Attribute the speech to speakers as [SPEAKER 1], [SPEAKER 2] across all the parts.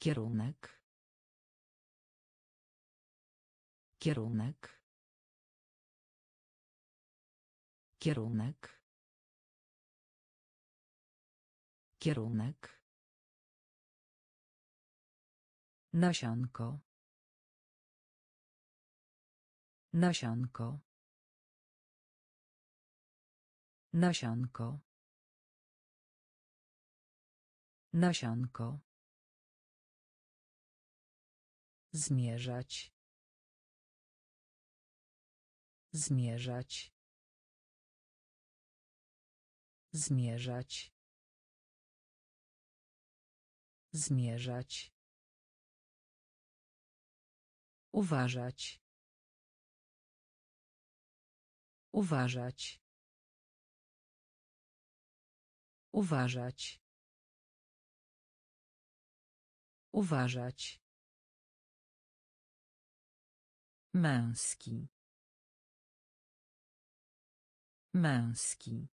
[SPEAKER 1] Kierunek. Kierunek. Kierunek. Kierunek. Nasionko. Nasionko. Nasionko. Nasionko. Zmierzać. Zmierzać. Zmierzać. Zmierzać. Uważać. Uważać. Uważać. Uważać. Męski. Męski.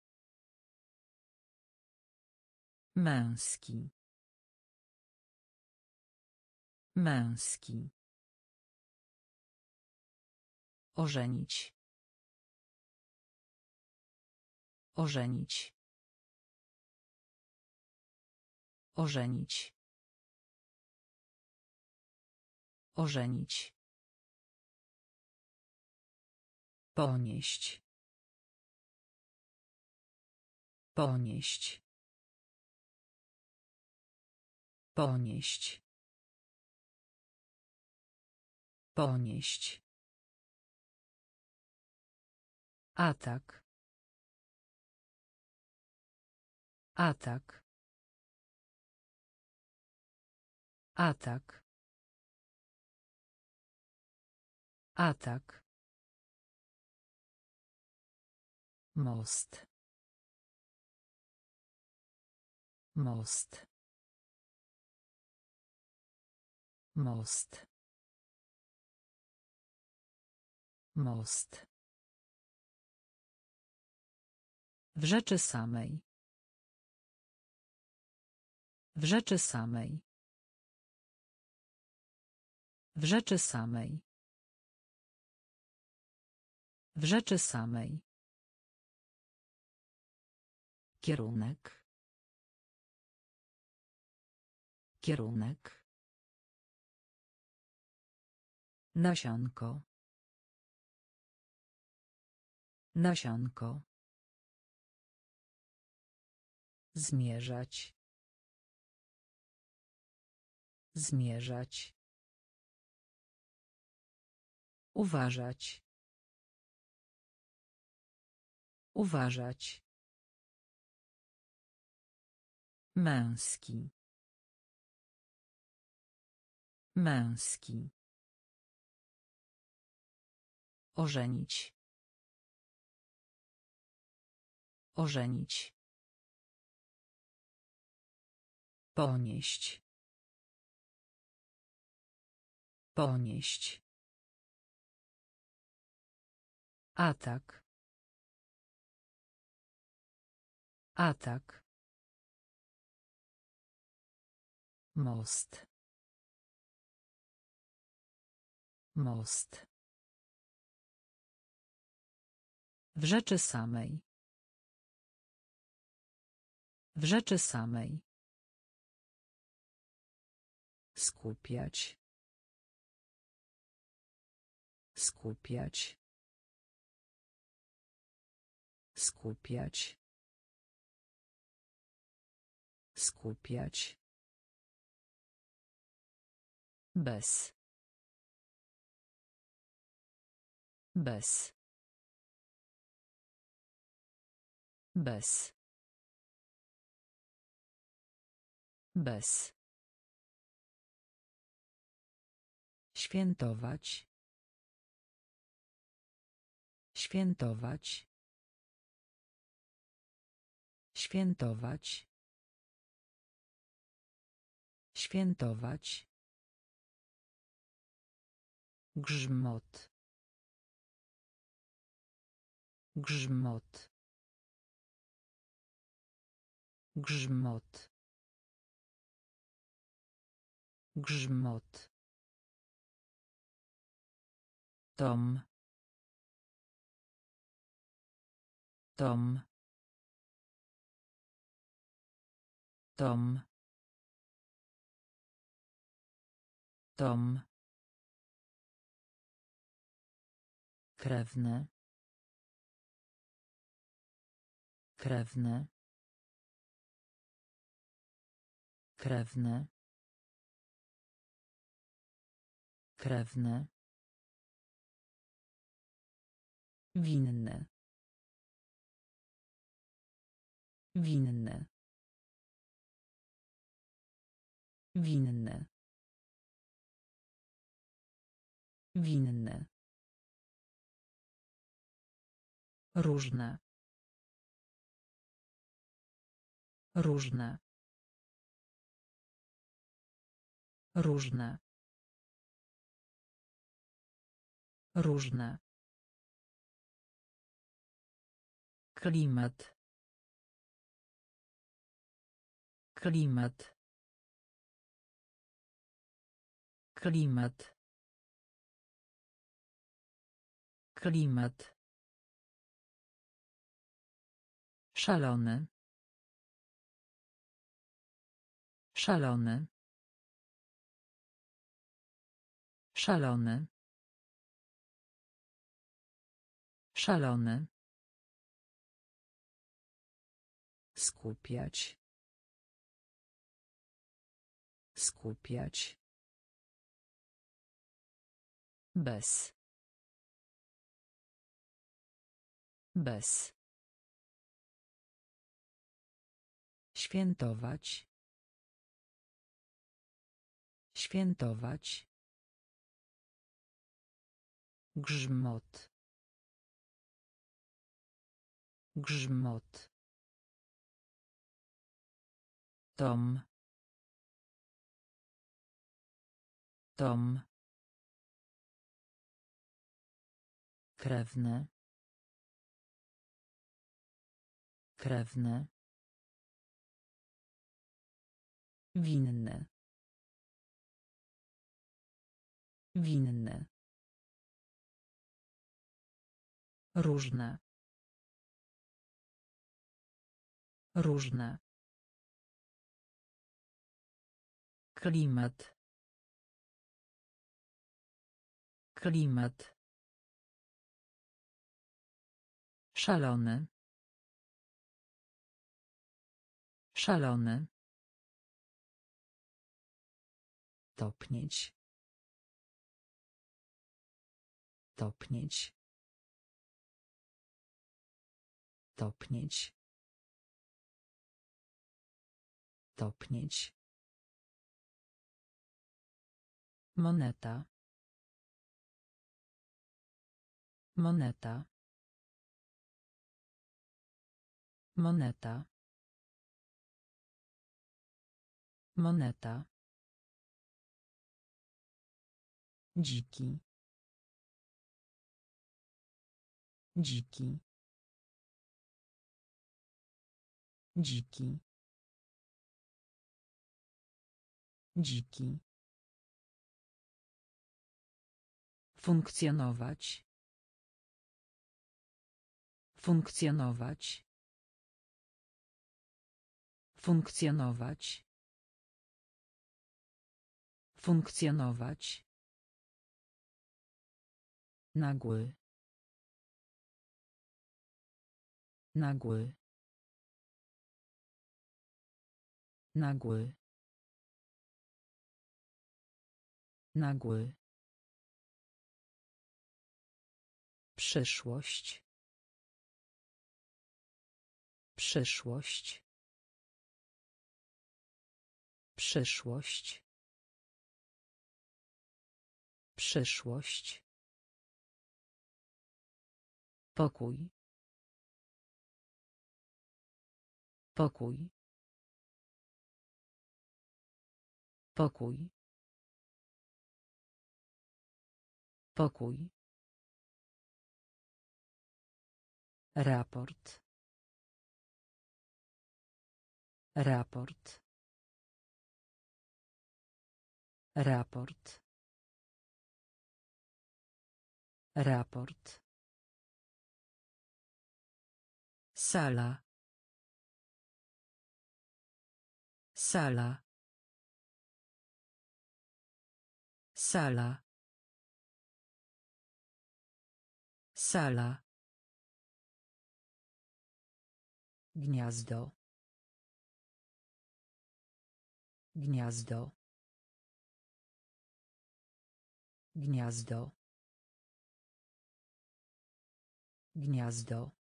[SPEAKER 1] Męski. Męski. Ożenić. Ożenić. Ożenić. Ożenić. Ponieść. Ponieść. Ponieść. Ponieść. Atak. Atak. Atak. Atak. Most. Most. Most. Most. W rzeczy samej. W rzeczy samej. W rzeczy samej. W rzeczy samej. Kierunek. Kierunek. Nasionko. Nasionko. Zmierzać. Zmierzać. Uważać. Uważać. Męski. Męski. Ożenić. Ożenić. Ponieść. Ponieść. Atak. Atak. Most. Most. W rzeczy samej. W rzeczy samej. Skupiać. Skupiać. Skupiać. Skupiać. Bez. Bez. Bez. Bez. Świętować. Świętować. Świętować. Świętować. Grzmot. Grzmot. Grzmot. Grzmot. Tom. Tom. Tom. Tom. Krewne. Krewne. Krewne. Krewne. Winny. Winny. Winny. Winny. Różne. Różne. Różne. Różne. Klimat. Klimat. Klimat. Klimat. Szalony. Szalony. Szalony. Szalony. Skupiać. Skupiać. Bez. Bez. Świętować. Świętować. Grzmot. Grzmot. Tom. Tom. Krewne. Krewne. Winny. Winny. Różne. Różne. Klimat. Klimat. Szalony. Szalony. Topnieć. Topnieć. Topnieć. Topnieć. Moneta. Moneta. Moneta. Moneta. Dziki. Dziki. Dziki. Dziki. Funkcjonować. Funkcjonować. Funkcjonować. Funkcjonować. Nagły. Nagły. Nagły. Nagły. Przyszłość. Przyszłość. Przyszłość. Przyszłość. Pokój. Pokój. Pokój. Pokój. Raport. Raport. Raport. Raport. Sala. Sala. Sala. Sala. Gniazdo. Gniazdo. Gniazdo. Gniazdo.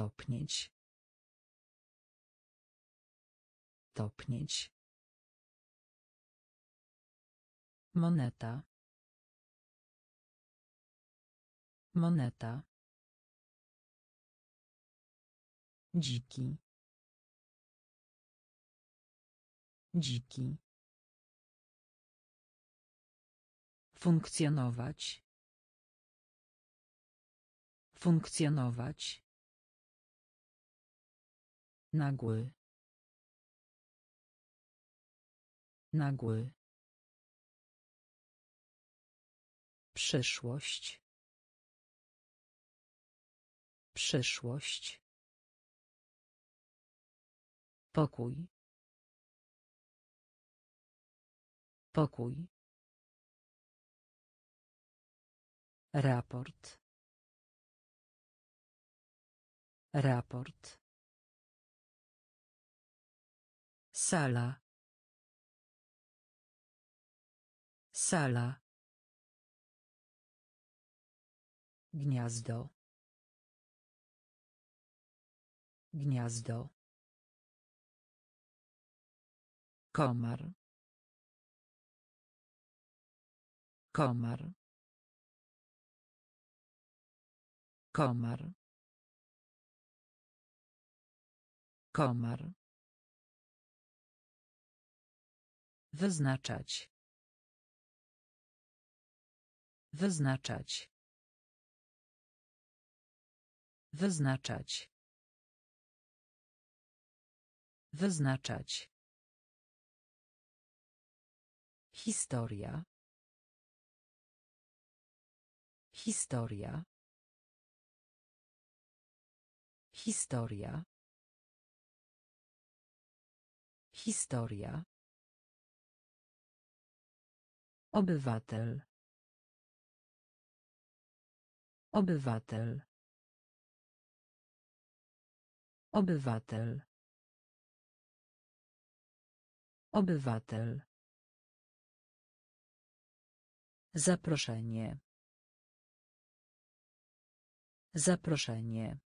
[SPEAKER 1] Topnieć. Topnieć. Moneta. Moneta. Dziki. Dziki. Funkcjonować. Funkcjonować. Nagły. Nagły. Przyszłość. Przyszłość. Pokój. Pokój. Raport. Raport. Sala. Sala. Gniazdo. Gniazdo. Komar. Komar. Komar. Komar. Wyznaczać. Wyznaczać. Wyznaczać. Wyznaczać. Historia. Historia. Historia. Historia. Obywatel. Obywatel. Obywatel. Obywatel. Zaproszenie. Zaproszenie.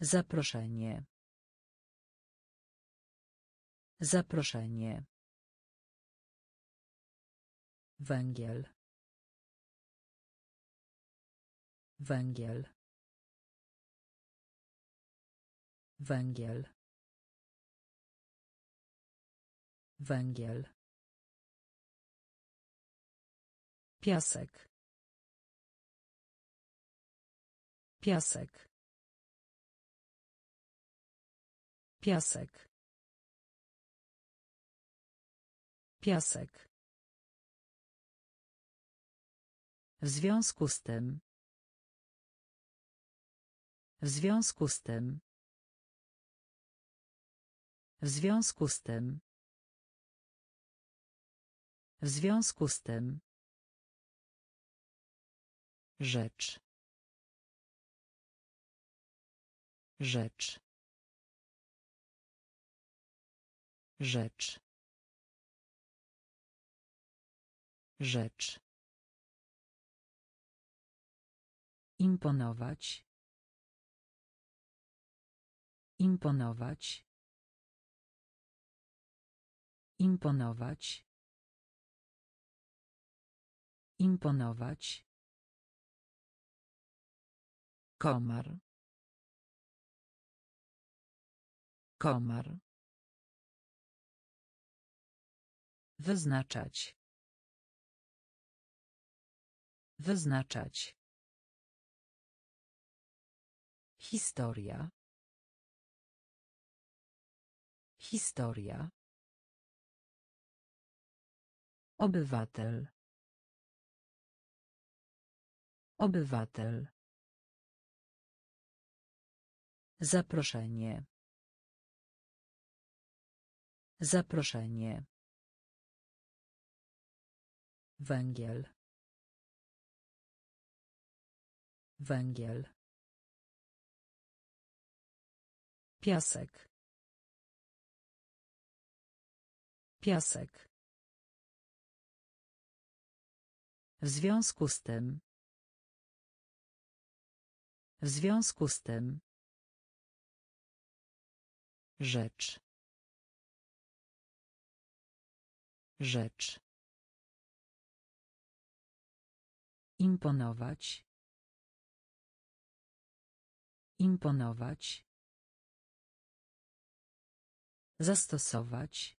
[SPEAKER 1] Zaproszenie. Zaproszenie. Węgiel. Węgiel. Węgiel. Węgiel. Piasek. Piasek. Piasek. Piasek. W związku z tym. W związku z tym. W związku z tym. W związku z tym. Rzecz. Rzecz. Rzecz. Rzecz. Imponować. Imponować. Imponować. Imponować. Komar. Komar. Wyznaczać. Wyznaczać. Historia. Historia. Obywatel. Obywatel. Zaproszenie. Zaproszenie. Węgiel. Węgiel. Piasek. Piasek. W związku z tym. W związku z tym. Rzecz. Rzecz. Imponować. Imponować. Zastosować.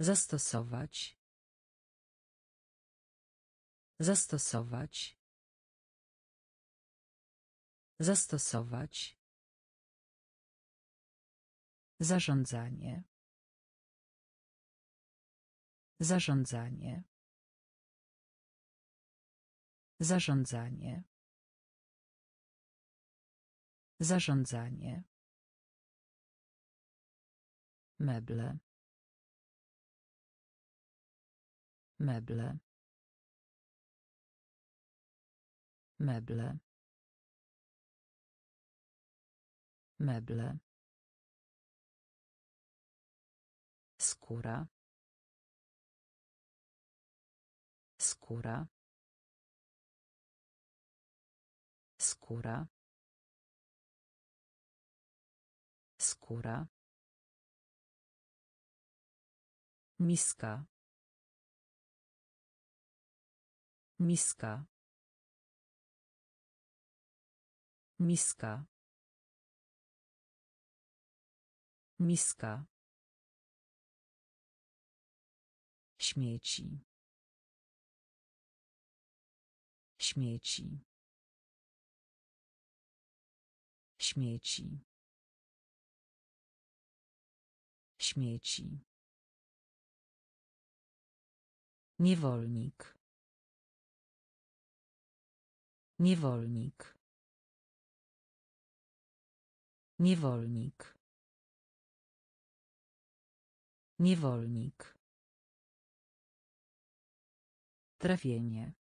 [SPEAKER 1] Zastosować. Zastosować. Zastosować. Zarządzanie. Zarządzanie. Zarządzanie. Zarządzanie. Meble. Meble. Meble. Meble. Skóra. Skóra. Skóra. Skóra. Miska. Miska. Miska. Miska. Śmieci. Śmieci. Śmieci. Śmieci. Niewolnik. Niewolnik. Niewolnik. Niewolnik. Trafienie.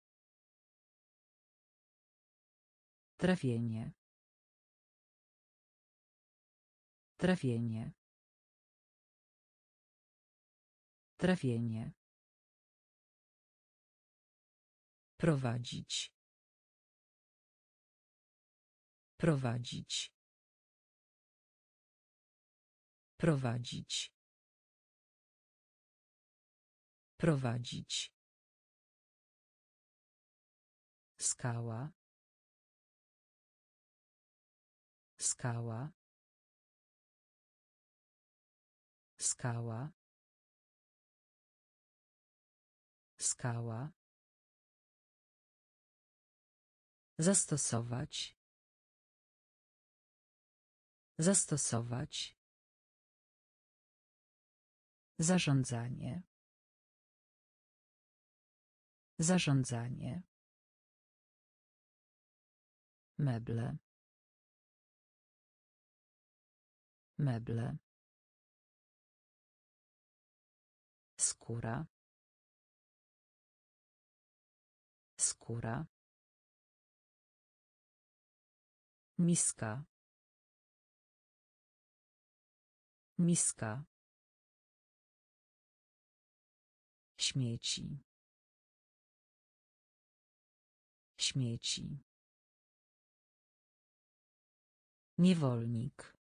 [SPEAKER 1] Trafienie. Trafienie. Trafienie. Prowadzić. Prowadzić. Prowadzić. Prowadzić. Skała. Skała. Skała. Skała. Zastosować. Zastosować. Zarządzanie. Zarządzanie. Meble. Meble. Skóra. Skóra. Miska. Miska. Śmieci. Śmieci. Niewolnik.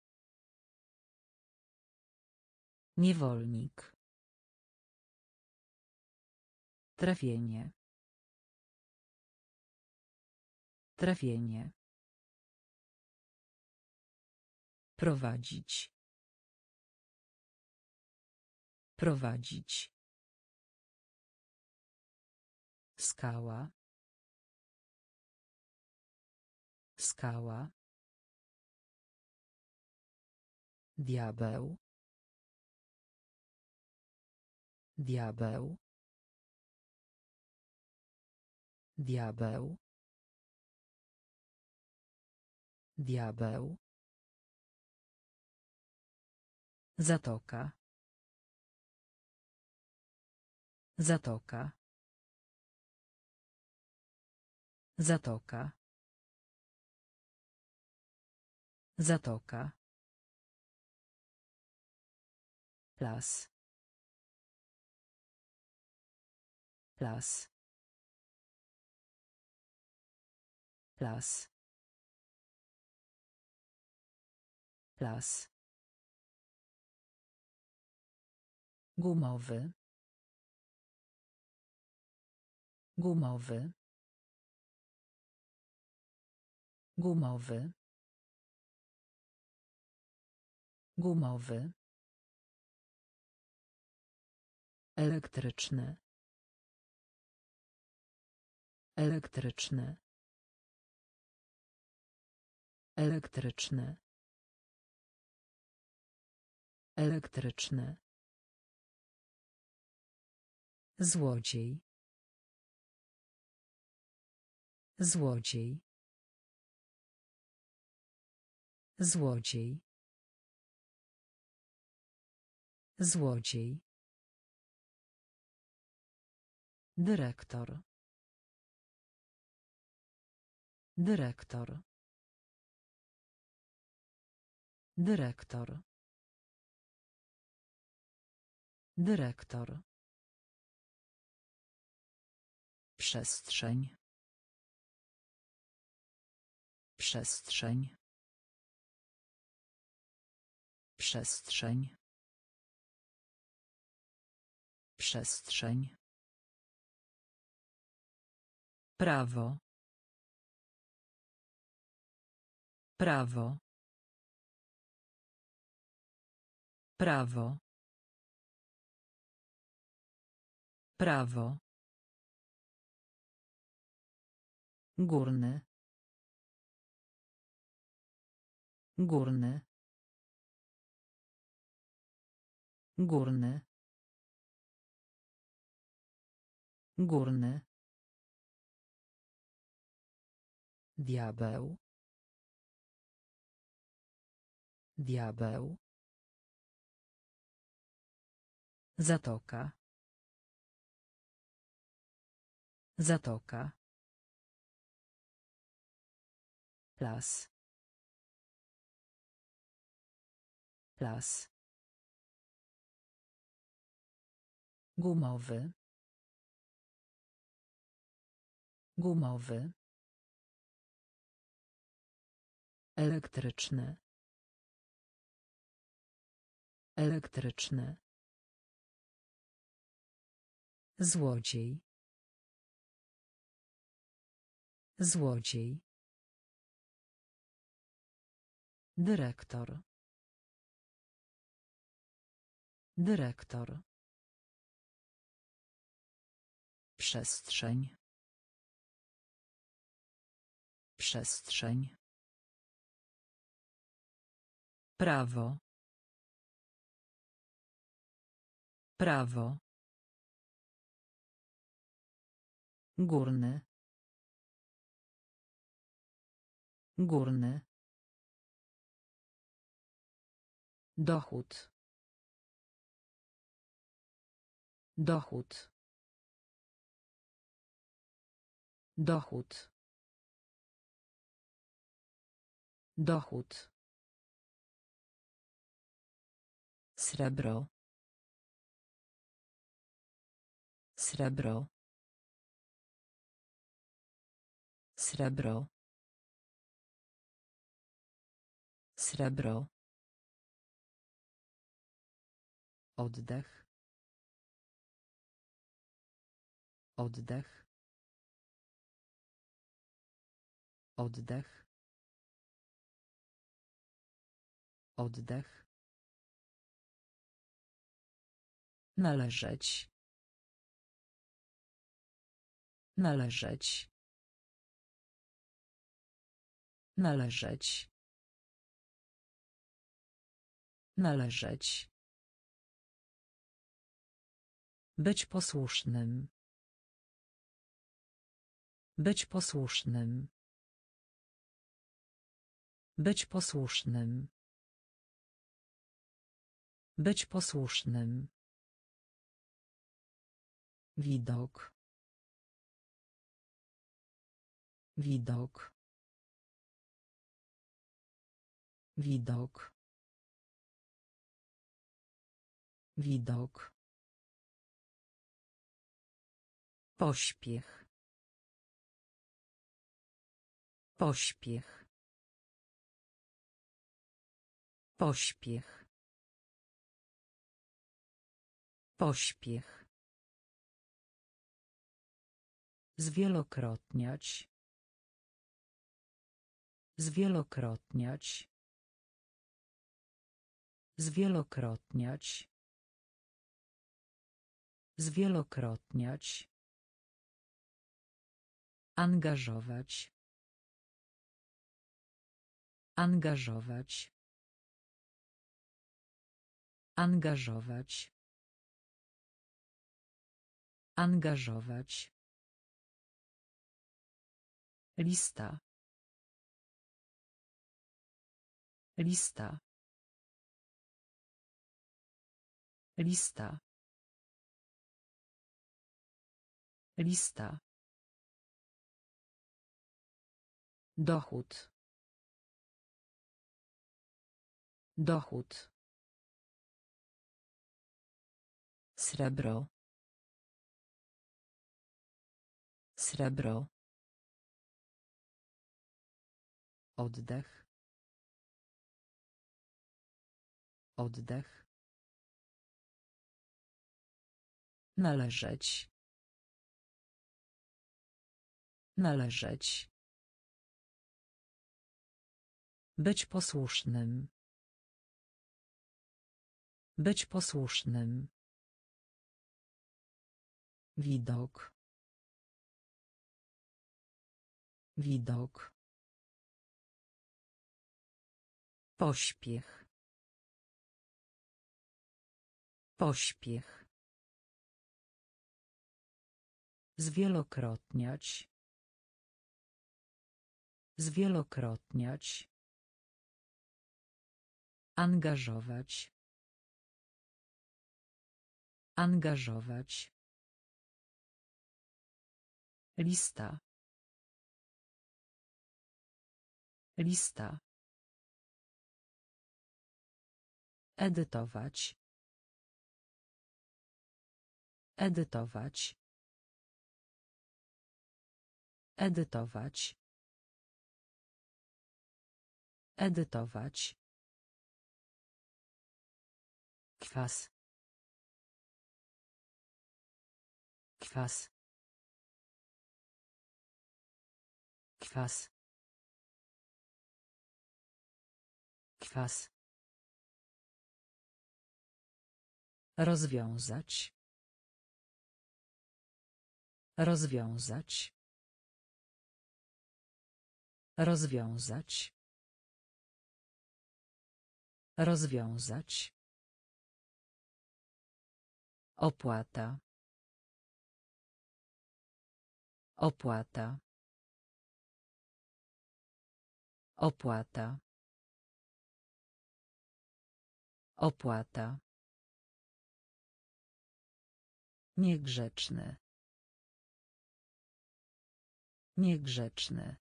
[SPEAKER 1] Niewolnik. Trafienie. Trafienie. Prowadzić. Prowadzić. Skała. Skała. Diabeł. Diabeł. Diabeł. Diabeł. Zatoka. Zatoka. Zatoka. Zatoka. Las. Las. Las. Las. Gumowy. Gumowy. Gumowy. Gumowy. Elektryczny. Elektryczny. Elektryczny. Elektryczny. Złodziej. Złodziej. Złodziej. Złodziej. Dyrektor. Dyrektor. Dyrektor. Dyrektor. Przestrzeń. Przestrzeń. Przestrzeń. Przestrzeń. Prawo. Prawo. Prawo. Prawo. Górny. Górny. Górny. Górny. Diabeł. Diabeł. Zatoka. Zatoka. Las. Las. Gumowy. Gumowy. Elektryczny. Elektryczny. Złodziej. Złodziej. Dyrektor. Dyrektor. Przestrzeń. Przestrzeń. Prawo. Prawo. Górny. Górny. Dochód. Dochód. Dochód. Dochód. Srebro. Srebro. Srebro. Srebro. Oddech. Oddech. Oddech. Oddech. Należeć. Należeć. Należeć. Należeć. Być posłusznym. Być posłusznym. Być posłusznym. Być posłusznym. Widok. Widok. Widok. Widok. Pośpiech. Pośpiech. Pośpiech. Pośpiech. Zwielokrotniać. Zwielokrotniać. Zwielokrotniać. Zwielokrotniać. Angażować. Angażować. Angażować. Angażować. Lista. Lista. Lista. Lista. Dochód. Dochód. Srebro. Srebro. Oddech. Oddech. Należeć. Należeć. Być posłusznym. Być posłusznym. Widok. Widok. Pośpiech. Pośpiech. Zwielokrotniać. Zwielokrotniać. Angażować. Angażować. Lista. Lista. Edytować. Edytować. Edytować. Edytować. Kwas. Kwas. Kwas. Kwas. Rozwiązać. Rozwiązać. Rozwiązać. Rozwiązać. Opłata. Opłata. Opłata. Opłata. Niegrzeczny. Niegrzeczny.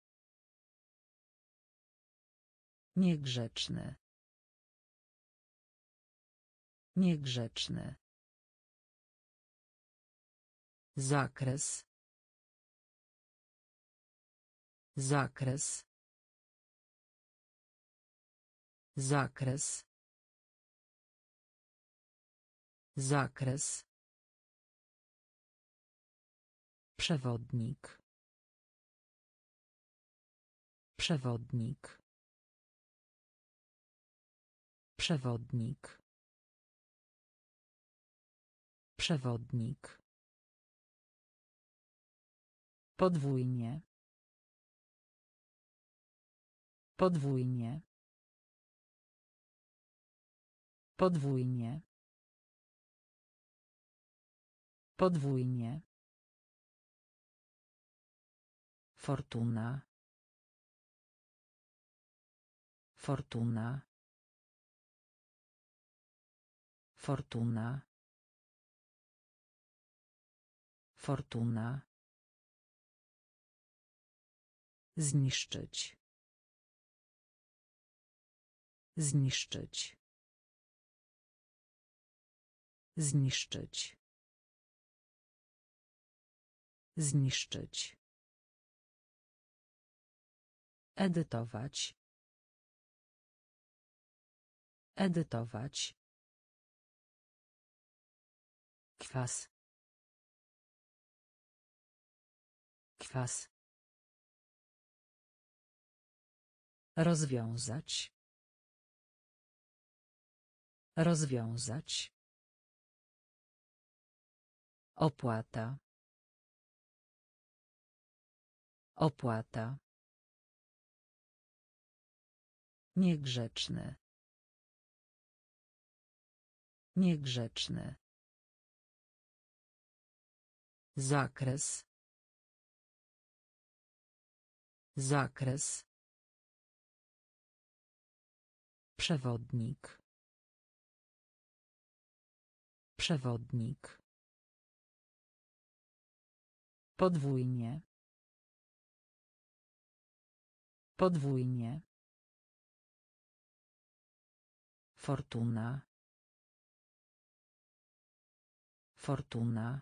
[SPEAKER 1] Niegrzeczny. Niegrzeczny. Zakres. Zakres. Zakres. Zakres. Przewodnik. Przewodnik. Przewodnik. Przewodnik. Podwójnie. Podwójnie. Podwójnie. Podwójnie. Fortuna. Fortuna. Fortuna. Fortuna. Zniszczyć. Zniszczyć. Zniszczyć. Zniszczyć. Edytować. Edytować. Kwas. Kwas. Rozwiązać. Rozwiązać. Opłata. Opłata. Niegrzeczny. Niegrzeczny. Zakres. Zakres. Przewodnik. Przewodnik. Podwójnie. Podwójnie. Fortuna. Fortuna.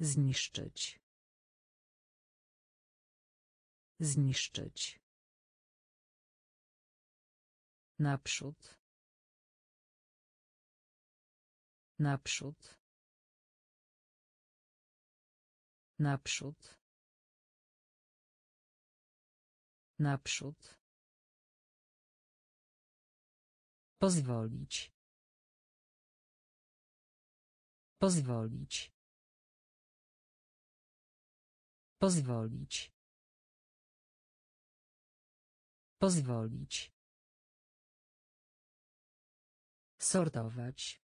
[SPEAKER 1] Zniszczyć. Zniszczyć. Naprzód. Naprzód. Naprzód. Naprzód. Pozwolić. Pozwolić. Pozwolić. Pozwolić. Sortować.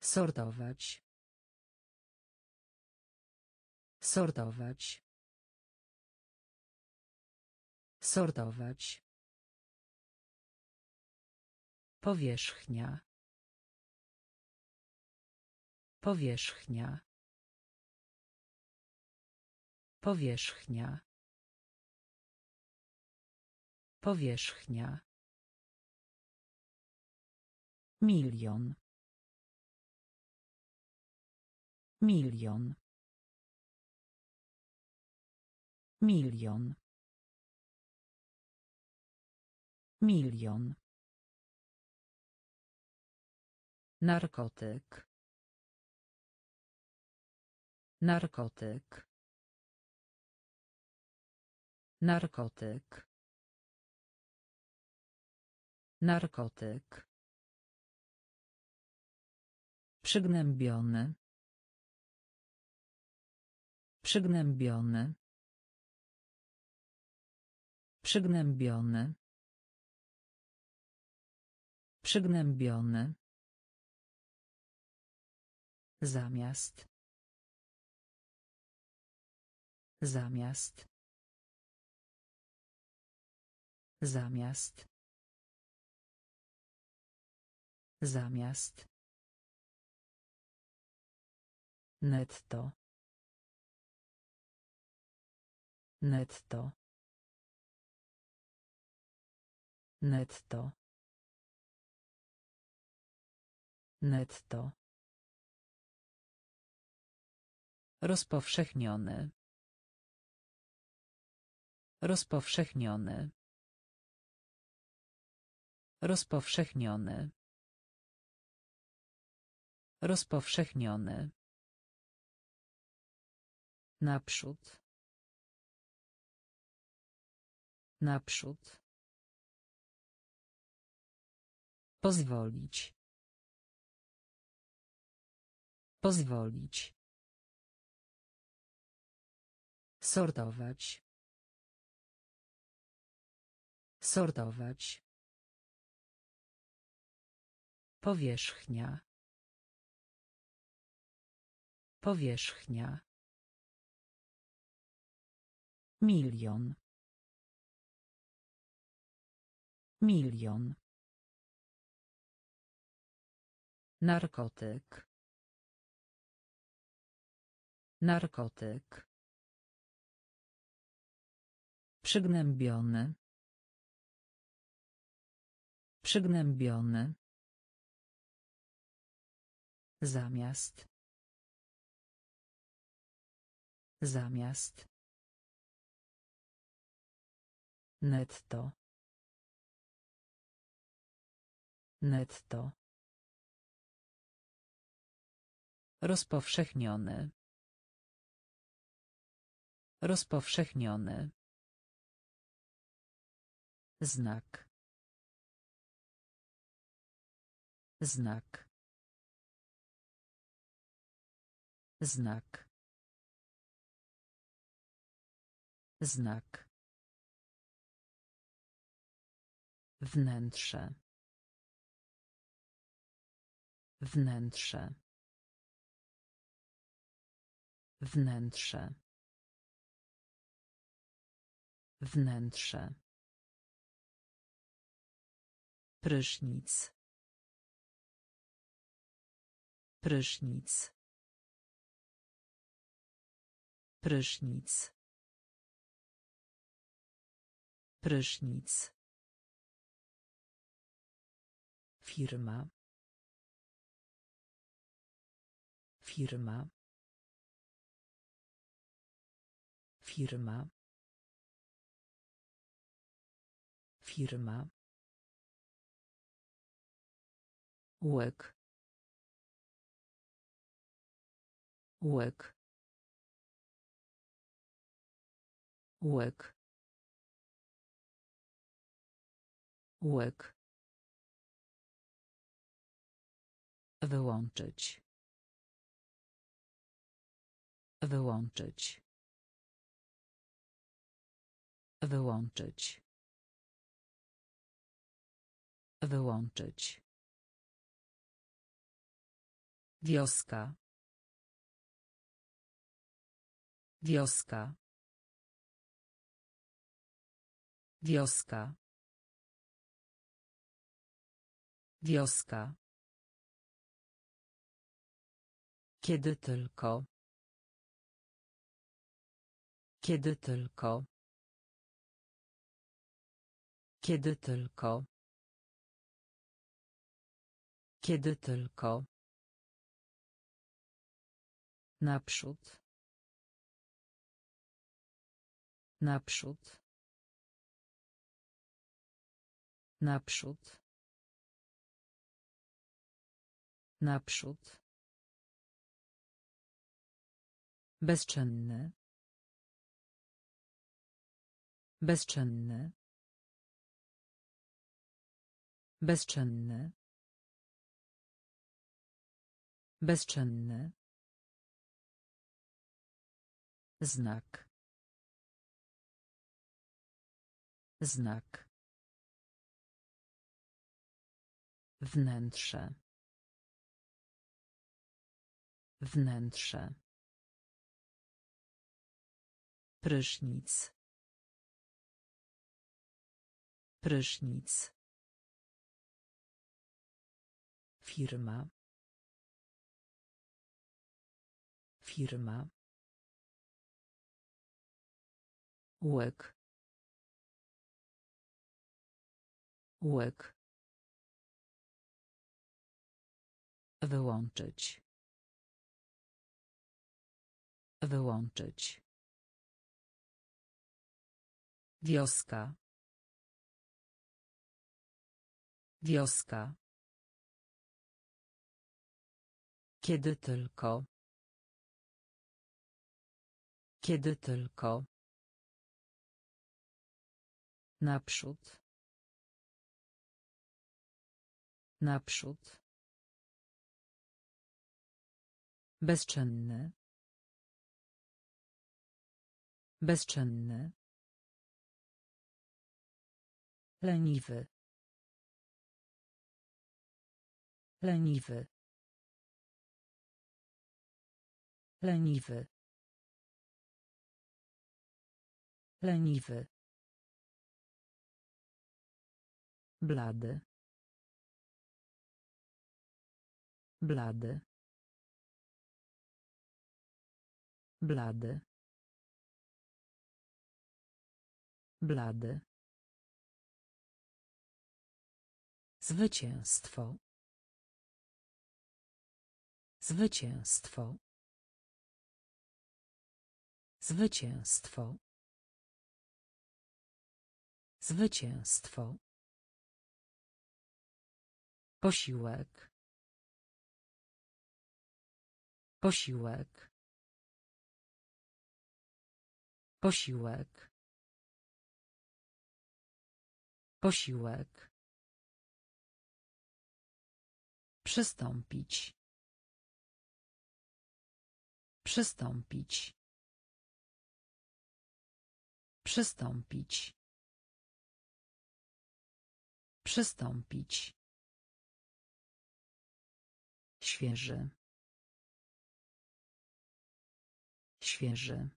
[SPEAKER 1] Sortować. Sortować. Sortować. Powierzchnia. Powierzchnia. Powierzchnia. Powierzchnia. Milion. Milion. Milion. Milion. Narkotyk. Narkotyk. Narkotyk. Narkotyk. Przygnębiony. Przygnębiony. Przygnębiony. Przygnębiony. Zamiast. Zamiast. Zamiast. Zamiast. Netto. Netto. Netto. Netto. Rozpowszechniony. Rozpowszechniony. Rozpowszechniony. Rozpowszechniony. Naprzód. Naprzód. Pozwolić. Pozwolić. Sortować. Sortować. Powierzchnia. Powierzchnia. Milion. Milion. Narkotyk. Narkotyk. Przygnębiony. Przygnębiony. Zamiast. Zamiast. Netto. Netto. Rozpowszechniony. Rozpowszechniony. Znak. Znak. Znak. Znak. Wnętrze. Wnętrze. Wnętrze. Wnętrze. Prysznic. Prysznic. Prysznic. Prysznic. Firma. Firma. Firma. Firma. Łek. Łek. Łek. Łek. Wyłączyć. Wyłączyć. Wyłączyć. Wyłączyć. Wioska. Wioska. Wioska. Wioska. Kiedy tylko. Kiedy tylko. Kiedy tylko. Kiedy tylko. Naprzód. Naprzód. Naprzód. Naprzód. Bezczynny. Bezczynny. Bezczynny. Bezczynny. Znak. Znak. Wnętrze. Wnętrze. Prysznic. Prysznic. Firma. Firma. Łek. Łek. Wyłączyć. Wyłączyć. Wioska. Wioska. Kiedy tylko. Kiedy tylko. Naprzód. Naprzód. Bezczynny. Bezczynny. Leniwy. Leniwy. Leniwy. Leniwy. Blady. Blady. Blady. Blady. Zwycięstwo. Zwycięstwo. Zwycięstwo. Zwycięstwo. Posiłek. Posiłek. Posiłek. Posiłek. Przystąpić. Przystąpić. Przystąpić. Przystąpić. Świeży. Świeży.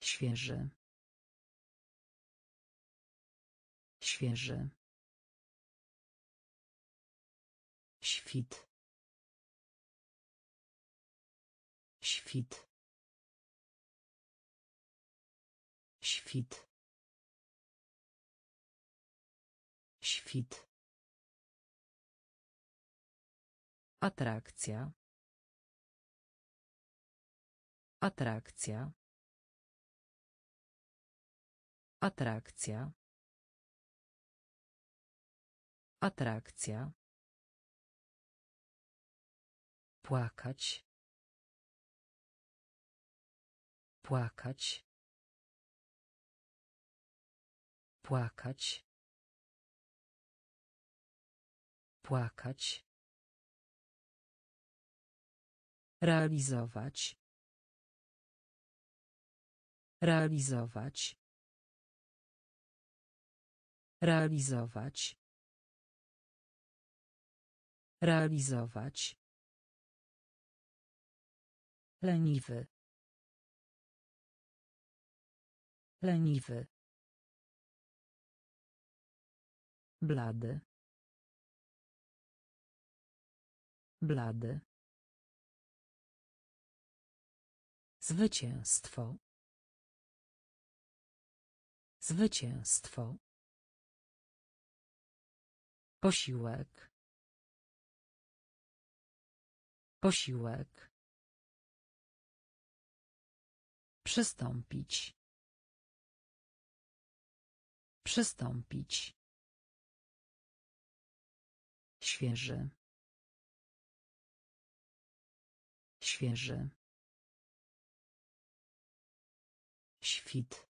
[SPEAKER 1] Świeży. Świeży. Świt. Świt. Świt. Świt. Atrakcja. Atrakcja. Atrakcja. Atrakcja. Płakać. Płakać. Płakać. Płakać. Realizować. Realizować. Realizować. Realizować. Leniwy. Leniwy. Blady. Blady. Zwycięstwo. Zwycięstwo. Posiłek. Posiłek. Przystąpić. Przystąpić. Świeży. Świeży. Świt.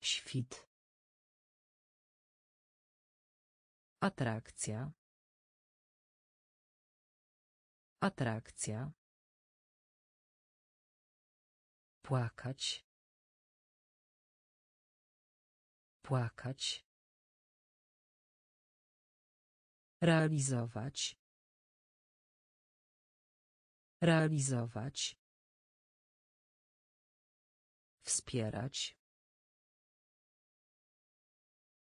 [SPEAKER 1] Świt. Atrakcja. Atrakcja. Płakać. Płakać. Realizować. Realizować. Wspierać.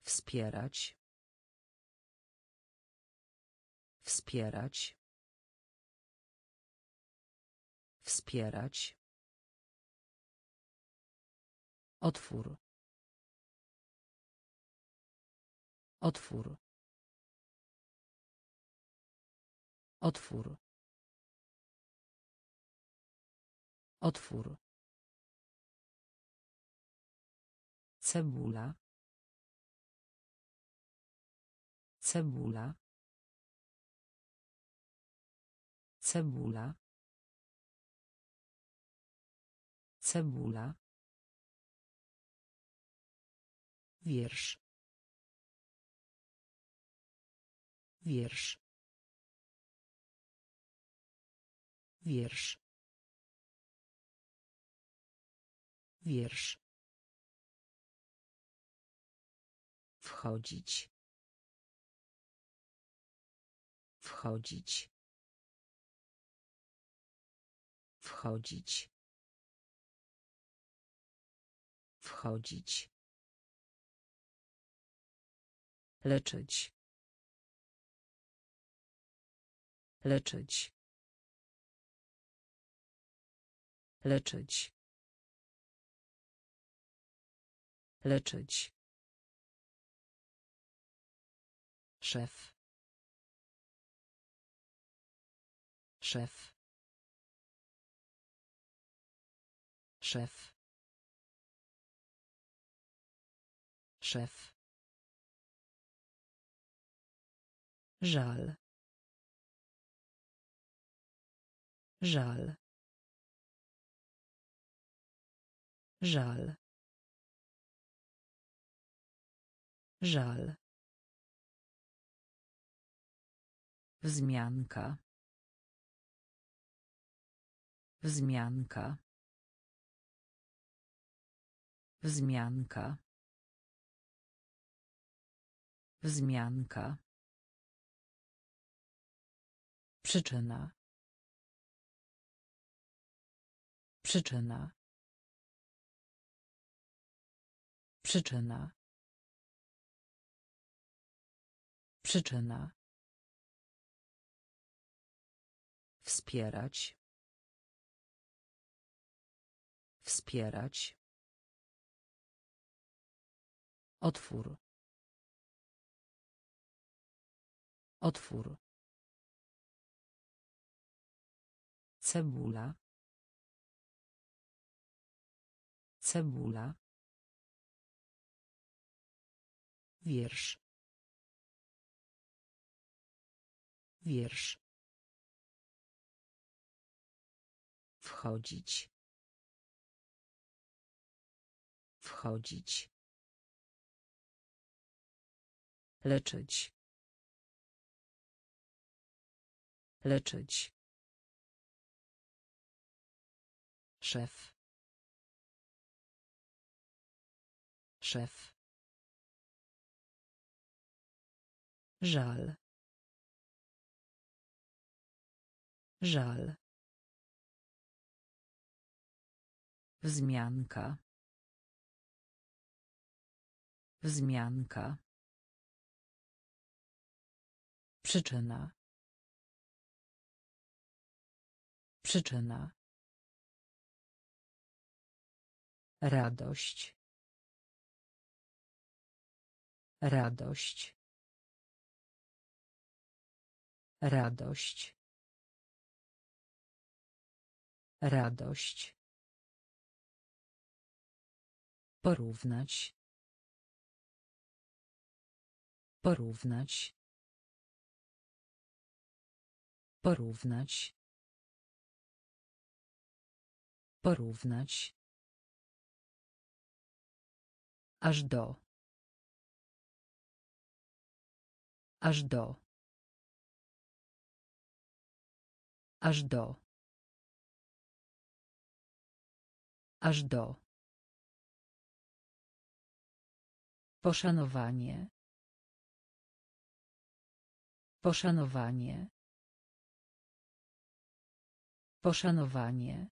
[SPEAKER 1] Wspierać. Wspierać. Wspierać. Otwór. Otwór. Otwór. Otwór. Cebula. Cebula. Cebula. Cebula. Wiersz. Wiersz. Wiersz. Wiersz. Wchodzić. Wchodzić. Wchodzić. Wchodzić. Leczyć. Leczyć. Leczyć. Leczyć. Szef. Szef. Szef. Szef. Żal. Żal. Żal. Żal. Wzmianka. Wzmianka. Wzmianka. Wzmianka. Przyczyna. Przyczyna. Przyczyna. Przyczyna. Wspierać. Wspierać. Otwór. Otwór. Cebula. Cebula. Wiersz. Wiersz. Wchodzić. Wchodzić. Leczyć. Leczyć. Szef. Szef. Żal. Żal. Wzmianka. Wzmianka. Przyczyna. Przyczyna. Radość. Radość. Radość. Radość. Porównać. Porównać. Porównać. Porównać. Aż do. Aż do. Aż do. Aż do. Poszanowanie. Poszanowanie. Poszanowanie.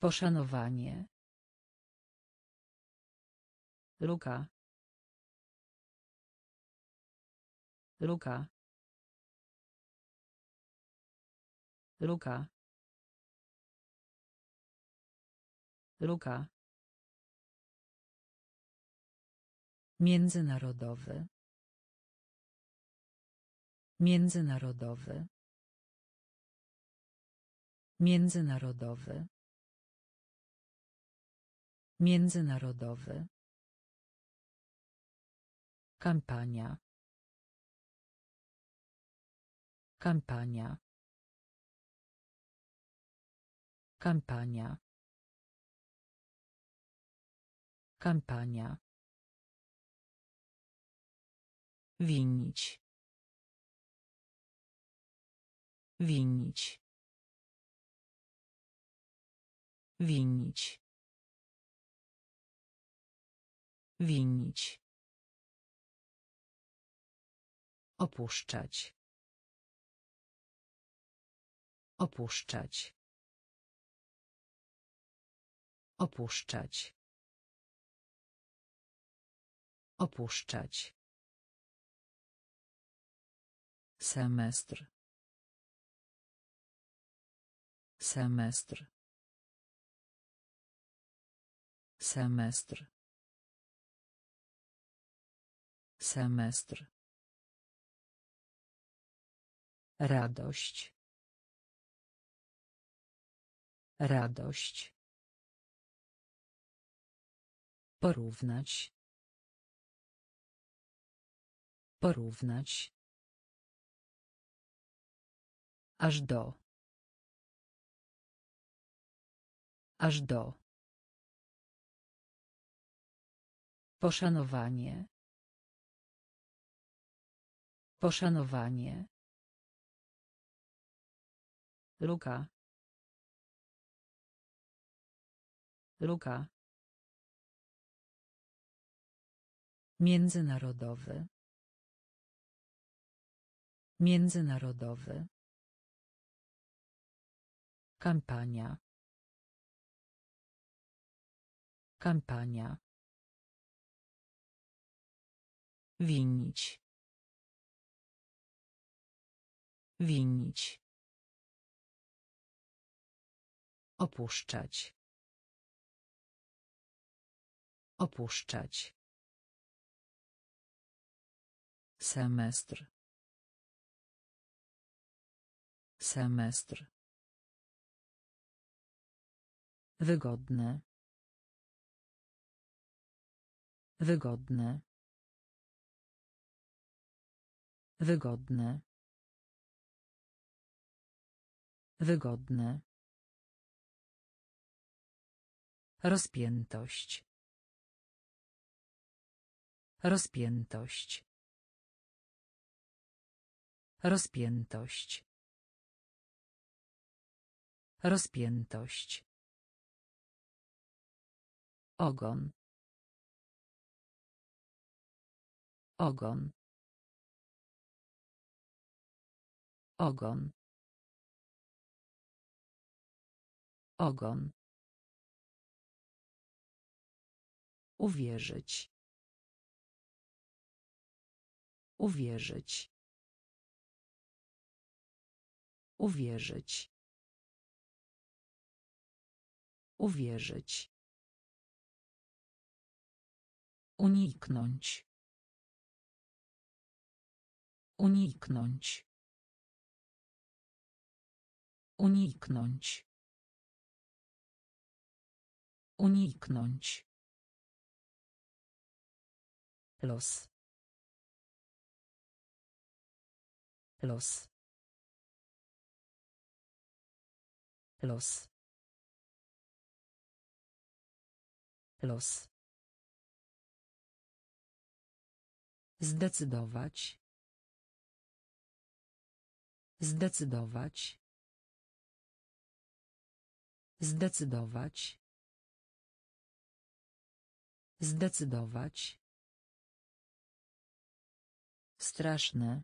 [SPEAKER 1] Poszanowanie. Luka. Luka. Luka. Luka. Międzynarodowy. Międzynarodowy. Międzynarodowy. Międzynarodowy. Kampania. Kampania. Kampania. Kampania. Winić. Winić. Winić. Winić. Opuszczać. Opuszczać. Opuszczać. Opuszczać. Semestr. Semestr. Semestr. Semestr. Radość. Radość. Porównać. Porównać. Aż do. Aż do. Poszanowanie. Poszanowanie. Luka. Luka. Międzynarodowy. Międzynarodowy. Kampania. Kampania. Winić. Winić. Opuszczać. Opuszczać. Semestr. Semestr. Wygodne. Wygodne. Wygodne. Wygodne. Rozpiętość. Rozpiętość. Rozpiętość. Rozpiętość. Ogon. Ogon. Ogon. Ogon. Uwierzyć. Uwierzyć. Uwierzyć. Uwierzyć. Uniknąć. Uniknąć. Uniknąć. Uniknąć. Los. Los. Los. Los. Zdecydować. Zdecydować. Zdecydować. Zdecydować. Straszne.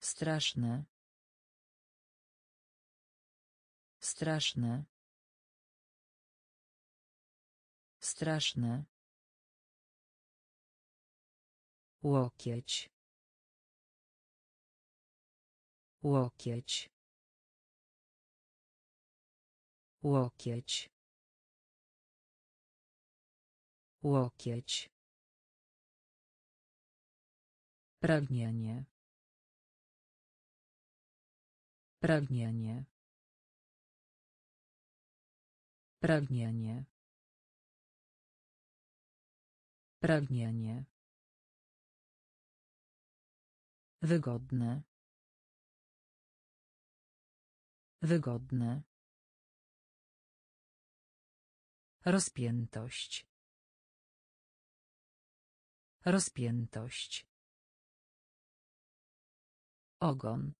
[SPEAKER 1] Straszne. Straszne. Straszne. Łokieć. Łokieć. Łokieć. Łokieć. Pragnienie. Pragnienie. Pragnienie. Pragnienie. Wygodne. Wygodne. Rozpiętość. Rozpiętość. Ogon.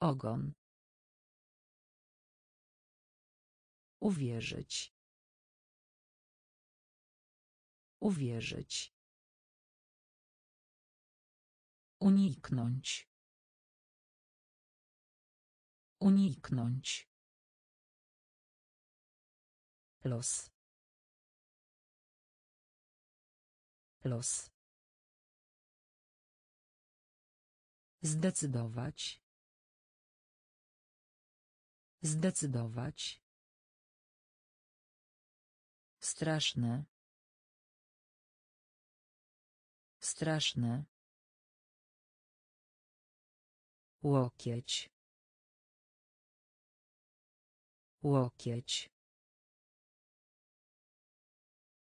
[SPEAKER 1] Ogon. Uwierzyć. Uwierzyć. Uniknąć. Uniknąć. Los. Los. Zdecydować. Zdecydować. Straszne. Straszne. Łokieć. Łokieć.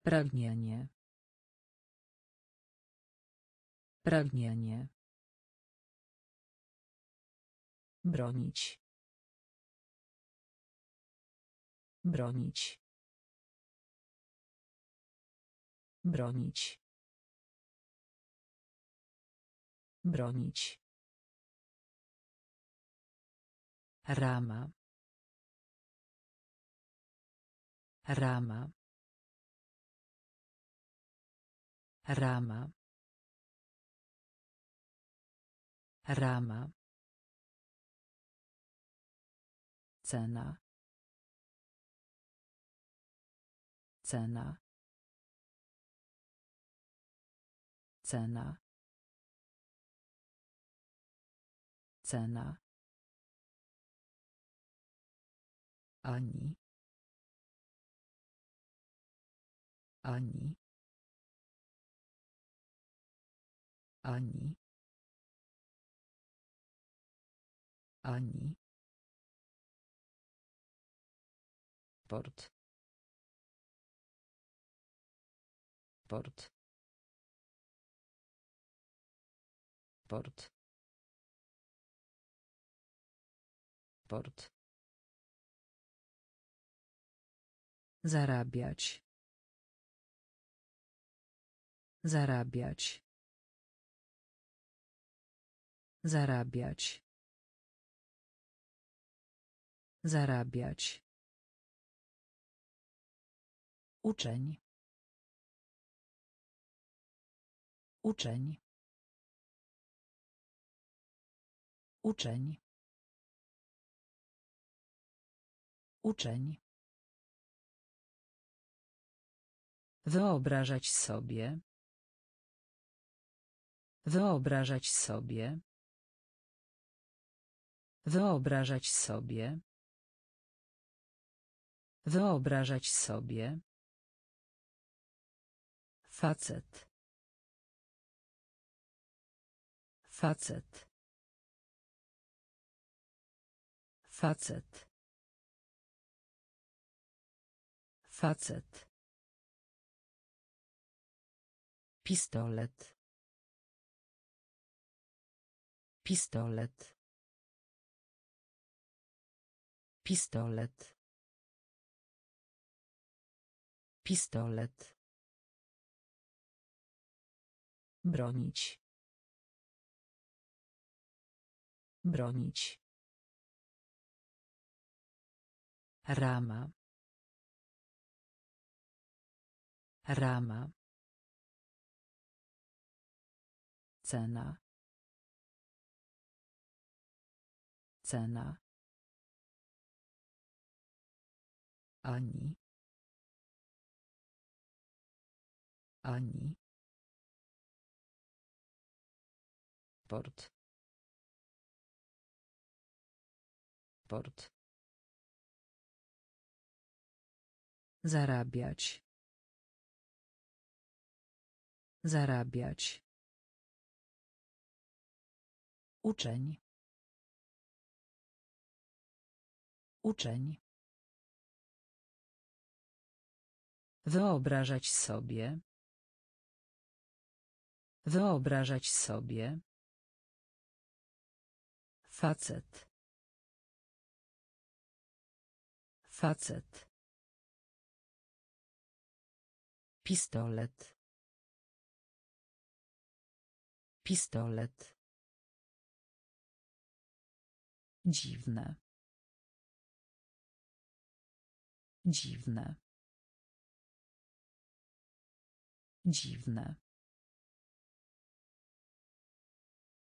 [SPEAKER 1] Pragnienie. Pragnienie. Bronić. Bronić. Bronić. Bronić. Rama. Rama. Rama. Rama. Cena. Cena. Cena. Cena. Ani. Ani. Ani. Ani. Port. Port. Port. Port. Zarabiać. Zarabiać. Zarabiać. Zarabiać. Uczeń. Uczeń. Uczeń. Uczeń. Wyobrażać sobie. Wyobrażać sobie. Wyobrażać sobie. Wyobrażać sobie. Facet. Facet. Facet. Facet. Pistolet. Pistolet. Pistolet. Pistolet. Bronić. Bronić. Rama. Rama. Cena. Cena. Ani. Ani. Port. Port. Zarabiać. Zarabiać. Uczeń. Uczeń. Wyobrażać sobie. Wyobrażać sobie. Facet. Facet. Pistolet. Pistolet. Dziwne. Dziwne. Dziwne.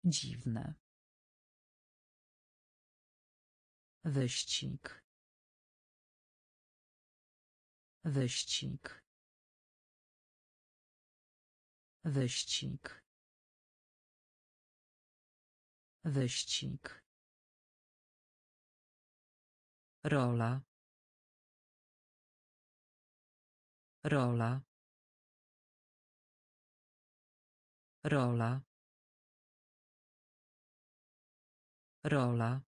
[SPEAKER 1] Dziwne. Wyścig. Wyścig. Wyścig. Wyścig. Rola. Rola. Rola. Rola.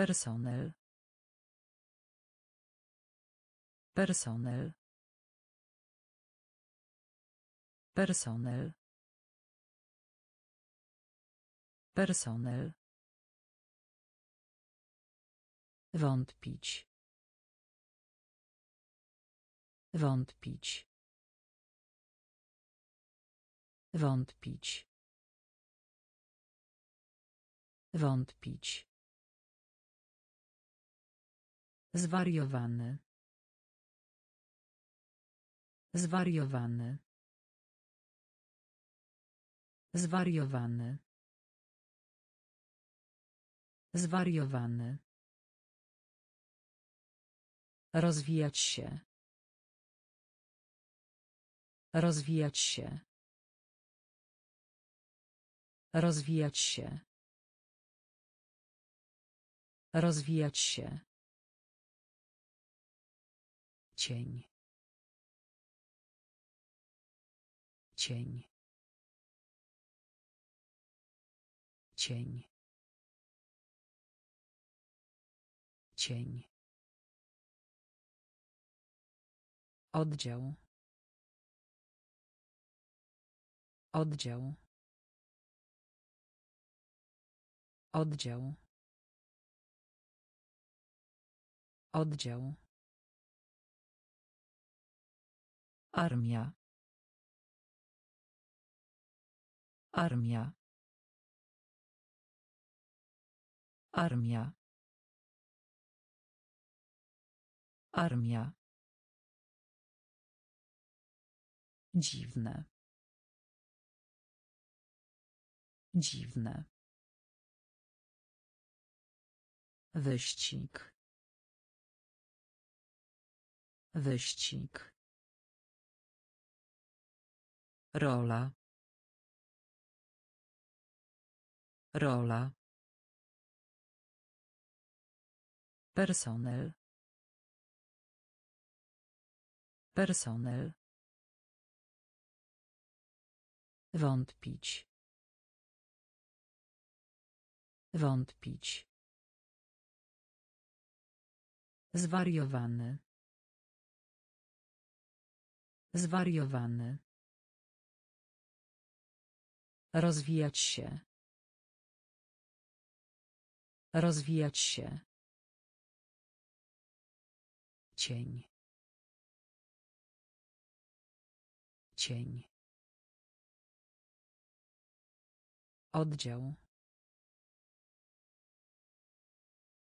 [SPEAKER 1] Personel. Personel. Personel. Personel. Wątpić. Wątpić. Wątpić. Wątpić. Zwariowany. Zwariowany. Zwariowany. Zwariowany. Rozwijać się. Rozwijać się. Rozwijać się. Rozwijać się. Cień. Cień. Cień. Cień. Oddział. Oddział. Oddział. Oddział. Armia. Armia. Armia. Armia. Dziwne. Dziwne. Wyścig. Wyścig. Rola. Rola. Personel. Personel. Wątpić. Wątpić. Zwariowany. Zwariowany. Rozwijać się. Rozwijać się. Cień. Cień. Oddział.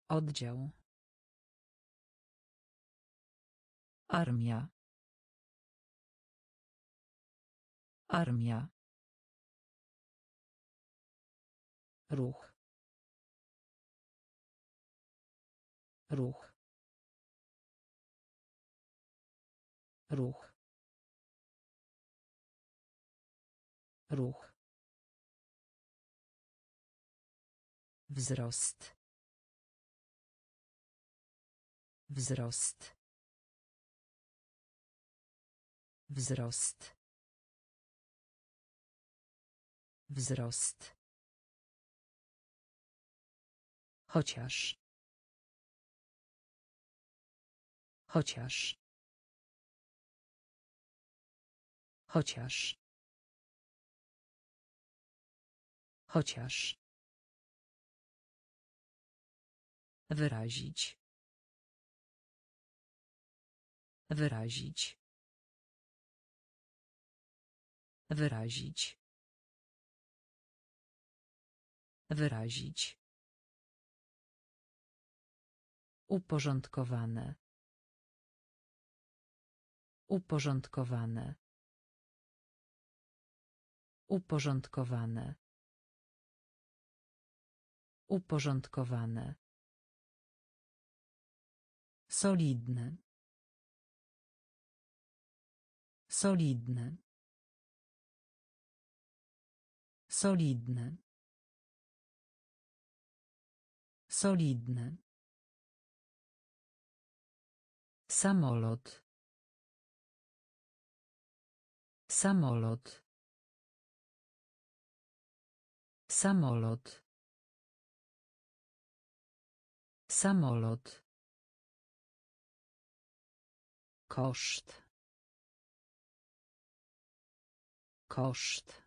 [SPEAKER 1] Oddział. Armia. Armia. Ruch. Ruch. Ruch. Ruch. Wzrost. Wzrost. Wzrost. Wzrost. Chociaż. Chociaż. Chociaż. Chociaż. Wyrazić. Wyrazić. Wyrazić. Wyrazić. Uporządkowane. Uporządkowane. Uporządkowane. Uporządkowane. Solidne. Solidne. Solidne. Solidne. Samolot. Samolot. Samolot. Samolot. Koszt. Koszt.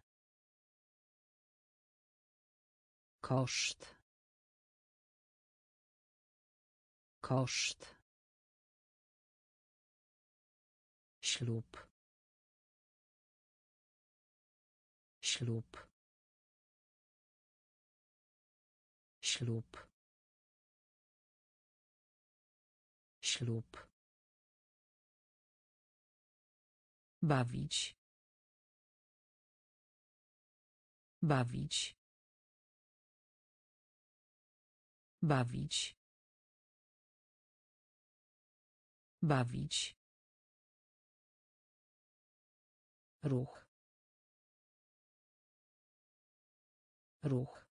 [SPEAKER 1] Koszt. Koszt. Ślub. Ślub. Ślub. Ślub. Bawić. Bawić. Bawić. Bawić ruch. Ruch.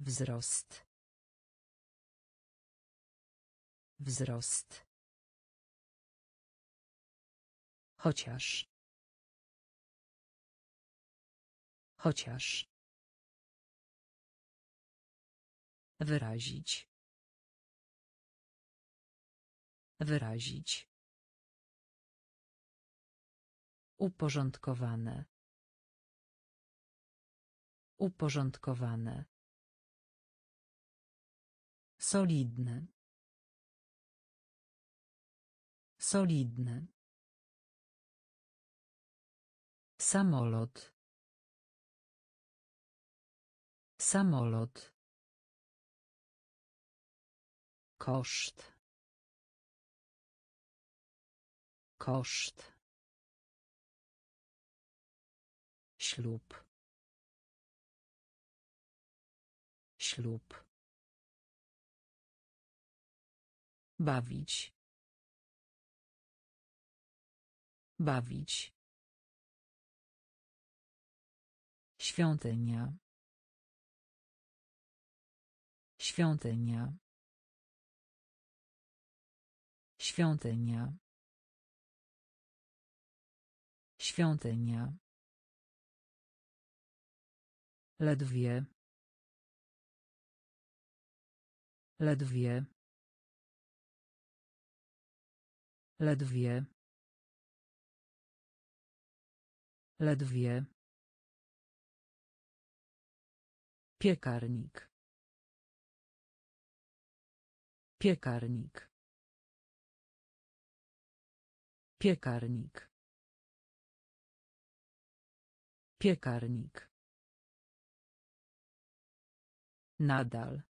[SPEAKER 1] Wzrost. Wzrost. Chociaż. Chociaż. Wyrazić. Wyrazić Uporządkowane. Uporządkowane. Solidne. Solidne. Samolot. Samolot. Koszt. Koszt. Ślub. Ślub. Bawić. Bawić. Świątynia. Świątynia. Świątynia. Świątynia Ledwie. Ledwie. Ledwie. Ledwie. Piekarnik. Piekarnik. Piekarnik. Piekarnik. Nadal.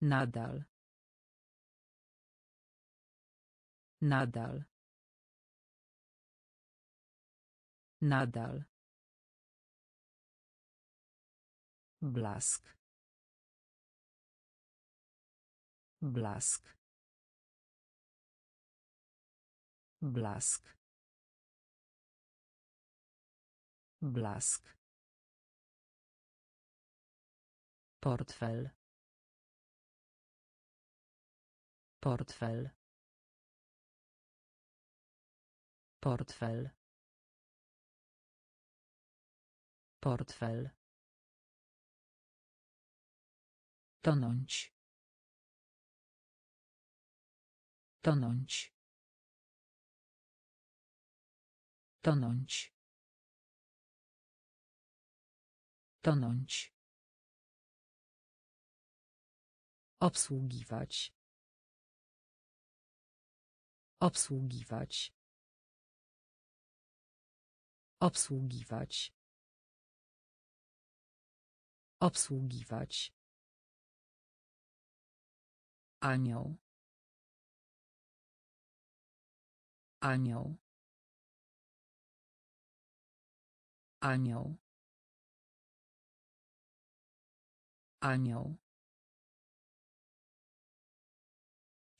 [SPEAKER 1] Nadal. Nadal. Nadal. Blask. Blask. Blask. Blask. Portfel. Portfel. Portfel. Portfel. Tonąć. Tonąć. Tonąć. Tonąć. Obsługiwać. Obsługiwać. Obsługiwać. Obsługiwać. Anioł. Anioł. Anioł. Anioł.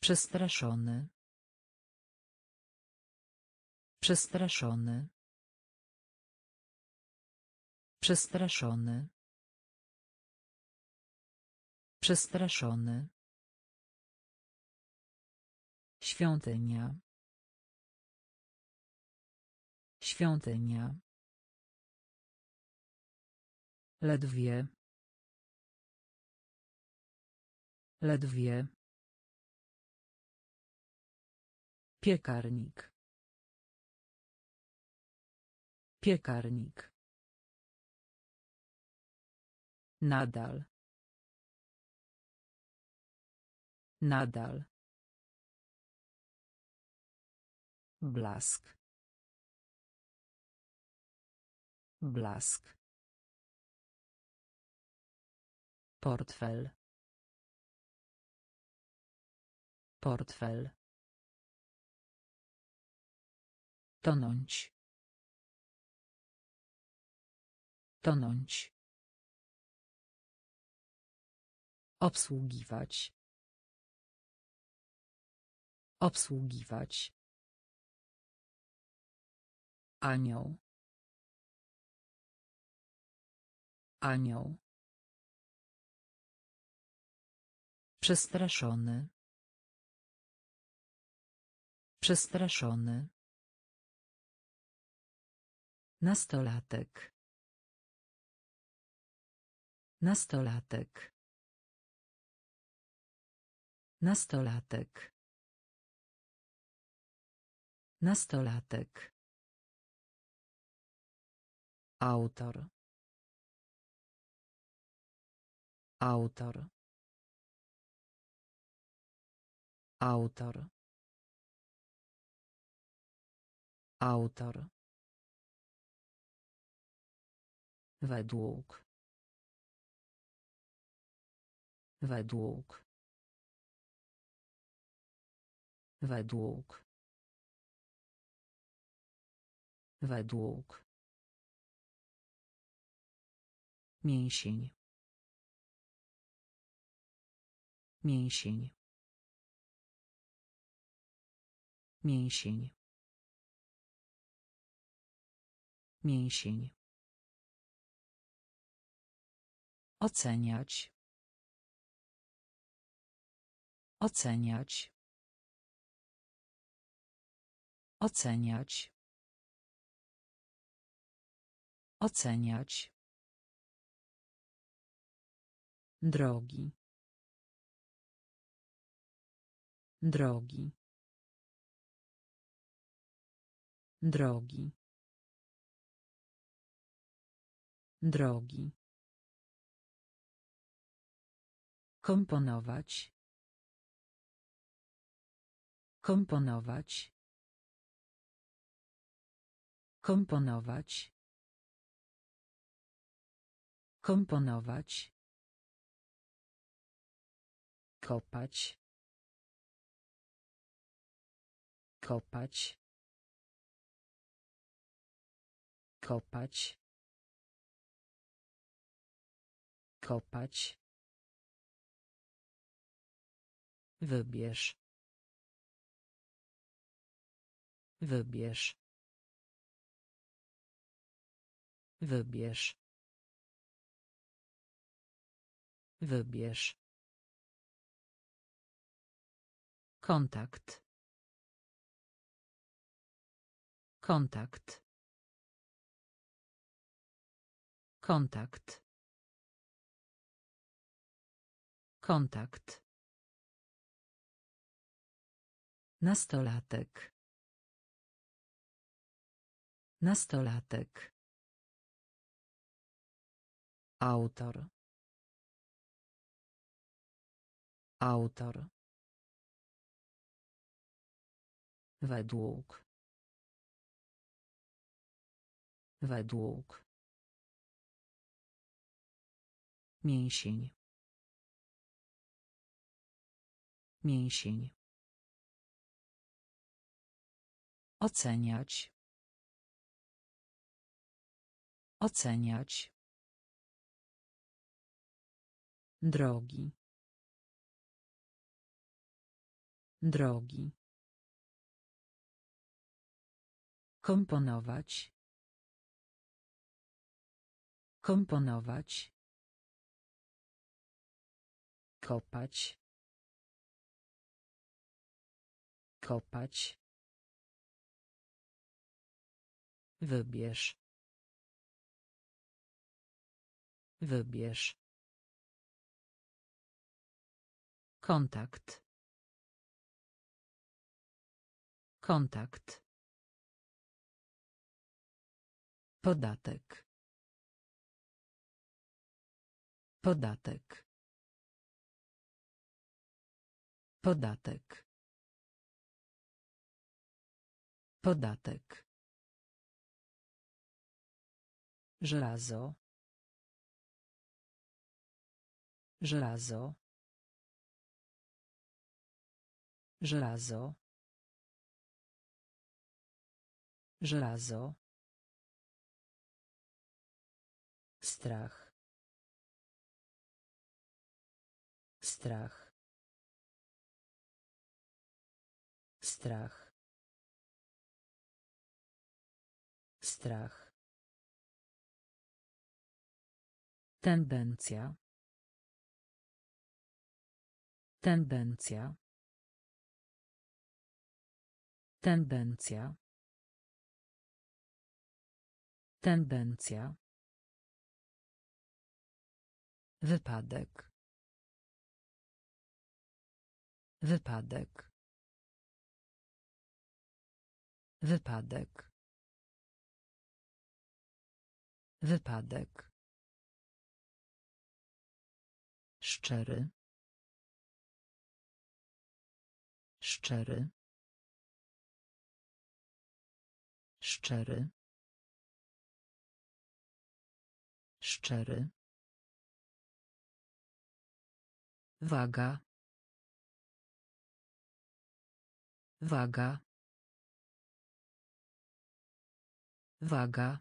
[SPEAKER 1] Przestraszony. Przestraszony. Przestraszony. Przestraszony. Świątynia. Świątynia. Ledwie. Ledwie. Piekarnik. Piekarnik. Nadal. Nadal. Blask. Blask. Portfel. Portfel. Tonąć. Tonąć. Obsługiwać. Obsługiwać. Anioł. Anioł. Przestraszony. Przestraszony. Nastolatek. Nastolatek. Nastolatek. Nastolatek. Autor. Autor. Autor. Autor. Według. Według. Według. Według. Mięsień. Mięsień. Mięsień. Mięsień. Oceniać. Oceniać. Oceniać. Oceniać. Drogi. Drogi. Drogi. Drogi. Komponować. Komponować. Komponować. Komponować. Kopać. Kopać. Kopać. Kopać. Wybierz. Wybierz. Wybierz. Wybierz. Kontakt. Kontakt. Kontakt. Kontakt. Nastolatek. Nastolatek. Autor. Autor. Według. Według. Mięsień. Mięsień. Oceniać. Oceniać. Drogi. Drogi. Komponować. Komponować. Kopać. Kopać. Wybierz. Wybierz. Kontakt. Kontakt. Podatek. Podatek. Podatek. Podatek. Żelazo. Żelazo. Żelazo. Żelazo. Strach. Strach. Strach. Strach. Tendencja. Tendencja. Tendencja. Tendencja. Wypadek. Wypadek. Wypadek. Wypadek. Szczery. Szczery. Szczery. Szczery. Waga. Waga. Waga.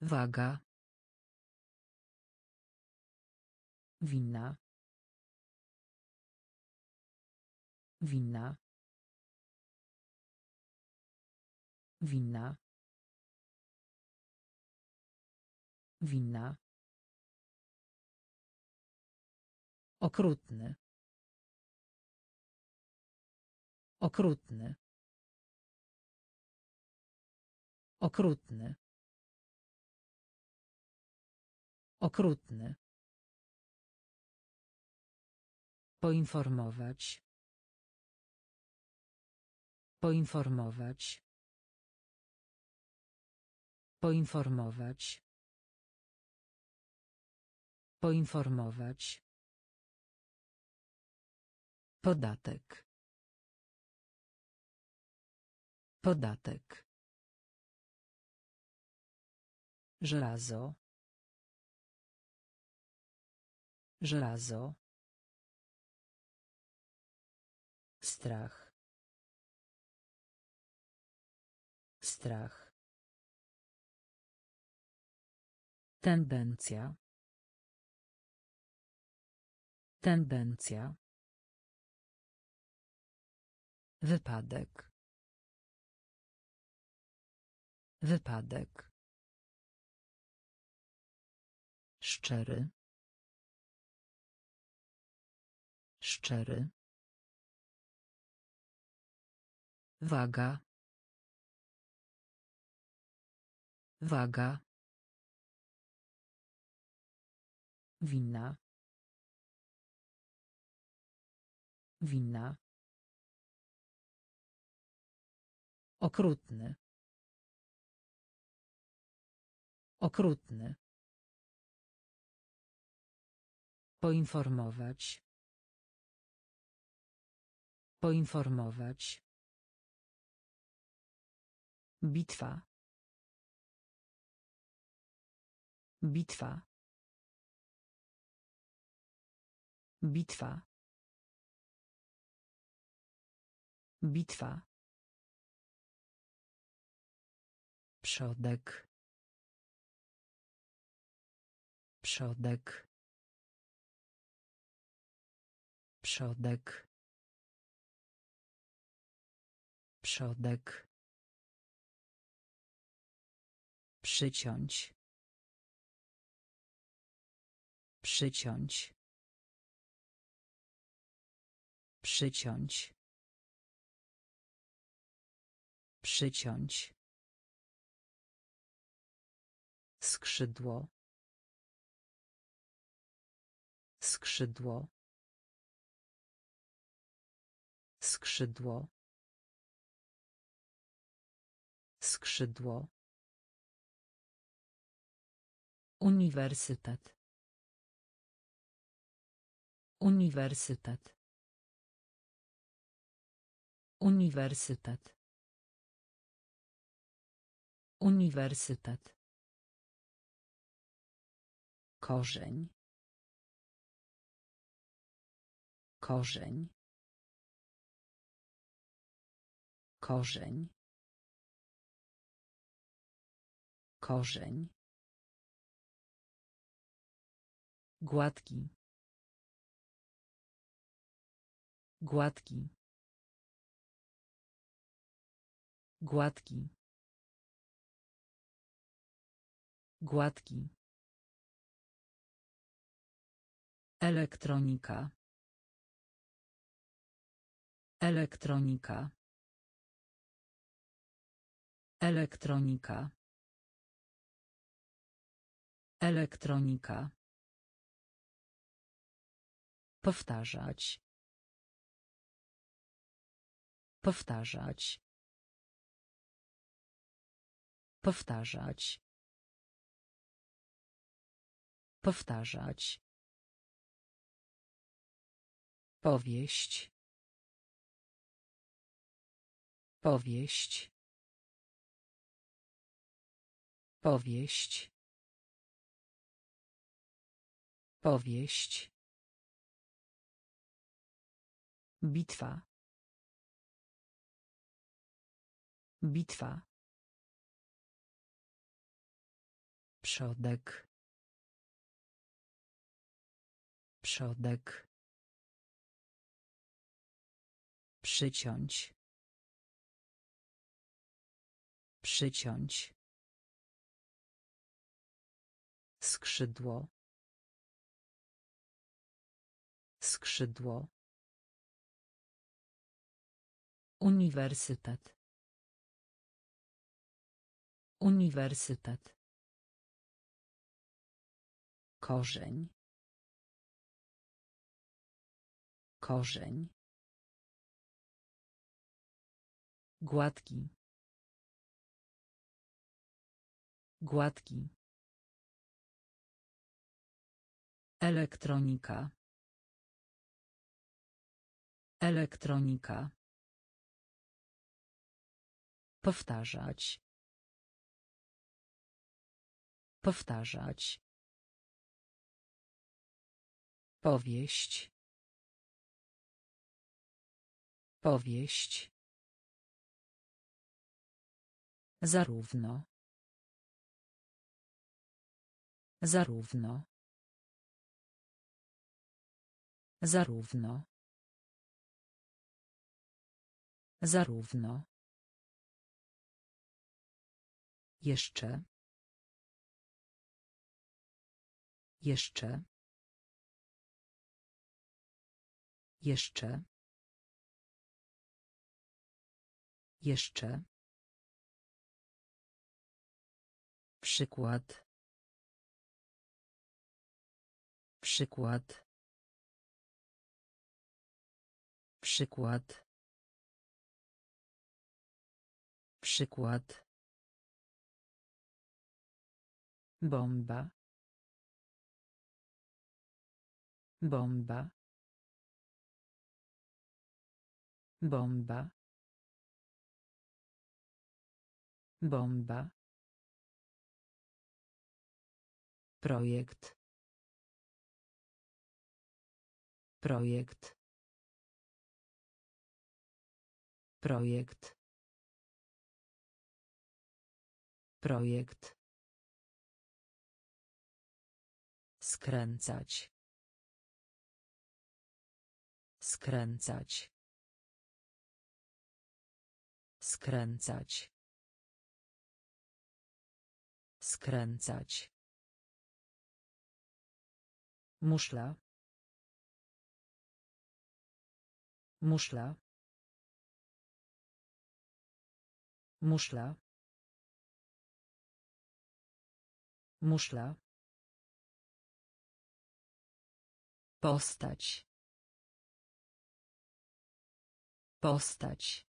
[SPEAKER 1] Waga. Winna. Winna. Winna. Winna. Okrutny. Okrutny. Okrutny. Okrutny. Poinformować. Poinformować. Poinformować. Poinformować. Podatek. Podatek. Żelazo. Żelazo. Strach. Strach. Tendencja. Tendencja. Wypadek. Wypadek. Szczery. Szczery. Waga. Waga. Winna. Winna. Okrutny. Okrutny. Poinformować. Poinformować. Bitwa. Bitwa. Bitwa. Bitwa. Przodek. Przodek. Przodek. Przodek. Przyciąć. Przyciąć. Przyciąć. Przyciąć. Skrzydło. Skrzydło. Skrzydło. Skrzydło. Uniwersytet. Uniwersytet. Uniwersytet. Uniwersytet. Korzeń. Korzeń. Korzeń. Korzeń. Gładki. Gładki. Gładki. Gładki. Elektronika. Elektronika. Elektronika. Elektronika. Powtarzać. Powtarzać. Powtarzać. Powtarzać. Powieść. Powieść. Powieść. Powieść. Bitwa. Bitwa. Przodek. Przodek. Przyciąć. Przyciąć. Skrzydło. Skrzydło. Uniwersytet. Uniwersytet. Korzeń. Korzeń. Gładki. Gładki. Elektronika. Elektronika. Powtarzać. Powtarzać. Powieść. Powieść. Zarówno. Zarówno. Zarówno. Zarówno. Jeszcze. Jeszcze. Jeszcze. Jeszcze. Przykład. Przykład. Przykład. Przykład. Bomba. Bomba. Bomba. Bomba. Projekt. Projekt. Projekt. Projekt. Skręcać. Skręcać. Skręcać. Skręcać. Muszla. Muszla. Muszla. Muszla. Postać. Postać.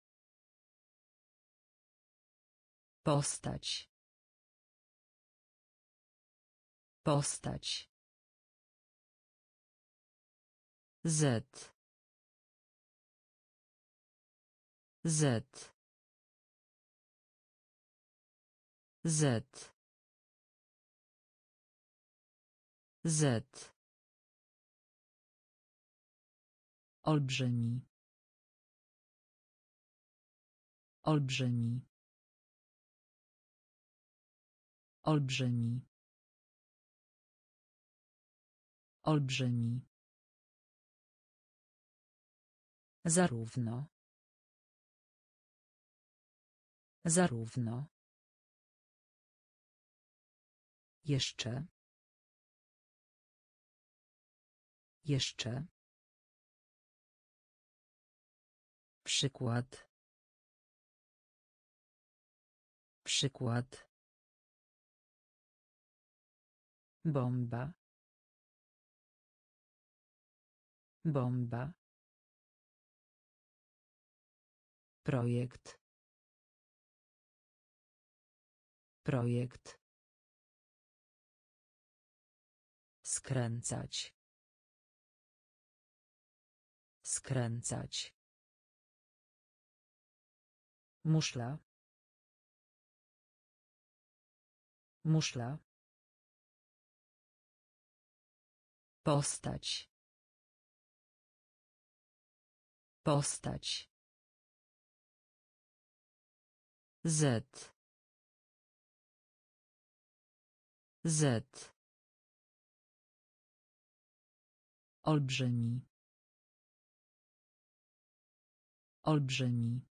[SPEAKER 1] Postać. Postać. Z. Z. Z. Z. Olbrzymi. Olbrzymi. Olbrzymi. Olbrzymi. Zarówno. Zarówno. Jeszcze. Jeszcze. Przykład. Przykład. Bomba. Bomba. Projekt. Projekt. Skręcać. Skręcać. Muszla. Muszla. Postać. Postać. Z. Z. Olbrzymi. Olbrzymi.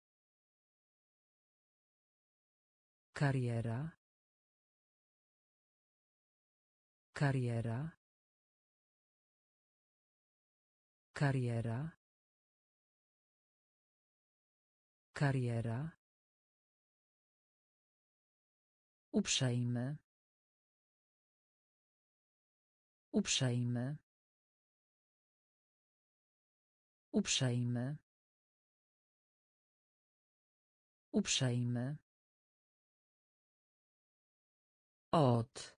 [SPEAKER 1] Kariera. Kariera. Kariera. Kariera. Uprzejmy. Uprzejmy. Uprzejmy. Uprzejmy. Od.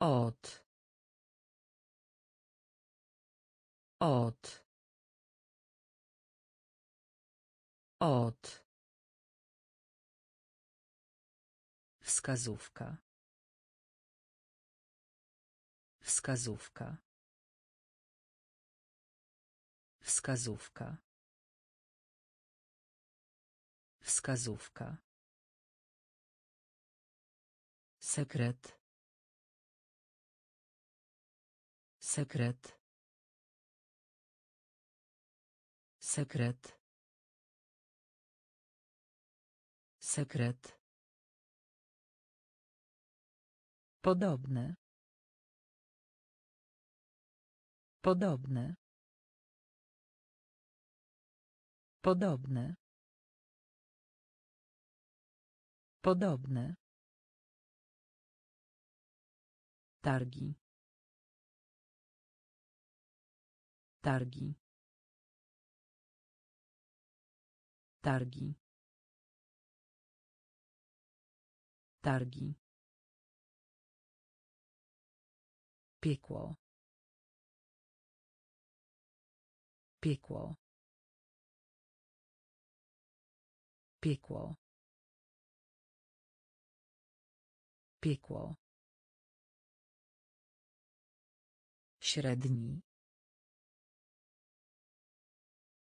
[SPEAKER 1] Od. Od. Od. Wskazówka. Wskazówka. Wskazówka. Wskazówka. Sekret. Sekret. Sekret. Sekret. Podobne. Podobne. Podobne. Podobne. Targi. Targi. Targi. Targi. Piekło. Piekło. Piekło. Piekło. Średni.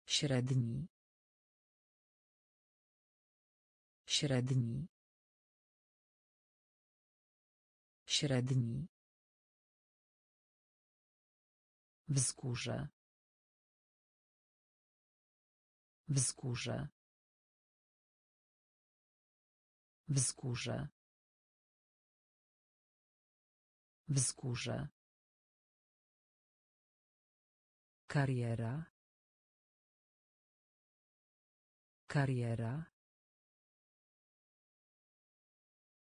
[SPEAKER 1] Średni. Średni. Średni. Wzgórze. Wzgórze. Wzgórze. Wzgórze. Kariera. Kariera.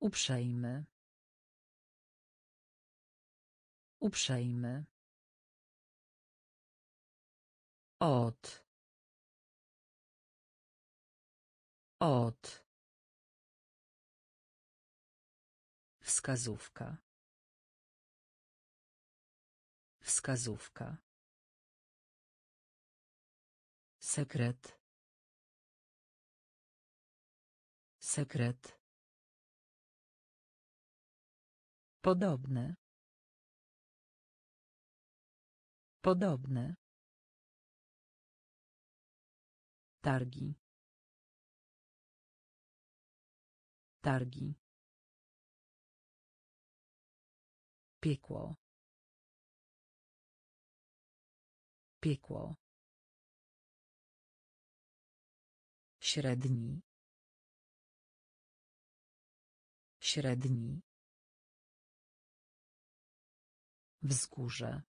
[SPEAKER 1] Uprzejmy. Uprzejmy. Od. Od. Wskazówka. Wskazówka. Sekret. Sekret. Podobne. Podobne. Targi. Targi. Piekło. Piekło. Średni. Średni. Wzgórze.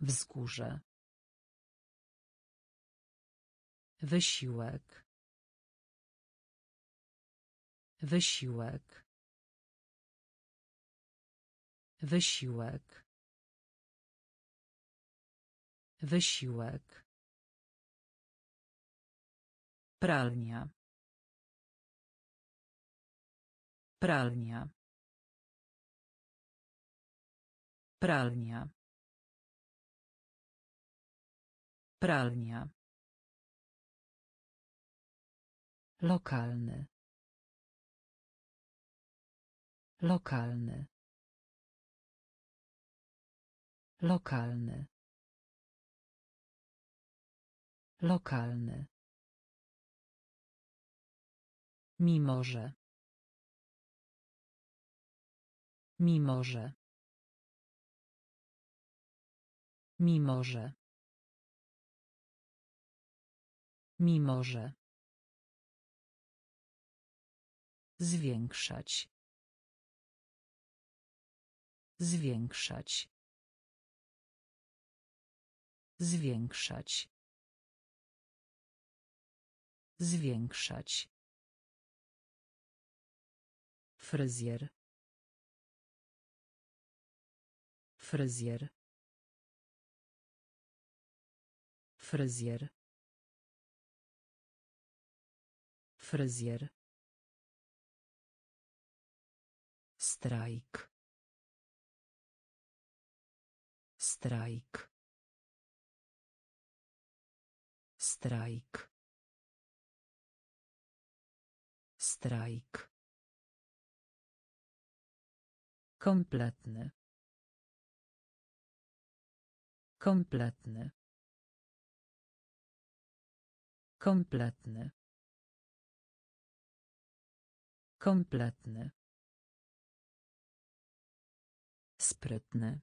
[SPEAKER 1] Wzgórze. Wysiłek. Wysiłek. Wysiłek. Wysiłek. Pralnia. Pralnia. Pralnia. Pralnia. Lokalny. Lokalny. Lokalny. Lokalny. Mimo że. Mimo że. Mimo że. Mimo że. Zwiększać. Zwiększać. Zwiększać. Zwiększać. Fryzjer. Fryzjer. Fryzjer. Fryzjer. Strajk. Strajk. Strajk. Strajk. Kompletny. Kompletny. Kompletny. Kompletny. Sprytny.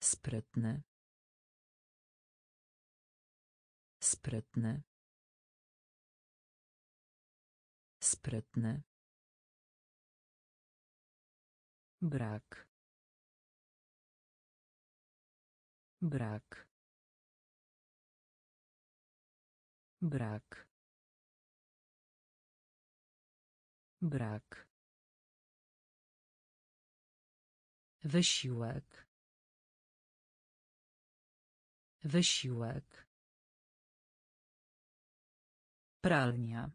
[SPEAKER 1] Sprytny. Sprytny. Sprytny. Brak. Brak. Brak. Brak. Wysiłek. Wysiłek. Pralnia.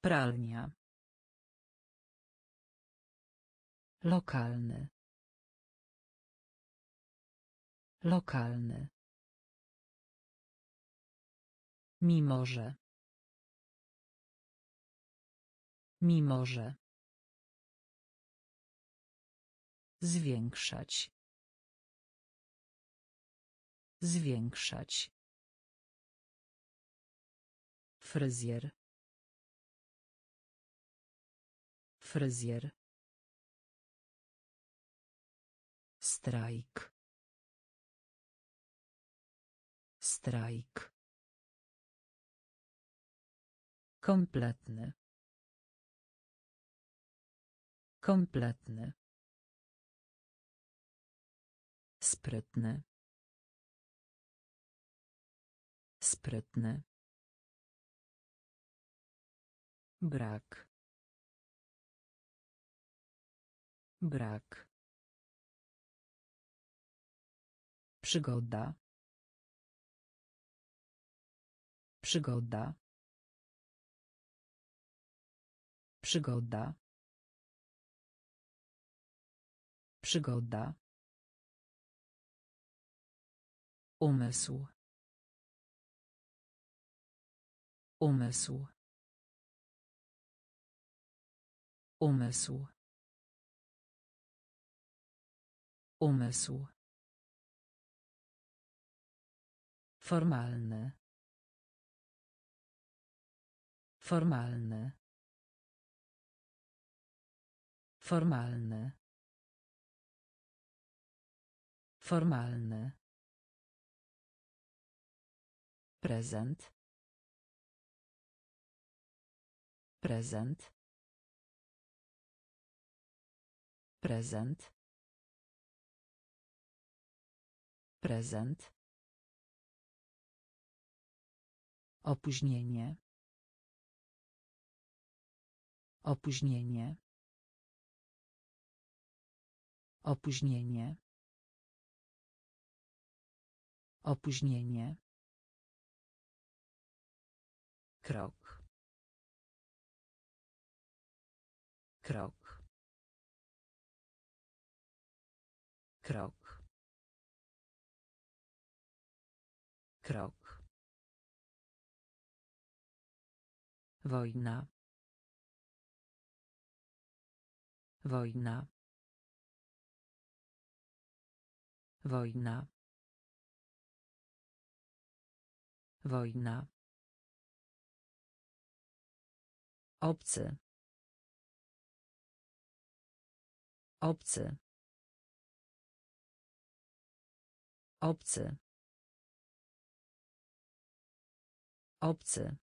[SPEAKER 1] Pralnia. Lokalny. Lokalny. Mimo że. Mimo że. Zwiększać. Zwiększać. Fryzjer. Fryzjer. Strajk. Strajk. Kompletny. Kompletny. Sprytny. Sprytny. Brak. Brak. Przygoda. Przygoda. Przygoda. Przygoda. Umysł. Umysł. Umysł. Umysł. Formalny. Formalny. Formalny. Formalny. Prezent. Prezent. Prezent. Prezent. Opóźnienie. Opóźnienie. Opóźnienie. Opóźnienie. Krok. Krok. Krok. Krok. Wojna. Wojna. Wojna. Wojna. Obcy. Obcy. Obcy. Obcy.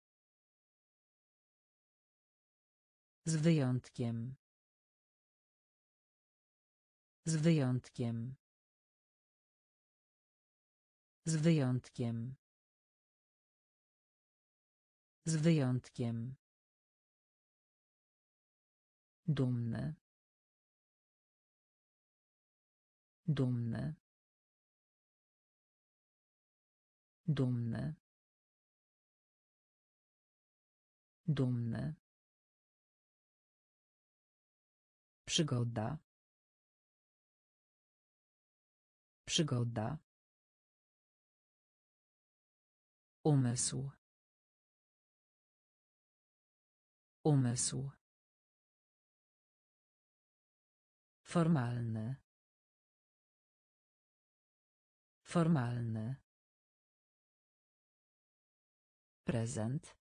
[SPEAKER 1] Z wyjątkiem. Z wyjątkiem. Z wyjątkiem. Z wyjątkiem. Dumny. Dumny. Dumny. Dumny. Przygoda. Przygoda. Umysł. Umysł. Formalny. Formalny. Prezent.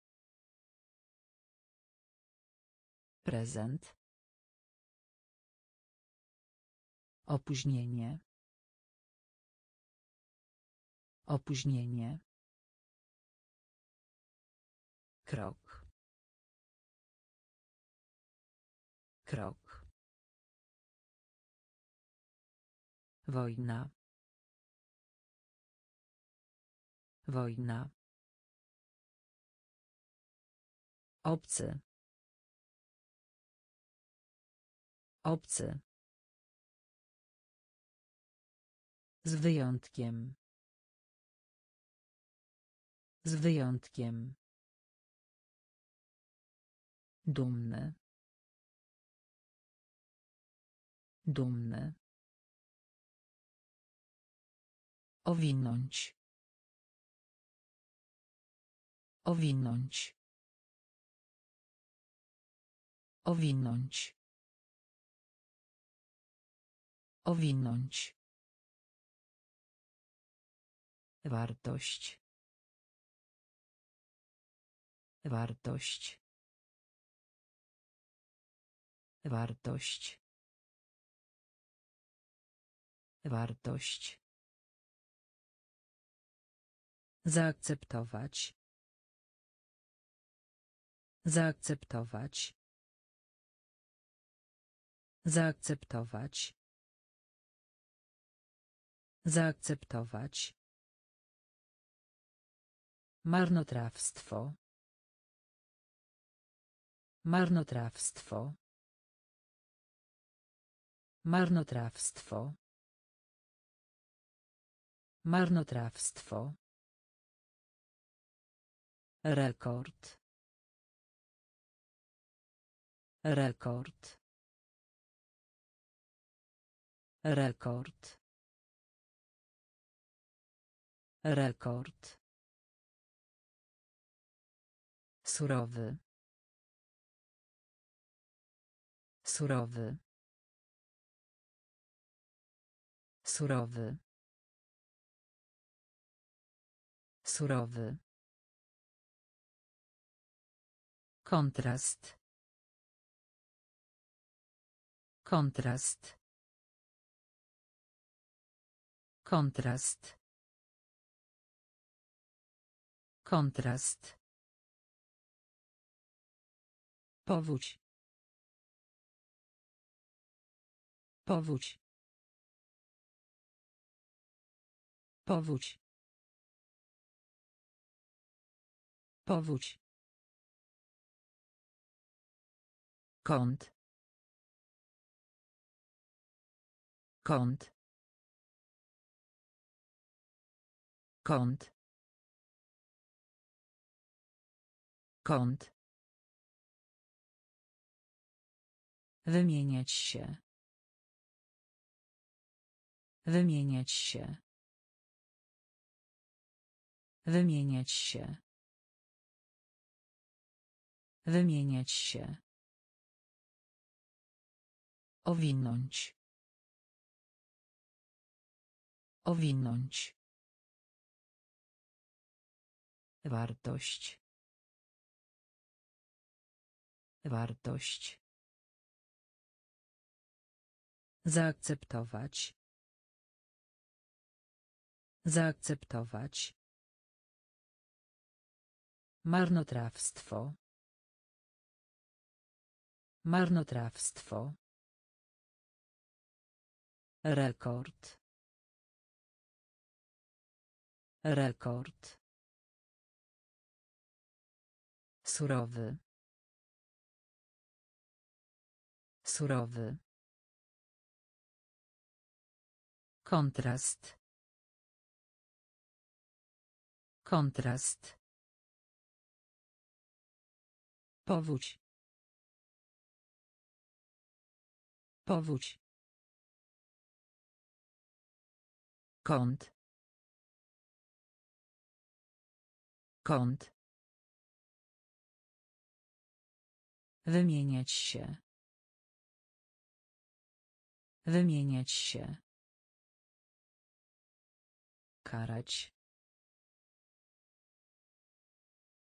[SPEAKER 1] Prezent. Opóźnienie. Opóźnienie. Krok. Krok. Wojna. Wojna. Obcy. Obcy. Z wyjątkiem. Z wyjątkiem. Dumny. Dumny. Owinąć. Owinąć. Owinąć. Owinąć. Wartość. Wartość. Wartość. Wartość. Zaakceptować. Zaakceptować. Zaakceptować. Zaakceptować. Marnotrawstwo. Marnotrawstwo. Marnotrawstwo. Marnotrawstwo. Rekord. Rekord. Rekord. Rekord. Surowy. Surowy. Surowy. Surowy. Kontrast. Kontrast. Kontrast. Kontrast. Powódź. Powódź. Powódź. Powódź. Kąt. Kąt. Kąt. Kąt. Wymieniać się. Wymieniać się. Wymieniać się. Wymieniać się. Owinąć. Owinąć. Wartość. Wartość. Zaakceptować. Zaakceptować. Marnotrawstwo. Marnotrawstwo. Rekord. Rekord. Surowy. Surowy. Kontrast. Kontrast. Powódź. Powódź. Kąt. Kąt. Wymieniać się. Wymieniać się. Karać.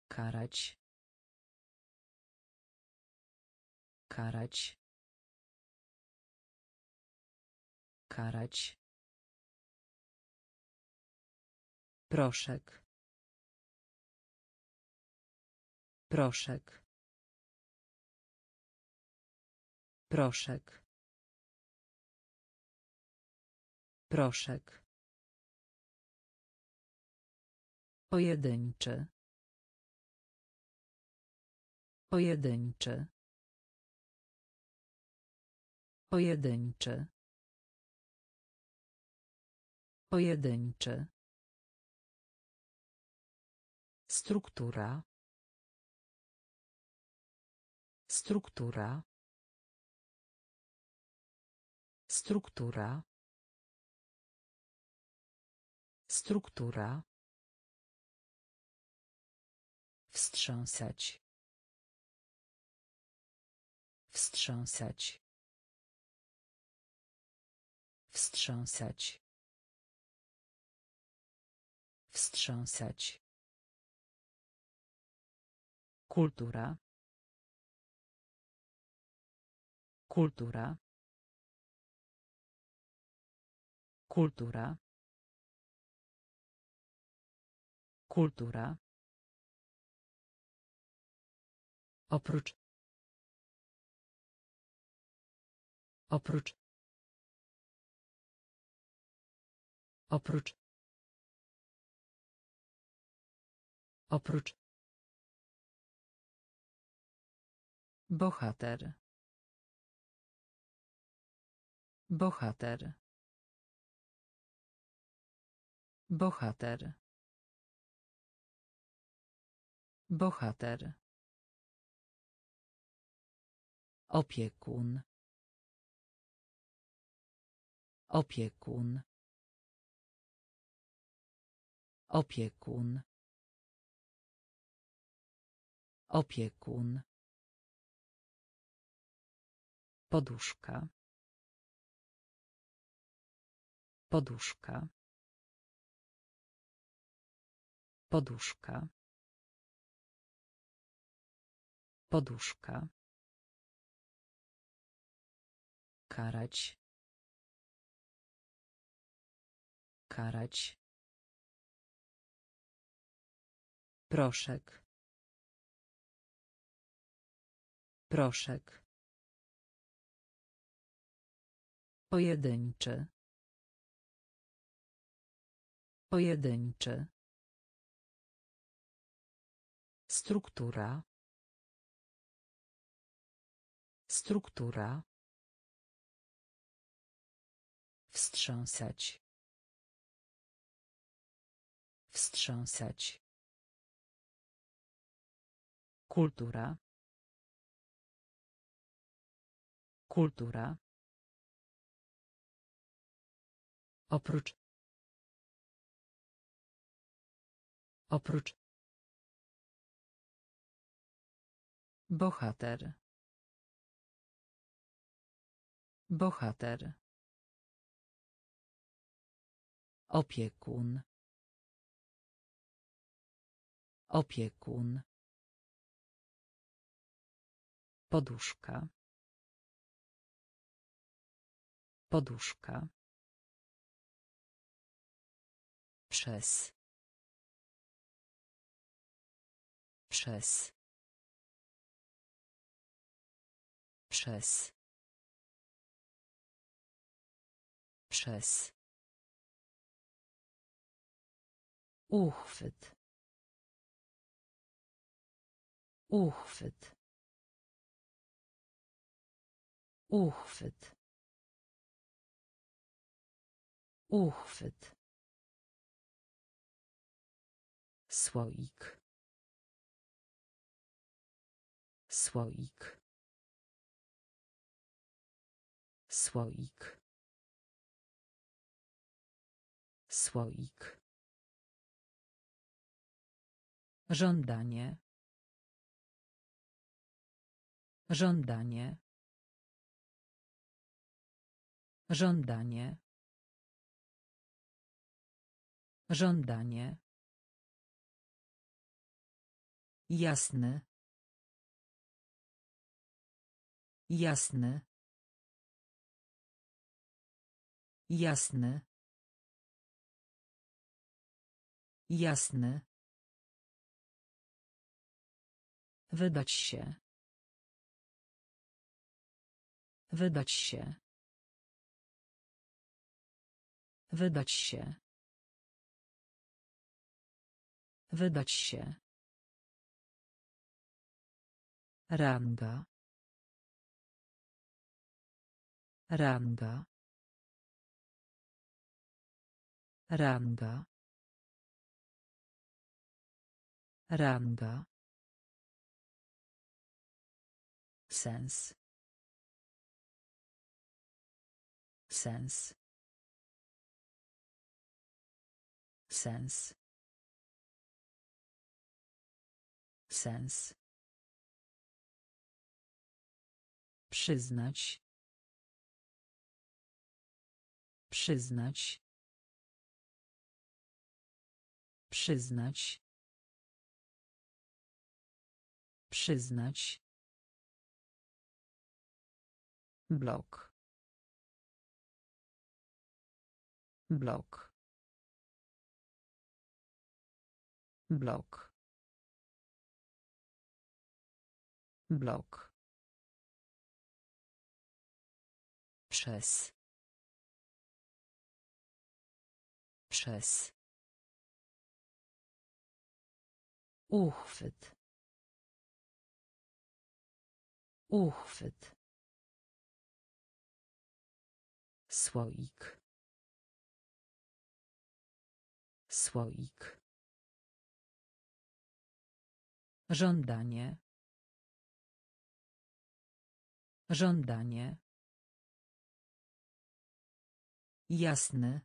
[SPEAKER 1] Karać. Karać. Karać. Proszek. Proszek. Proszek. Proszek. Pojedynczy. Pojedynczy. Pojedynczy. Pojedynczy. Struktura. Struktura. Struktura. Struktura. Wstrząsać. Wstrząsać. Wstrząsać. Wstrząsać. Kultura. Kultura. Kultura. Kultura. Oprócz. Oprócz. Oprócz. Oprócz. Bohater. Bohater. Bohater. Bohater. Opiekun. Opiekun. Opiekun. Opiekun. Poduszka. Poduszka. Poduszka. Poduszka. Karać. Karać. Proszek. Proszek. Pojedynczy. Pojedynczy. Struktura. Struktura. Wstrząsać. Wstrząsać. Kultura. Kultura. Oprócz. Oprócz. Bohater. Bohater. Opiekun. Opiekun. Poduszka. Poduszka. Przez. Przez. Przez. Przez. Uchwyt. Uchwyt. Uchwyt. Uchwyt. Słoik. Słoik. Słoik. Słoik. Żądanie. Żądanie. Żądanie. Żądanie. Jasny. Jasny. Jasny. Wydać się. Wydać się. Wydać się. Wydać się. Ranga. Ranga. Ranga. Ranga. Sens. Sens. Sens. Sens. Przyznać. Przyznać. Przyznać. Przyznać. Blok. Blok. Blok. Blok. Przez. Przez. Uchwyt. Uchwyt. Słoik. Słoik. Żądanie. Żądanie. Jasny.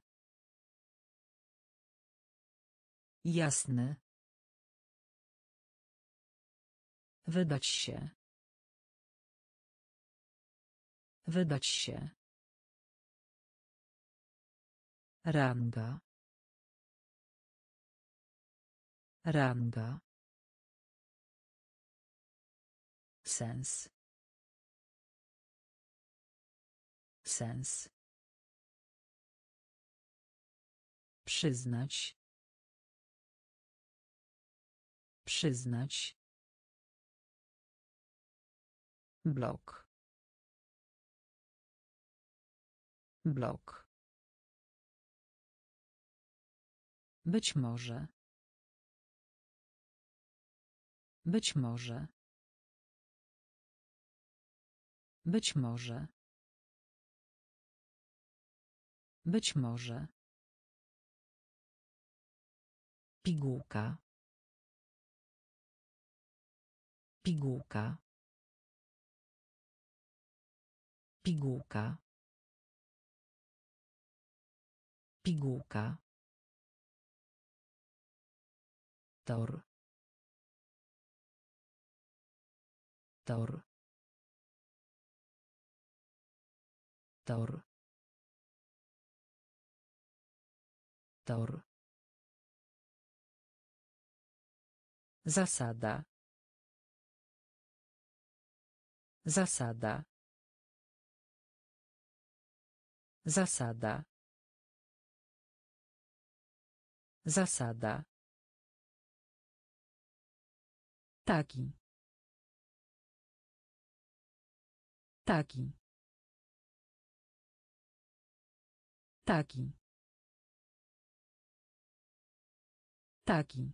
[SPEAKER 1] Jasny. Wydać się. Wydać się. Ranga. Ranga. Sens. Sens. Przyznać. Przyznać. Blok. Blok. Być może. Być może. Być może. Być może. Pigułka. Pigułka. Pigułka. Pigułka. Tor. Tor. Tor. Tor. Zasada. Zasada. Zasada. Zasada. Taki. Taki. Taki. Taki.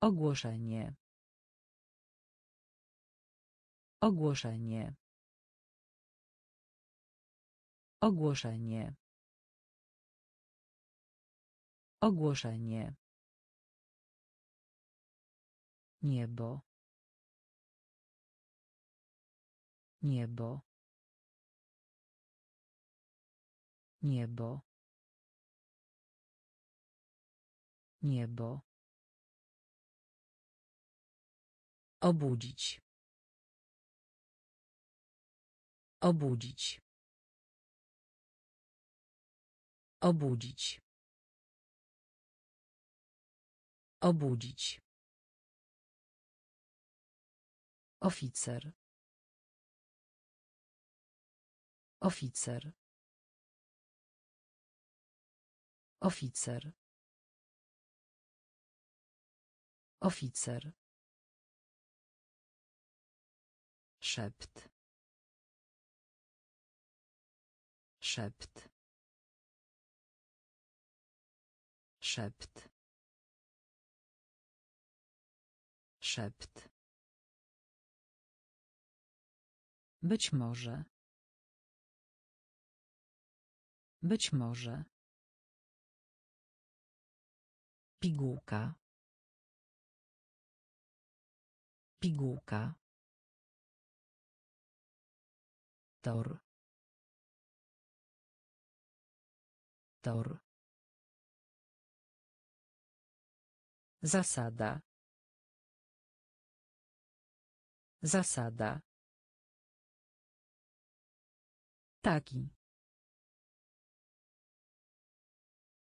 [SPEAKER 1] Ogłoszenie. Ogłoszenie. Ogłoszenie. Ogłoszenie. Niebo. Niebo. Niebo. Niebo. Obudzić. Obudzić. Obudzić. Obudzić. Oficer. Oficer. Oficer. Oficer. Szept. Szept. Szept. Szept. Być może. Być może. Pigułka. Pigułka. Tor. Pastor. Zasada. Zasada. Taki.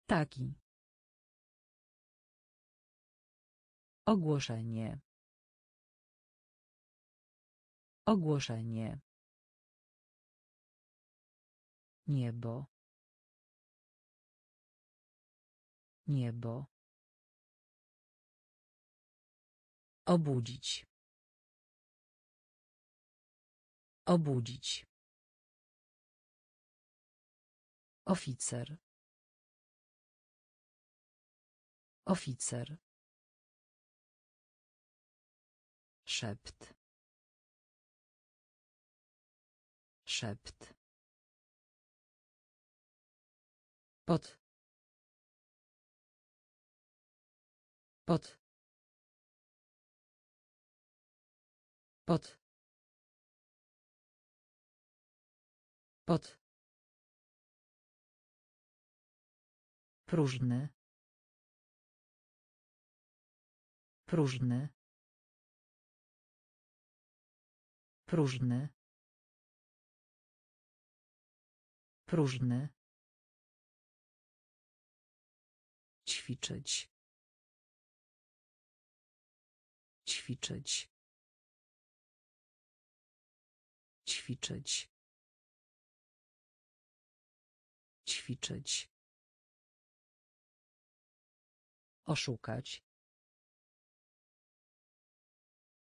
[SPEAKER 1] Taki. Ogłoszenie. Ogłoszenie. Niebo. Niebo. Obudzić. Obudzić. Oficer. Oficer. Szept. Szept. Pod. Pod. Pod. Pod. Próżny. Próżny. Próżny. Próżny. Ćwiczyć. Ćwiczyć. Ćwiczyć. Ćwiczyć. Oszukać.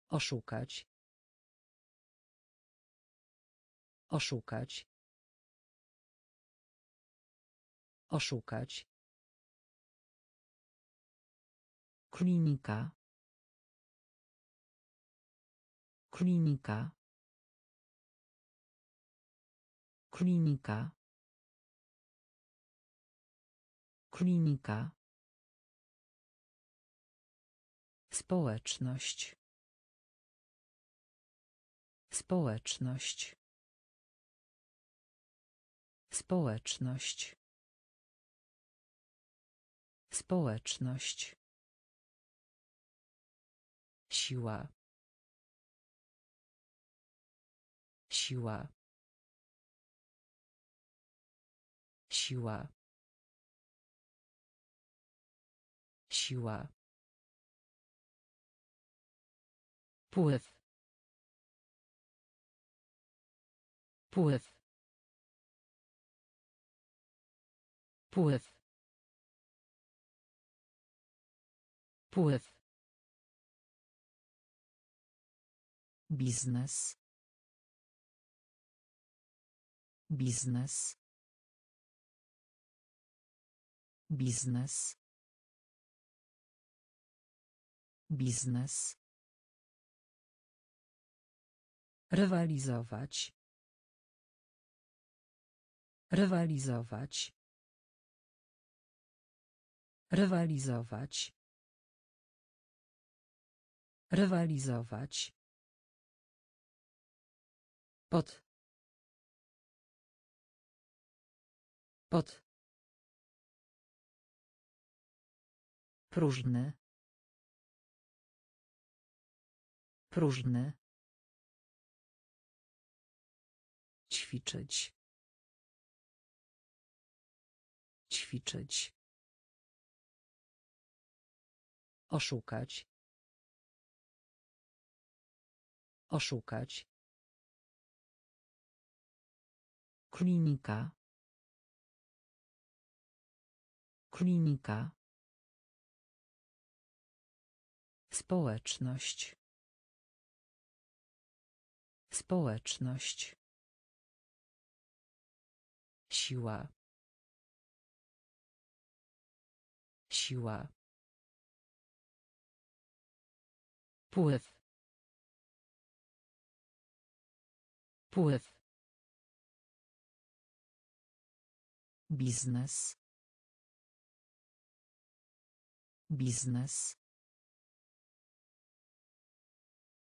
[SPEAKER 1] Oszukać. Oszukać. Oszukać. Klinika. Klinika. Klinika. Klinika. Społeczność. Społeczność. Społeczność. Społeczność. Siła. Siła. Siła. Siła. Pływ. Pływ. Pływ. Pływ. Biznes. Biznes. Biznes. Biznes. Rywalizować. Rywalizować. Rywalizować. Rywalizować. Pod. Pod. Próżny. Próżny. Ćwiczyć. Ćwiczyć. Oszukać. Oszukać. Klinika. Klinika. Społeczność. Społeczność. Siła. Siła. Pływ. Pływ. Biznes. Biznes.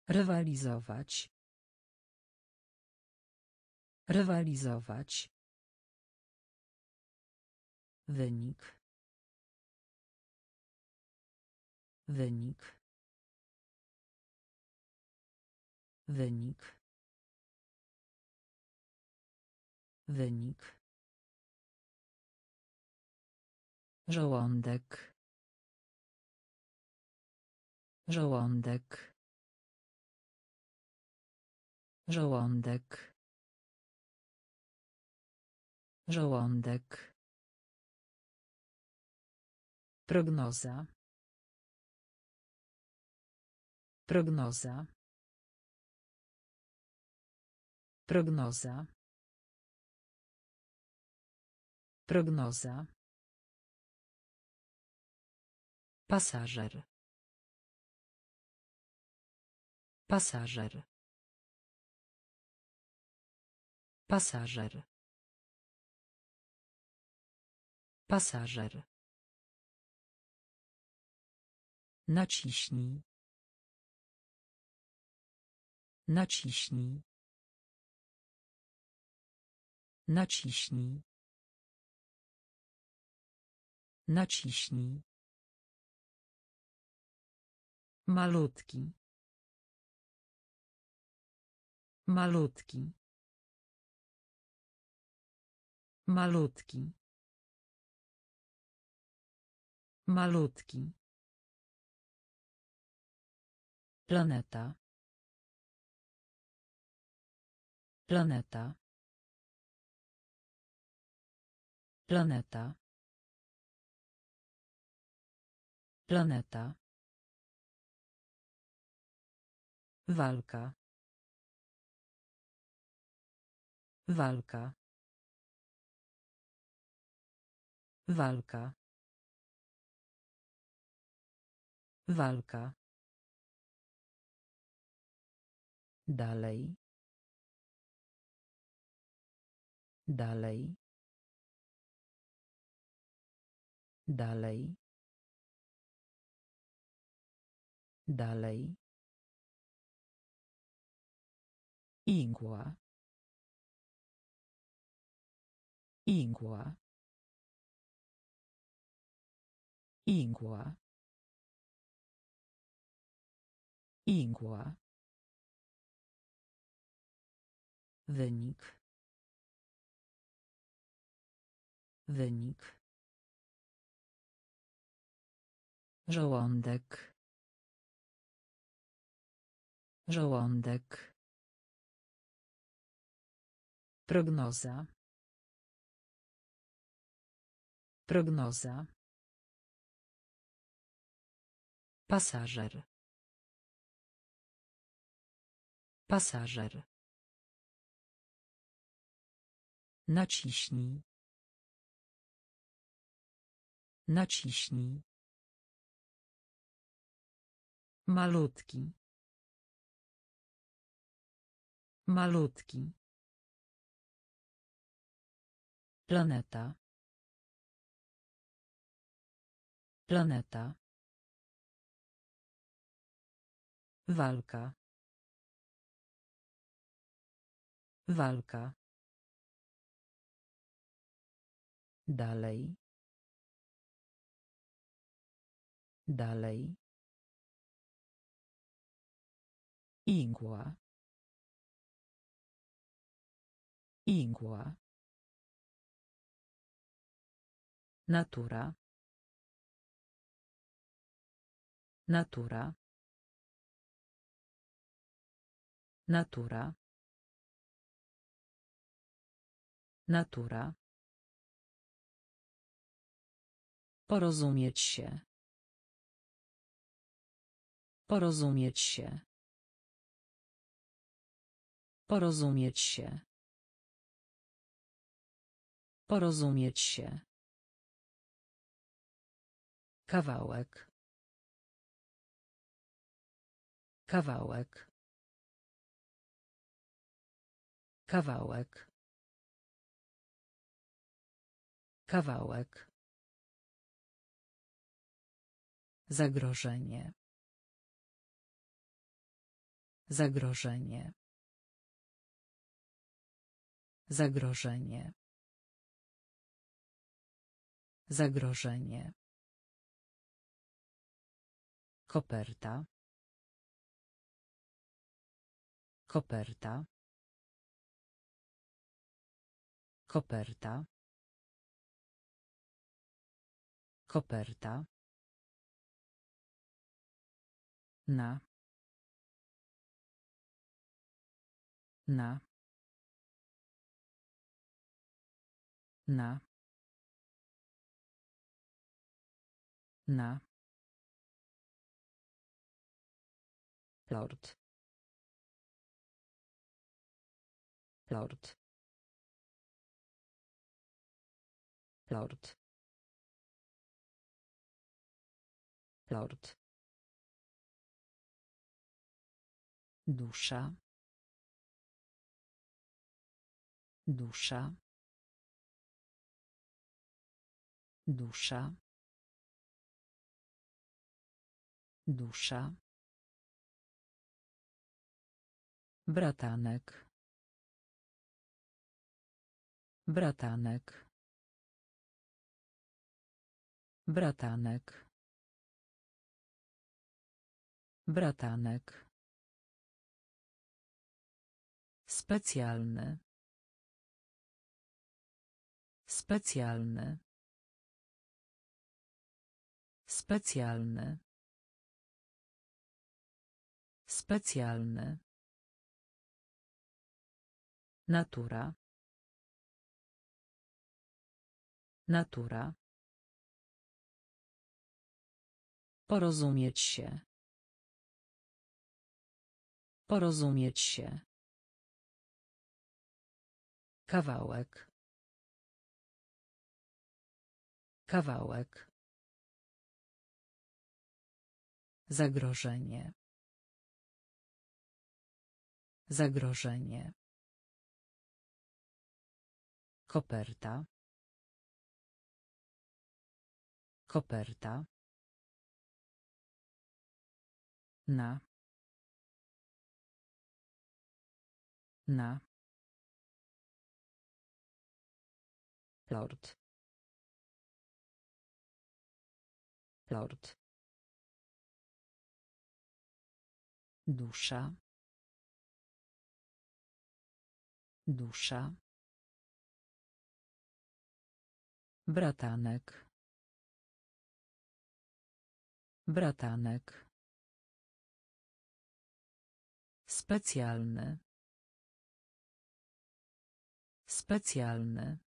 [SPEAKER 1] Rywalizować. Rywalizować. Wynik. Wynik. Wynik. Wynik. Żołądek. Żołądek. Żołądek. Żołądek. Prognoza. Prognoza. Prognoza. Prognoza. Pasażer. Pasażer. Pasażer. Pasażer. Naciśnij. Naciśnij. Naciśnij. Naciśnij. Malutki. Malutki. Malutki. Malutki. Planeta. Planeta. Planeta. Planeta. Walka. Walka. Walka. Walka. Dalej. Dalej. Dalej. Dalej. Igła. Igła. Igła. Igła. Wynik. Wynik. Żołądek. Żołądek. Prognoza. Prognoza. Pasażer. Pasażer. Naciśnij. Naciśnij. Malutki. Malutki. Planeta. Planeta. Walka. Walka. Dalej. Dalej. Igła. Igła. Natura. Natura. Natura. Natura. Porozumieć się. Porozumieć się. Porozumieć się. Porozumieć się. Kawałek. Kawałek. Kawałek. Kawałek. Zagrożenie. Zagrożenie. Zagrożenie. Zagrożenie. Koperta. Koperta. Koperta. Koperta. Na. Na. Na. Na. Lord. Lord. Lord. Lord. Dusza. Dusza. Dusza. Dusza. Bratanek. Bratanek. Bratanek. Bratanek. Specjalny. Specjalny. Specjalny. Specjalny. Natura. Natura. Porozumieć się. Porozumieć się. Kawałek. Kawałek. Zagrożenie. Zagrożenie. Koperta. Koperta. Na. Na. Lord. Lord. Dusza. Dusza. Bratanek. Bratanek. Specjalny. Specjalny.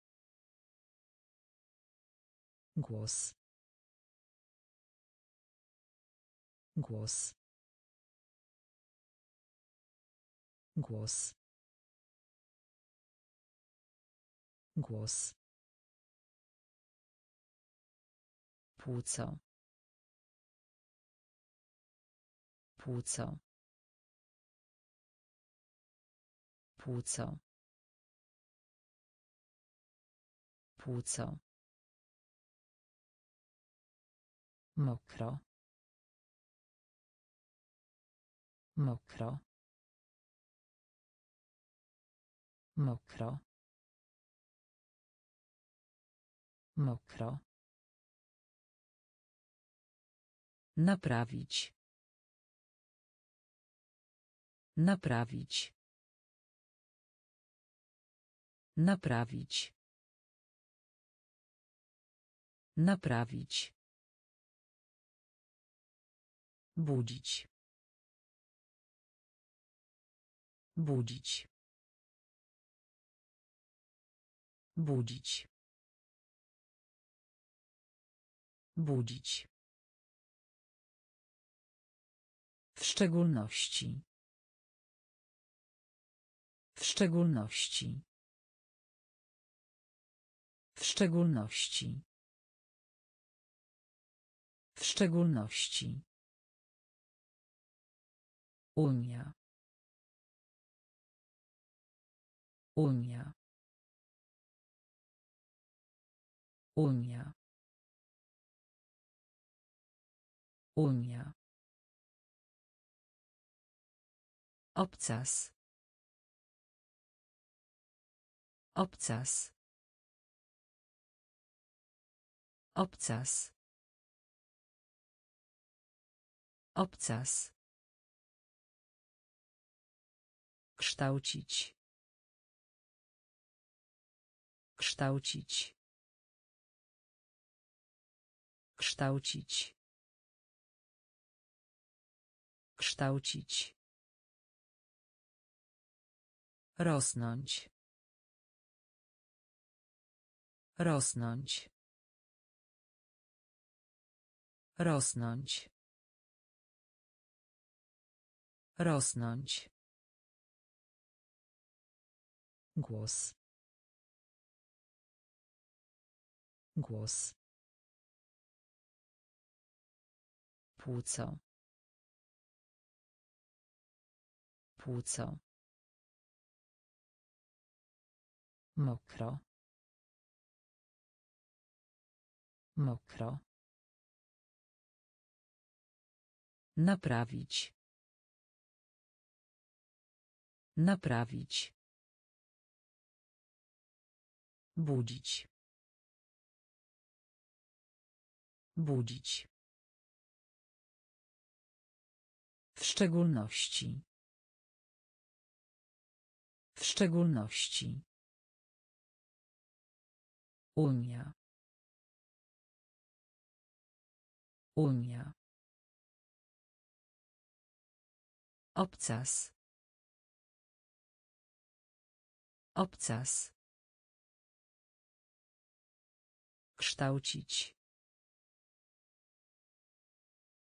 [SPEAKER 1] Głos. Głos. Głos. Głos. Płuco. Płuco. Płuco. Płuco. Mokro. Mokro. Mokro. Mokro. Naprawić. Naprawić. Naprawić. Naprawić. Budzić. Budzić. Budzić. Budzić. W szczególności. W szczególności. W szczególności. W szczególności. Unia. Unia. Unia. Unia. Obcas. Obcas. Obcas. Obcas. Kształcić. Kształcić. Kształcić. Kształcić. Rosnąć. Rosnąć. Rosnąć. Rosnąć. Głos. Głos. Płuco. Płuco. Mokro. Mokro. Naprawić. Naprawić. Budzić. Budzić. W szczególności. W szczególności. Unia. Unia. Obcas. Obcas. Kształcić.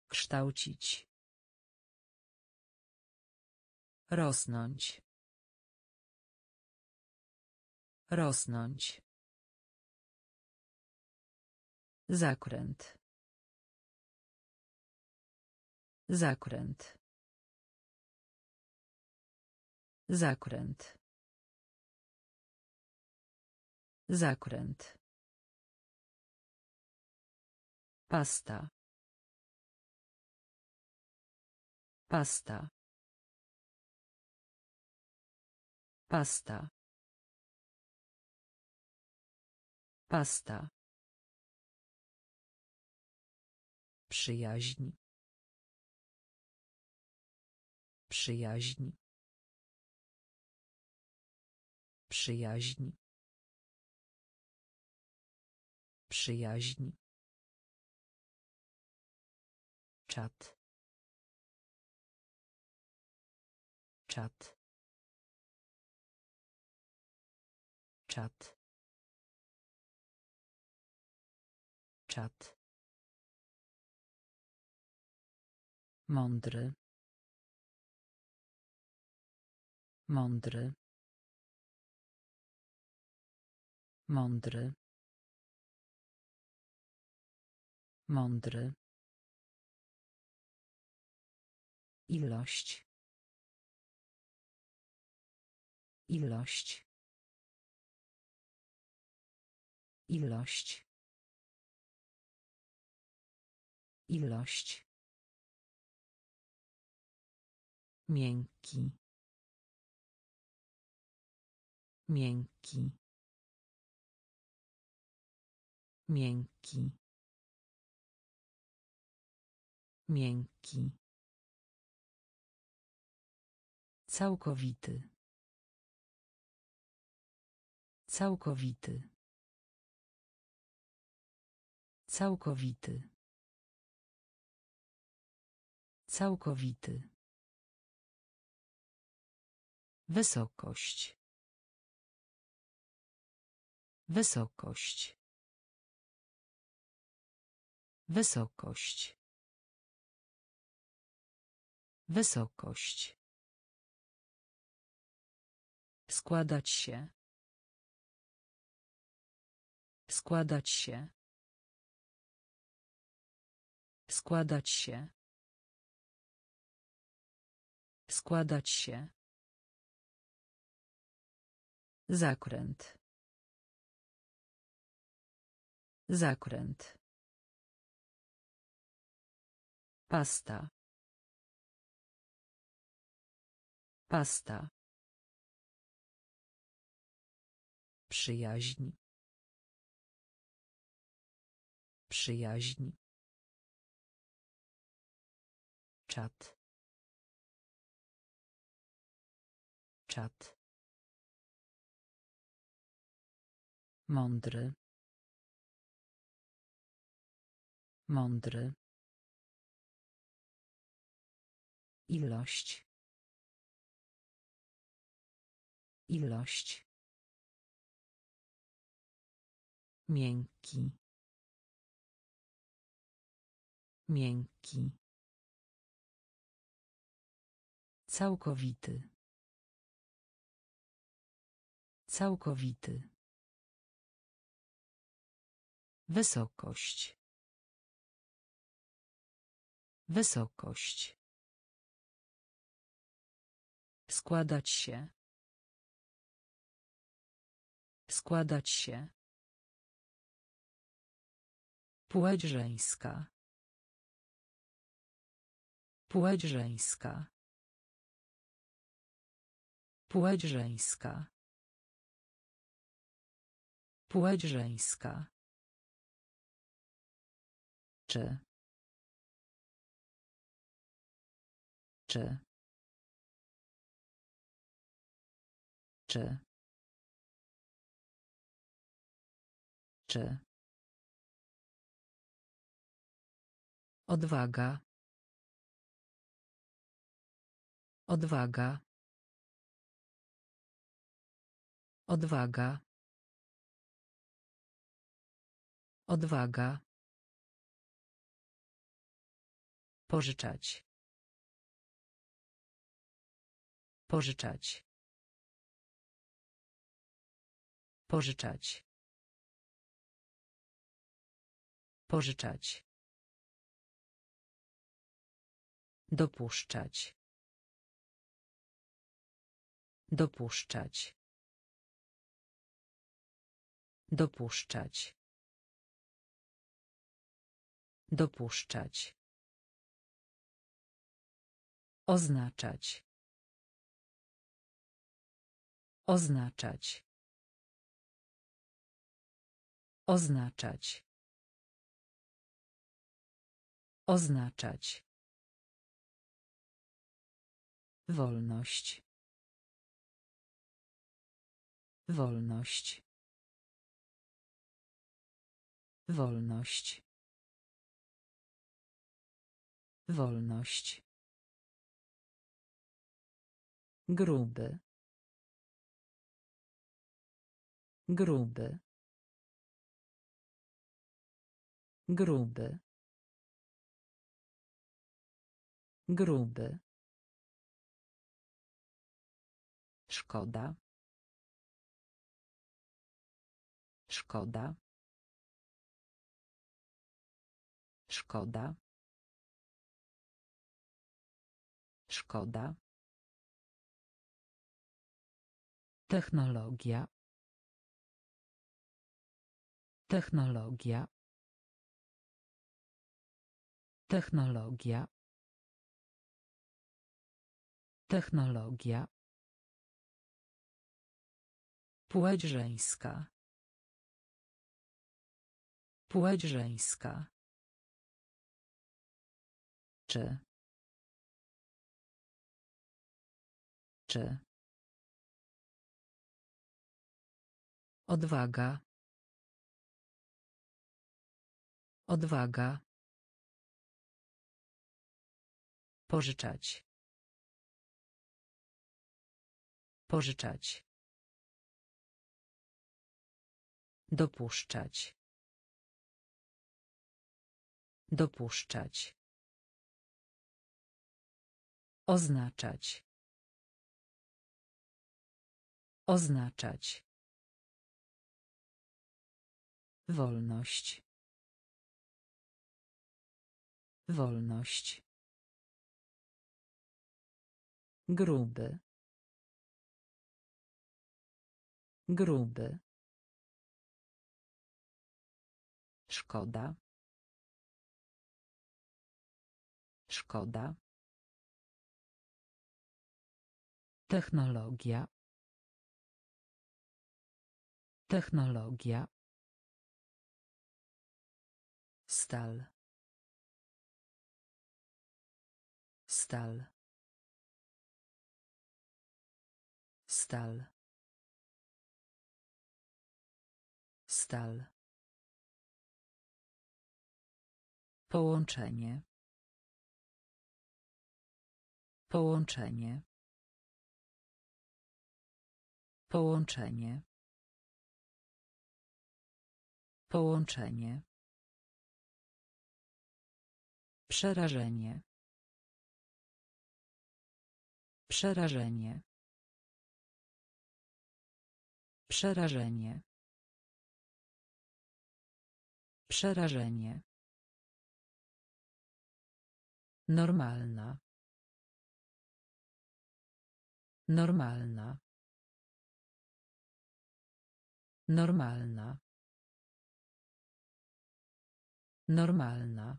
[SPEAKER 1] Kształcić. Rosnąć. Rosnąć. Zakręt. Zakręt. Zakręt. Zakręt. Pasta. Pasta. Pasta. Pasta. Przyjaźń. Przyjaźń. Przyjaźń. Przyjaźń. Czat. Czat. Czat. Czat. Mądry. Mądry. Mądry. Mądry. Ilość. Ilość. Ilość. Ilość. Miękki. Miękki. Miękki. Miękki. Całkowity. Całkowity. Całkowity. Całkowity. Wysokość. Wysokość. Wysokość. Wysokość. Składać się. Składać się. Składać się. Składać się. Zakręt. Zakręt. Pasta. Pasta. Przyjaźń. Przyjaźń. Czat. Czat. Mądry. Mądry. Ilość. Ilość. Miękki. Miękki. Całkowity. Całkowity. Wysokość. Wysokość. Składać się. Składać się. Płeć żeńska. Płeć żeńska. Płeć żeńska. Płeć żeńska. Czy. Czy. Czy. Czy. Odwaga. Odwaga. Odwaga. Odwaga. Pożyczać. Pożyczać. Pożyczać. Pożyczać. Dopuszczać. Dopuszczać. Dopuszczać. Dopuszczać. Oznaczać. Oznaczać. Oznaczać. Oznaczać. Wolność. Wolność. Wolność. Wolność. Gruby. Gruby. Gruby. Gruby. Szkoda. Szkoda. Szkoda. Szkoda. Technologia. Technologia. Technologia. Technologia. Płeć żeńska. Płeć żeńska. Czy. Czy. Odwaga. Odwaga. Pożyczać. Pożyczać. Dopuszczać. Dopuszczać. Oznaczać. Oznaczać. Wolność. Wolność. Gruby. Gruby. Szkoda. Szkoda. Technologia. Technologia. Stal. Stal. Stal. Stal. Połączenie. Połączenie. Połączenie. Połączenie. Przerażenie. Przerażenie. Przerażenie. Przerażenie. Normalna. Normalna. Normalna. Normalna.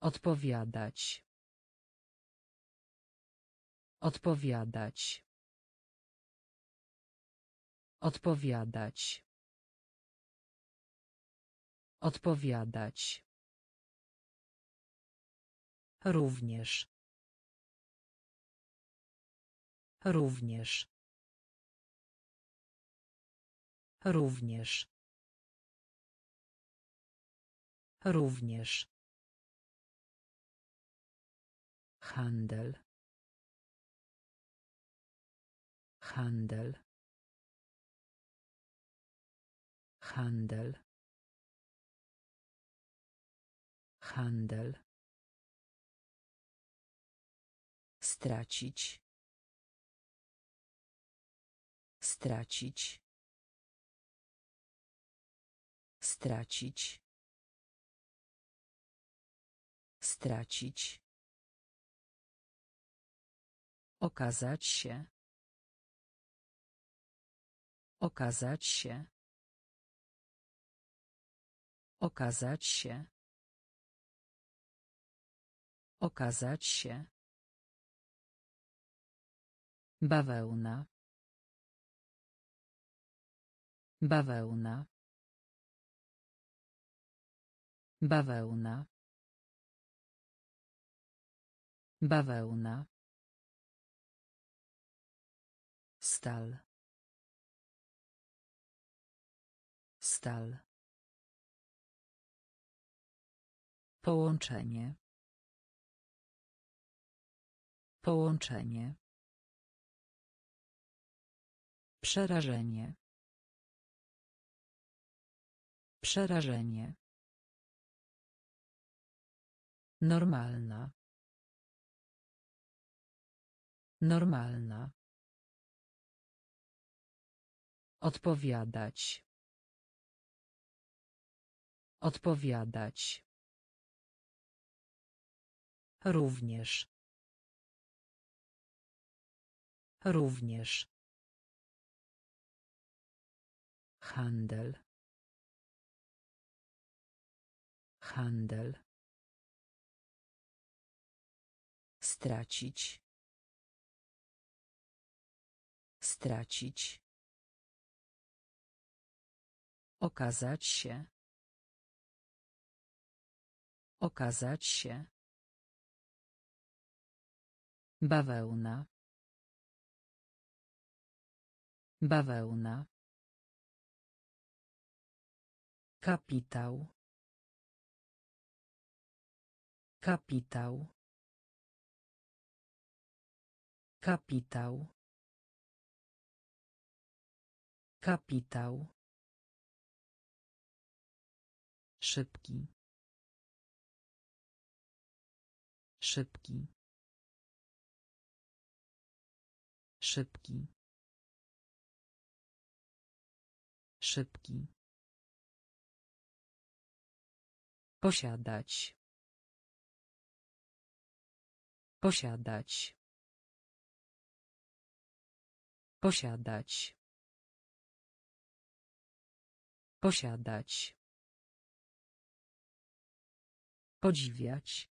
[SPEAKER 1] Odpowiadać. Odpowiadać. Odpowiadać. Odpowiadać. Również. Również. Również. Również. Handel. Handel. Handel. Handel. Stracić. Stracić. Stracić. Stracić. Okazać się. Okazać się. Okazać się. Okazać się. Bawełna. Bawełna. Bawełna. Bawełna. Stal. Stal. Połączenie. Połączenie. Przerażenie. Przerażenie. Normalna. Normalna. Odpowiadać. Odpowiadać. Również. Również. Handel. Handel. Stracić. Stracić. Okazać się. Okazać się. Bawełna. Bawełna. Kapitał. Kapitał. Kapitał. Kapitał. Szybki. Szybki. Szybki. Szybki. Posiadać. Posiadać. Posiadać. Posiadać. Podziwiać.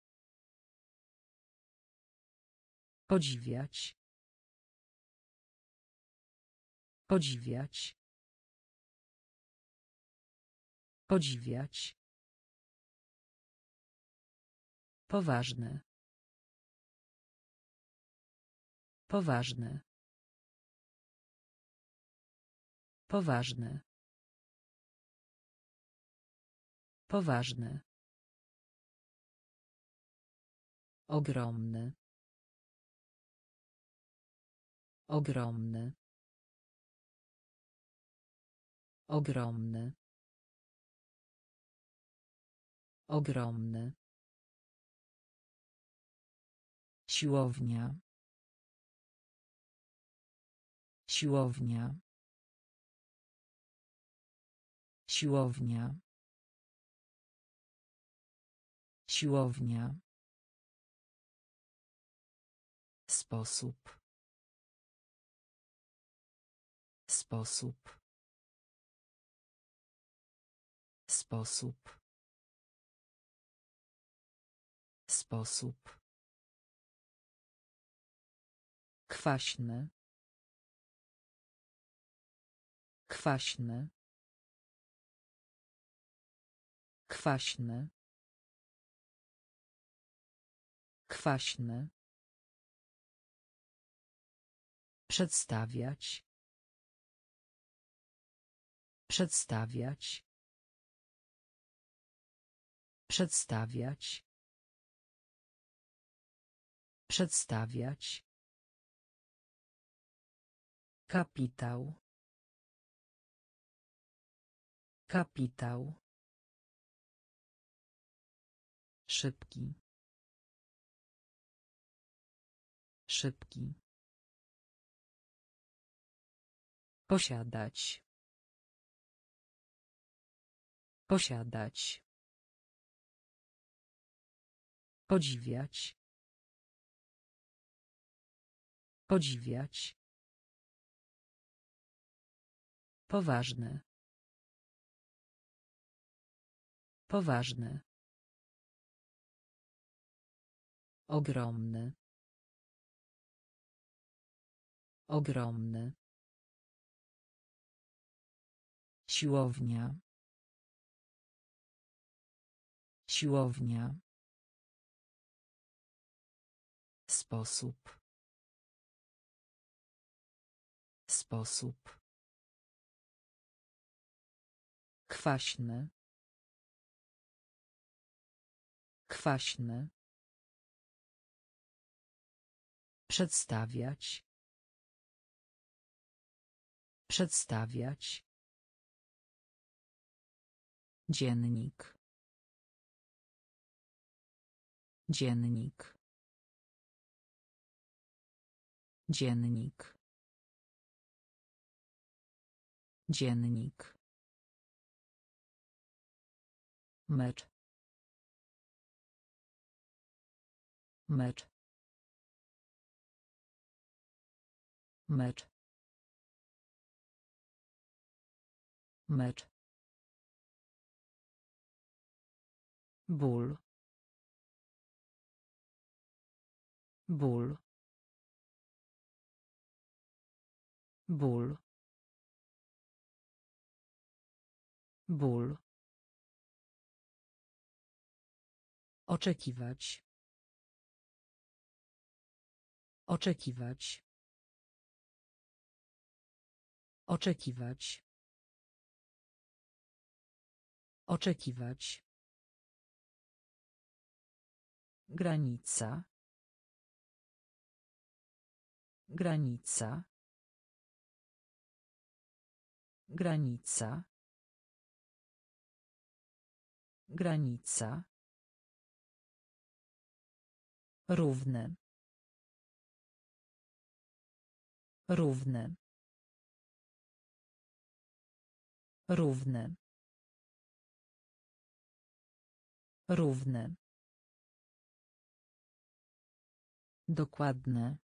[SPEAKER 1] Podziwiać. Podziwiać. Podziwiać. Poważny. Poważny. Poważny. Poważny. Ogromny. Ogromny. Ogromny. Ogromny. Siłownia. Siłownia. Siłownia. Siłownia. Sposób. Sposób. Sposób. Sposób. Kwaśny. Kwaśny. Kwaśny. Kwaśny. Przedstawiać. Przedstawiać. Przedstawiać. Przedstawiać. Kapitał. Kapitał. Szybki. Szybki. Posiadać. Posiadać. Podziwiać. Podziwiać. Poważny. Poważny. Ogromny. Ogromny. Siłownia. Siłownia. Sposób. Sposób. Kwaśny. Kwaśny. Przedstawiać. Przedstawiać. Dziennik. Dziennik. Dziennik. Dziennik. Mecz. Mecz. Mecz. Mecz. Ból. Ból. Ból. Ból. Oczekiwać. Oczekiwać. Oczekiwać. Oczekiwać. Granica. Granica. Granica. Granica. Równe. Równe. Równe. Równe. Dokładne.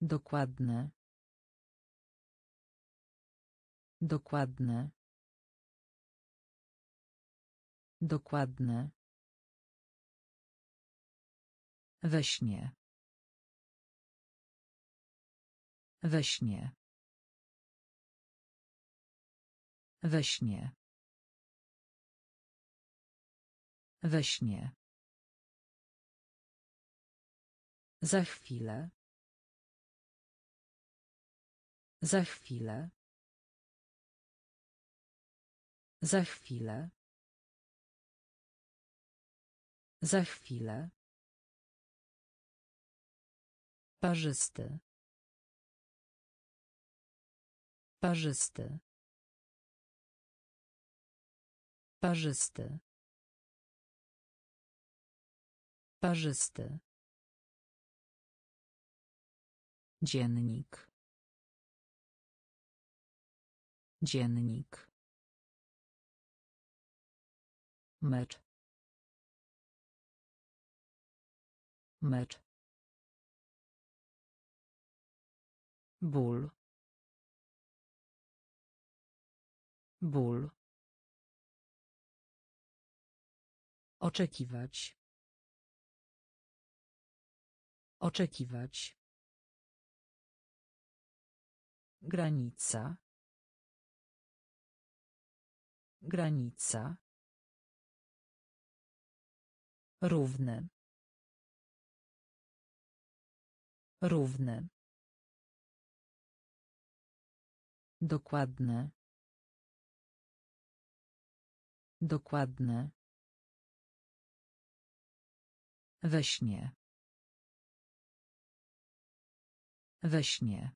[SPEAKER 1] Dokładne. Dokładne. Dokładne. We śnie. We śnie. We śnie. We śnie. Za chwilę. Za chwilę. Za chwilę. Za chwilę. Parzysty. Parzysty. Parzysty. Parzysty. Dziennik. Dziennik. Mecz. Mecz. Ból. Ból. Oczekiwać. Oczekiwać. Granica. Granica. Równy. Równy. Dokładne. Dokładne. We śnie. We śnie.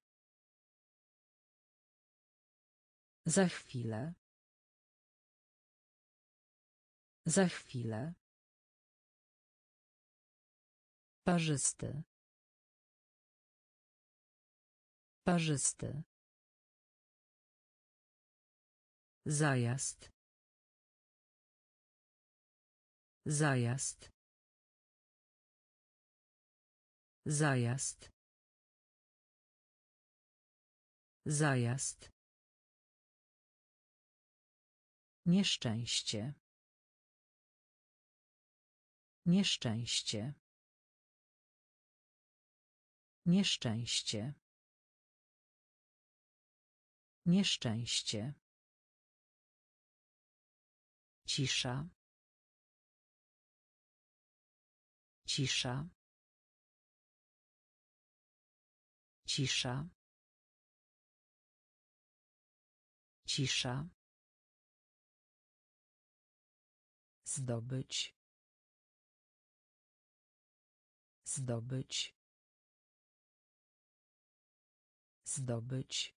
[SPEAKER 1] Za chwilę. Za chwilę. Parzysty. Parzysty. Zajazd. Zajazd. Zajazd. Zajazd. Nieszczęście. Nieszczęście. Nieszczęście. Nieszczęście. Cisza. Cisza. Cisza. Cisza. Zdobyć. Zdobyć. Zdobyć.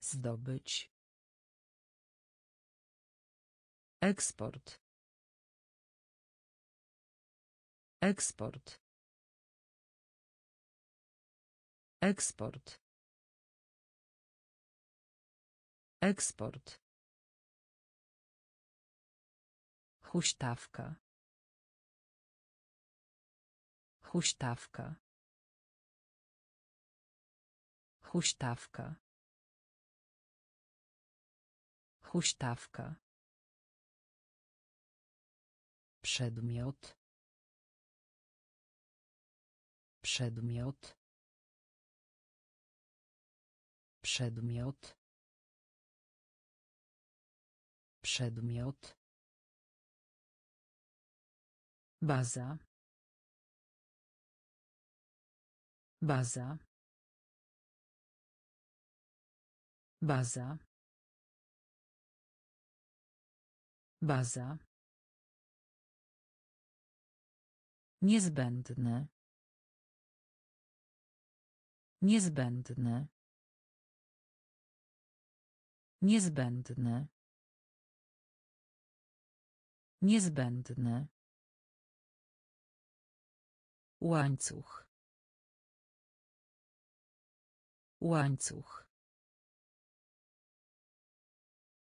[SPEAKER 1] Zdobyć. Eksport. Eksport. Eksport. Eksport. Huśtawka. Huśtawka. Huśtawka. Huśtawka. Przedmiot. Przedmiot. Przedmiot. Przedmiot. Baza. Baza. Baza. Baza. Niezbędne. Niezbędne. Niezbędne. Niezbędne. Łańcuch. Łańcuch.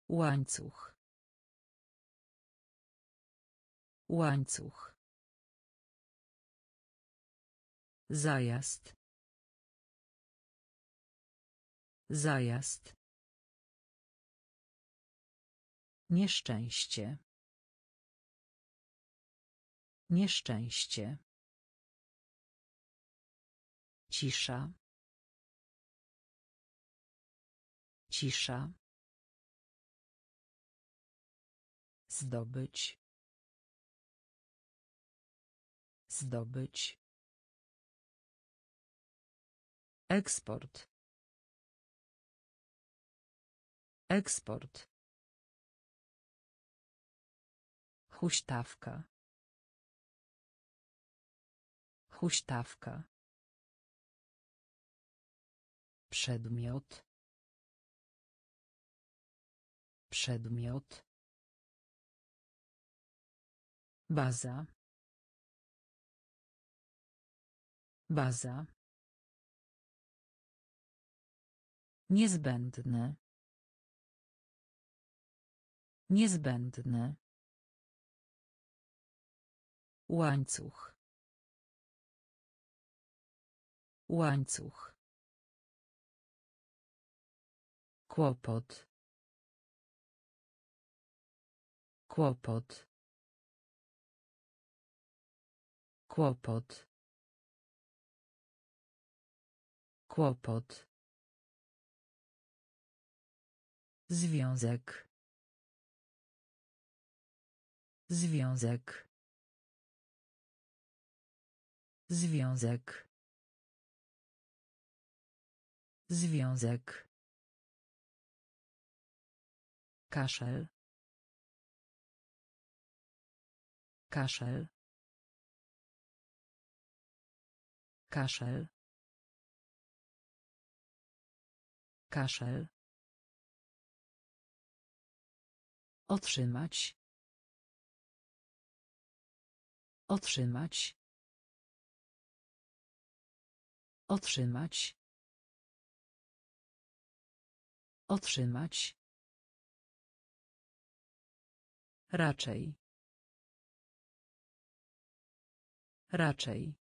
[SPEAKER 1] Łańcuch. Łańcuch. Zajazd. Zajazd. Nieszczęście. Nieszczęście. Cisza. Cisza. Zdobyć. Zdobyć. Eksport. Eksport. Huśtawka. Huśtawka. Przedmiot. Przedmiot. Baza. Baza. Niezbędne. Niezbędne. Łańcuch. Łańcuch. Kłopot. Kłopot. Kłopot. Kłopot. Związek. Związek. Związek. Związek. Kaszel. Kaszel. Kaszel. Kaszel. Otrzymać. Otrzymać. Otrzymać. Otrzymać. Raczej. Raczej.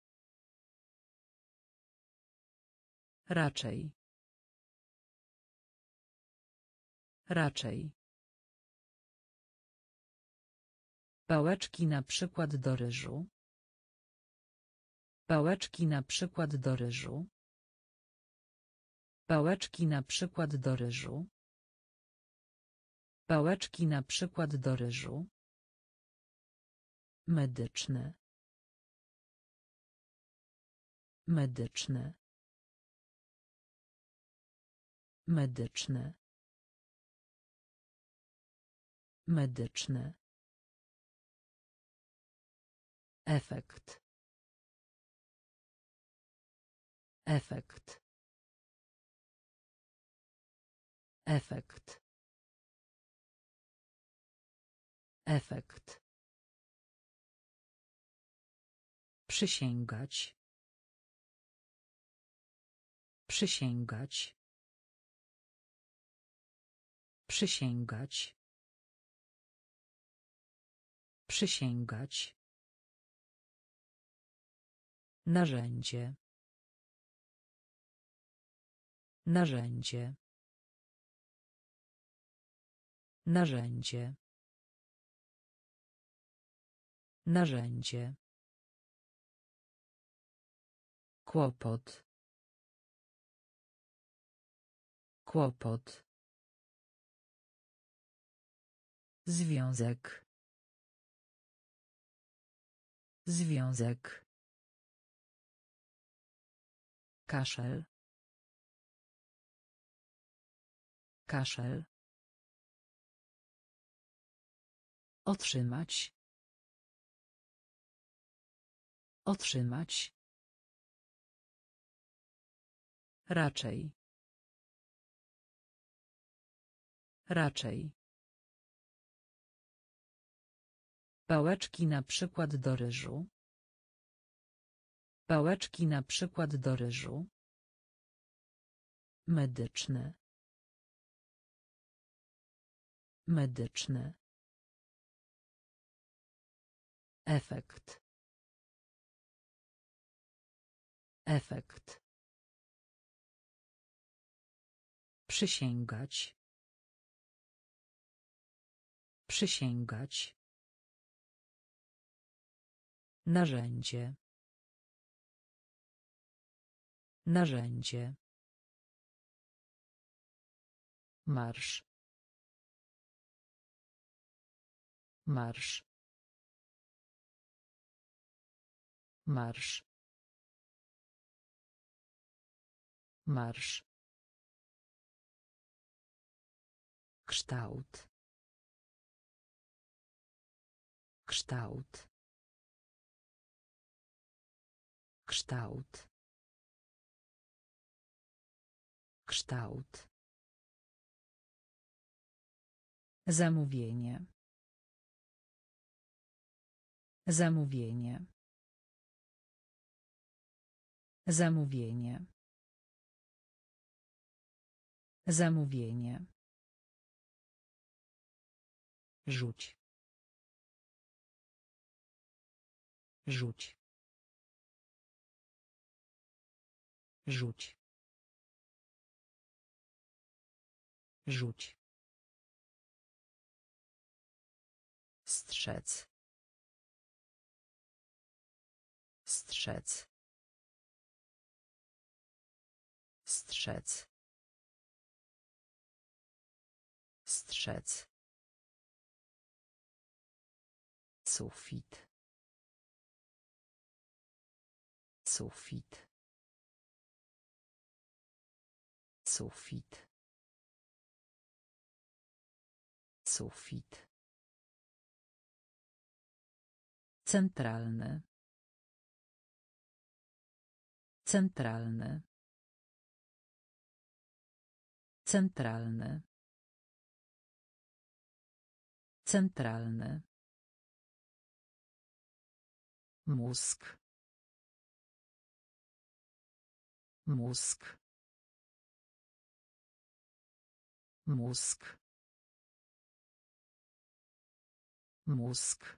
[SPEAKER 1] Raczej. Raczej. Pałeczki na przykład do ryżu. Pałeczki na przykład do ryżu. Pałeczki na przykład do ryżu. Pałeczki na przykład do ryżu. Medyczne. Medyczne. Medyczne. Medyczne. Efekt. Efekt. Efekt. Efekt. Przysięgać. Przysięgać. Przysięgać. Przysięgać. Narzędzie. Narzędzie. Narzędzie. Narzędzie. Kłopot. Kłopot. Związek. Związek. Kaszel. Kaszel. Otrzymać. Otrzymać. Raczej. Raczej. Pałeczki na przykład do ryżu. Pałeczki na przykład do ryżu. Medyczne. Medyczne. Efekt. Efekt. Przysięgać. Przysięgać. Narzędzie. Narzędzie. Marsz. Marsz. Marsz. Marsz. Kształt. Kształt. Kształt. Kształt. Zamówienie. Zamówienie. Zamówienie. Zamówienie. Rzuć. Rzuć. Rzuć. Rzuć. Strzec. Strzec. Strzec. Strzec. Sufit. Sufit. Sufit. Sufit. Centralny. Centralny. Centralny. Centralny. Mózg. Mózg. Mózg. Mózg.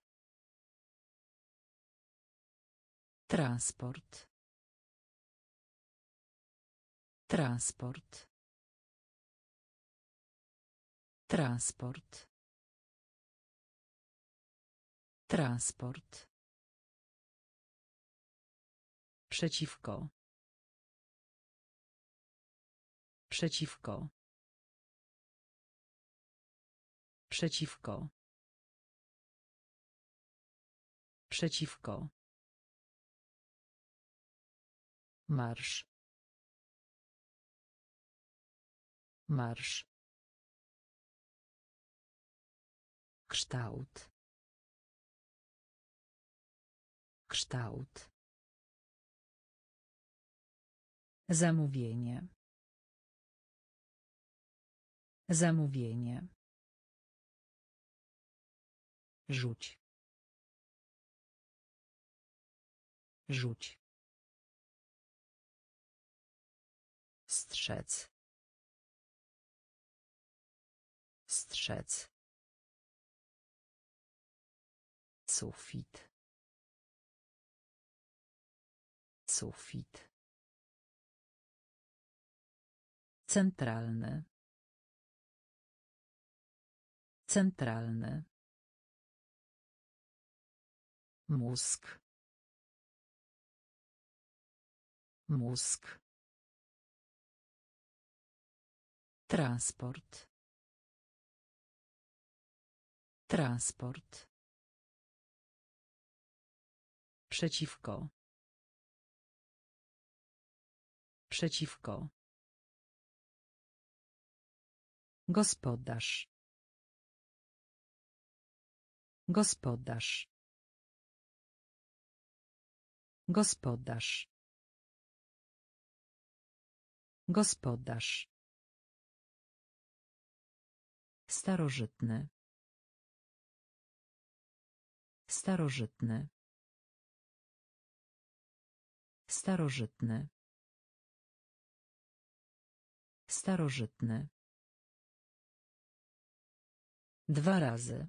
[SPEAKER 1] Transport. Transport. Transport. Transport. Przeciwko. Przeciwko. Przeciwko. Przeciwko. Marsz. Marsz. Kształt. Kształt. Zamówienie. Zamówienie. Rzuć. Rzuć. Strzec. Strzec. Sufit. Sufit. Centralny. Centralny. Mózg. Mózg. Transport. Transport. Przeciwko. Przeciwko. Gospodarz. Gospodarz. Gospodarz. Gospodarz. Starożytny. Starożytny. Starożytny. Starożytny. Dwa razy.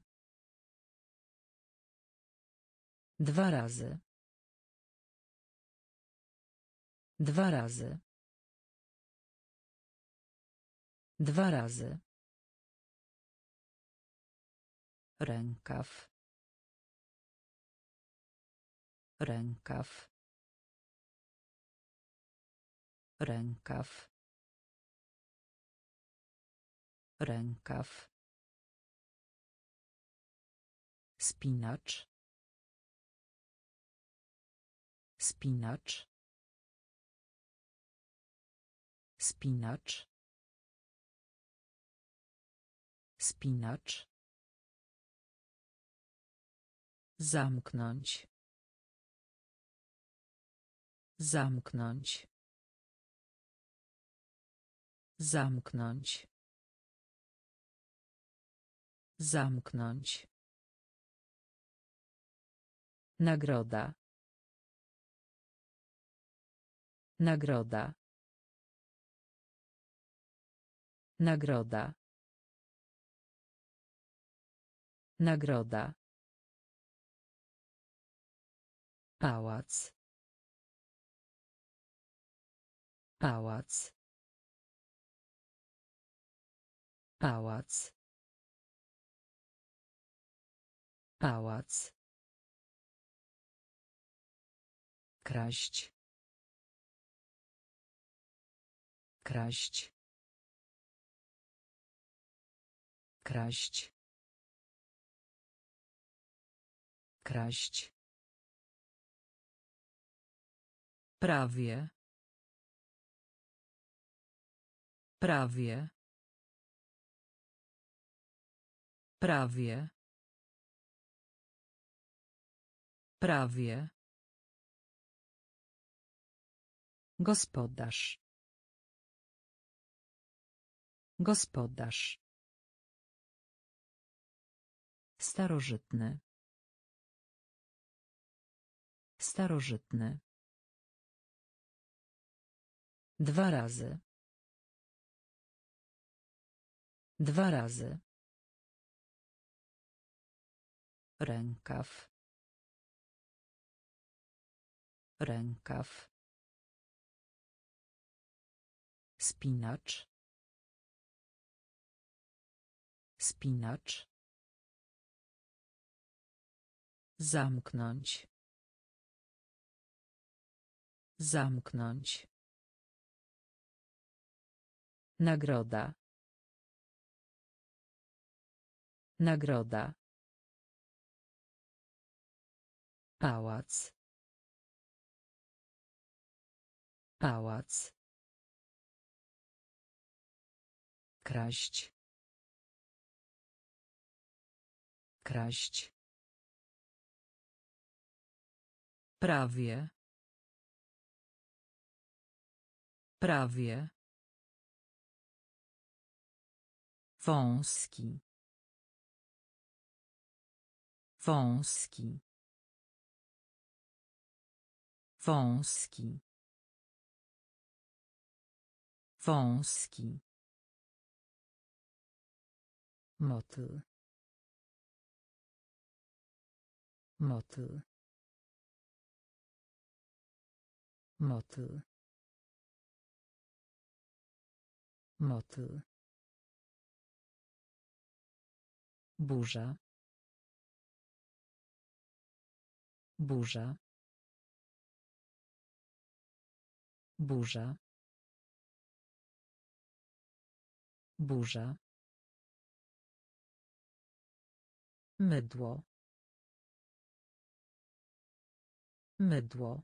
[SPEAKER 1] Dwa razy. Dwa razy. Dwa razy. Rękaw. Rękaw. Rękaw. Rękaw. Spinacz. Spinacz. Spinacz. Spinacz. Zamknąć. Zamknąć. Zamknąć. Zamknąć. Nagroda. Nagroda. Nagroda. Nagroda. Pałac. Pałac. Pałac. Pałac. Kraść. Kraść. Kraść. Kraść. Prawie. Prawie. Prawie. Prawie. Gospodarz. Gospodarz. Starożytny. Starożytny. Dwa razy. Dwa razy. Rękaw. Rękaw. Spinacz. Spinacz. Zamknąć. Zamknąć. Nagroda. Nagroda. Pałac. Pałac. Kraść. Kraść. Prawie. Prawie. Wąski. Wąski. Wąski. Wąski. Motyl. Motyl. Motyl. Motyl. Burza. Burza. Burza. Burza. Mydło. Mydło.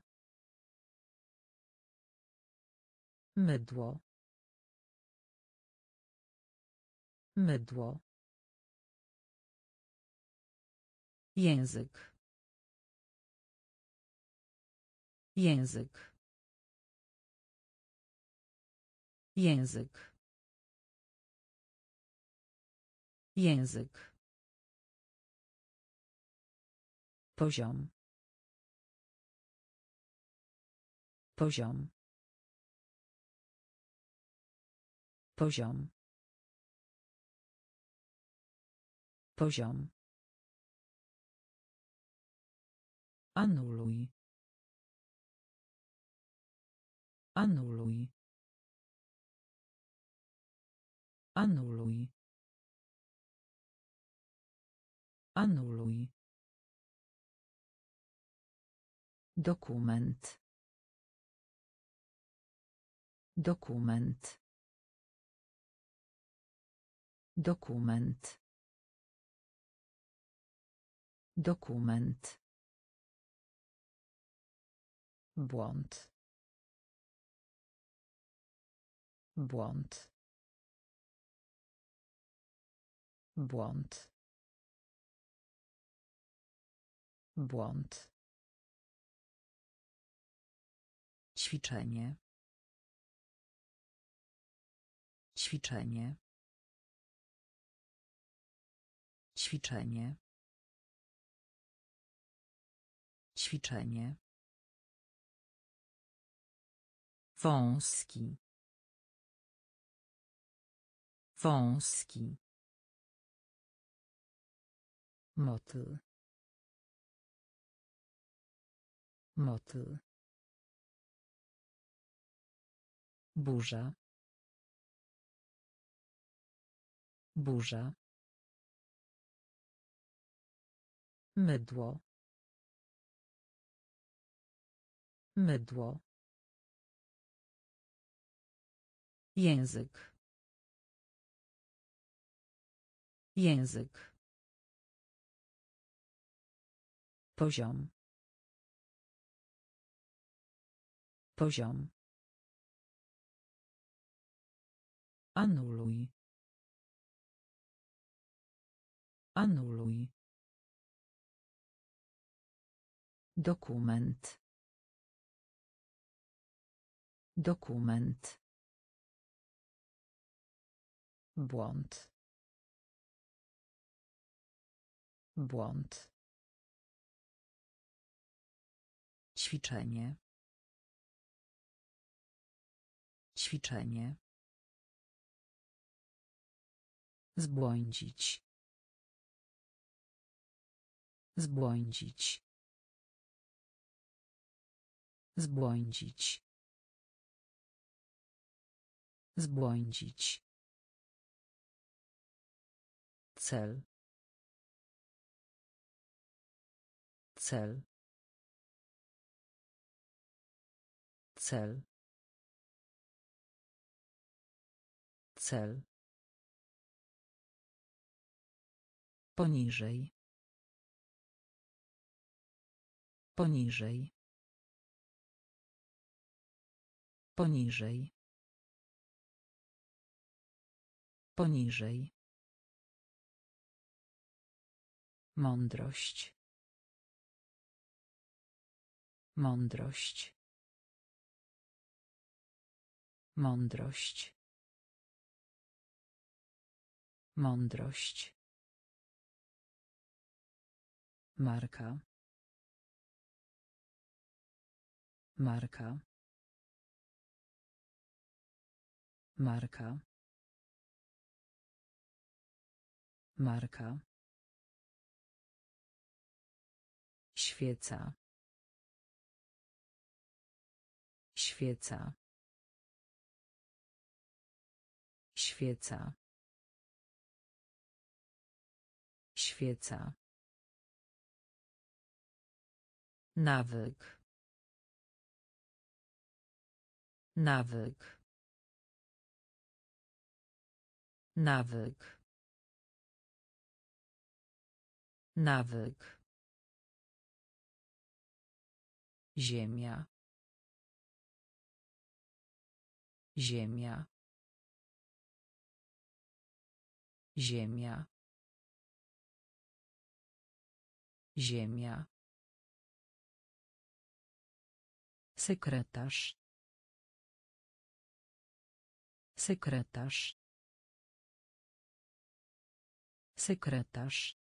[SPEAKER 1] Mydło. Mydło. Język. Język. Język. Język. Poziom. Poziom. Poziom. Poziom. Anuluj. Anuluj. Anuluj. Anuluj. Dokument. Dokument. Dokument. Dokument. Błąd. Błąd. Błąd. Błąd. Ćwiczenie. Ćwiczenie. Ćwiczenie. Ćwiczenie. Wąski. Wąski. Motyl. Motyl. Burza. Burza. Mydło. Mydło. Język. Język. Poziom. Poziom. Anuluj. Anuluj. Dokument. Dokument. Błąd. Błąd. Ćwiczenie. Ćwiczenie. Zbłądzić. Zbłądzić. Zbłądzić. Zbłądzić. Cel. Cel. Cel. Cel. Poniżej. Poniżej. Poniżej. Poniżej. Mądrość. Mądrość. Mądrość. Mądrość. Marka. Marka. Marka. Marka. Świeca. Świeca. Świeca. Świeca. Nawyk. Nawyk. Nawyk. Nawyk. Ziemia. Ziemia. Ziemia. Ziemia. Sekretarz. Sekretarz. Sekretarz.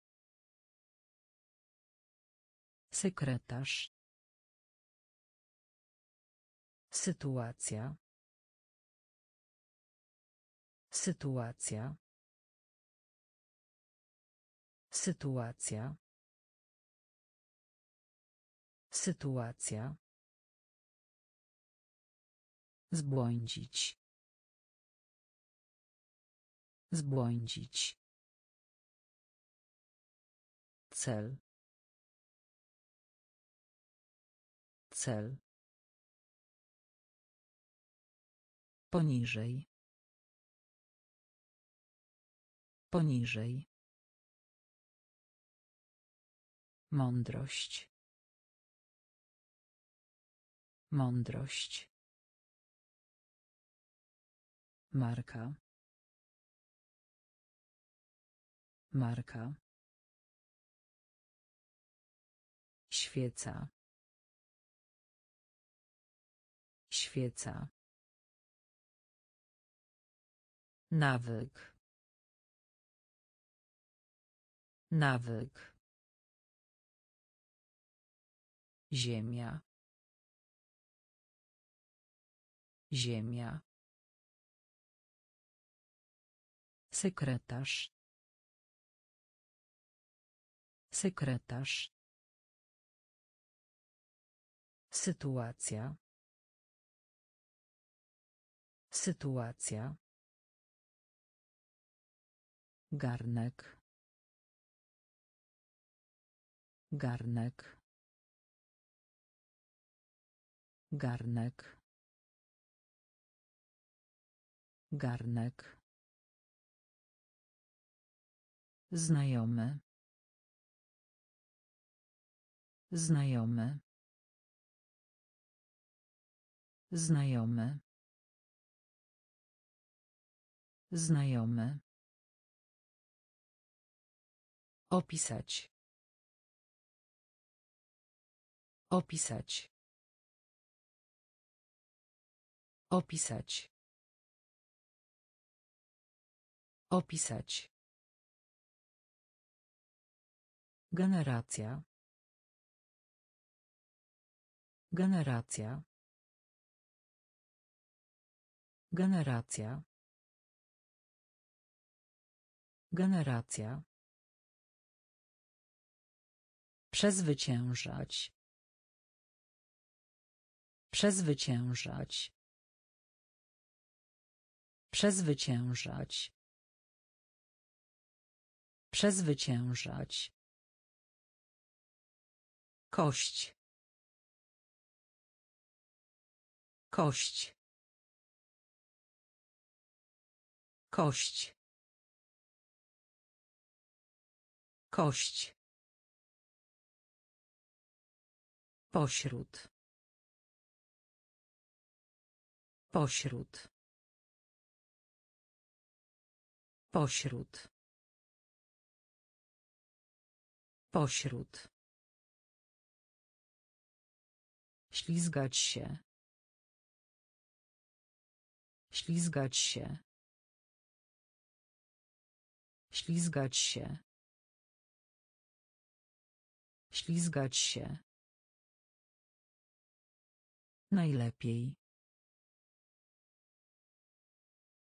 [SPEAKER 1] Sekretarz. Sytuacja. Sytuacja. Sytuacja. Sytuacja. Zbłądzić. Zbłądzić. Cel. Cel. Poniżej. Poniżej. Mądrość. Mądrość. Marka. Marka. Świeca. Świeca. Nawyk. Nawyk. Ziemia. Ziemia. Sekretarz. Sekretarz. Sytuacja. Sytuacja. Garnek. Garnek. Garnek. Garnek. Znajomy. Znajomy. Znajomy. Znajomy. Opisać. Opisać. Opisać. Opisać. Generacja. Generacja. Generacja. Generacja. Przezwyciężać. Przezwyciężać. Przezwyciężać. Przezwyciężać. Kość. Kość. Kość. Kość. Pośród. Pośród. Pośród. Pośród. Ślizgać się. Ślizgać się. Ślizgać się. Ślizgać się. Najlepiej.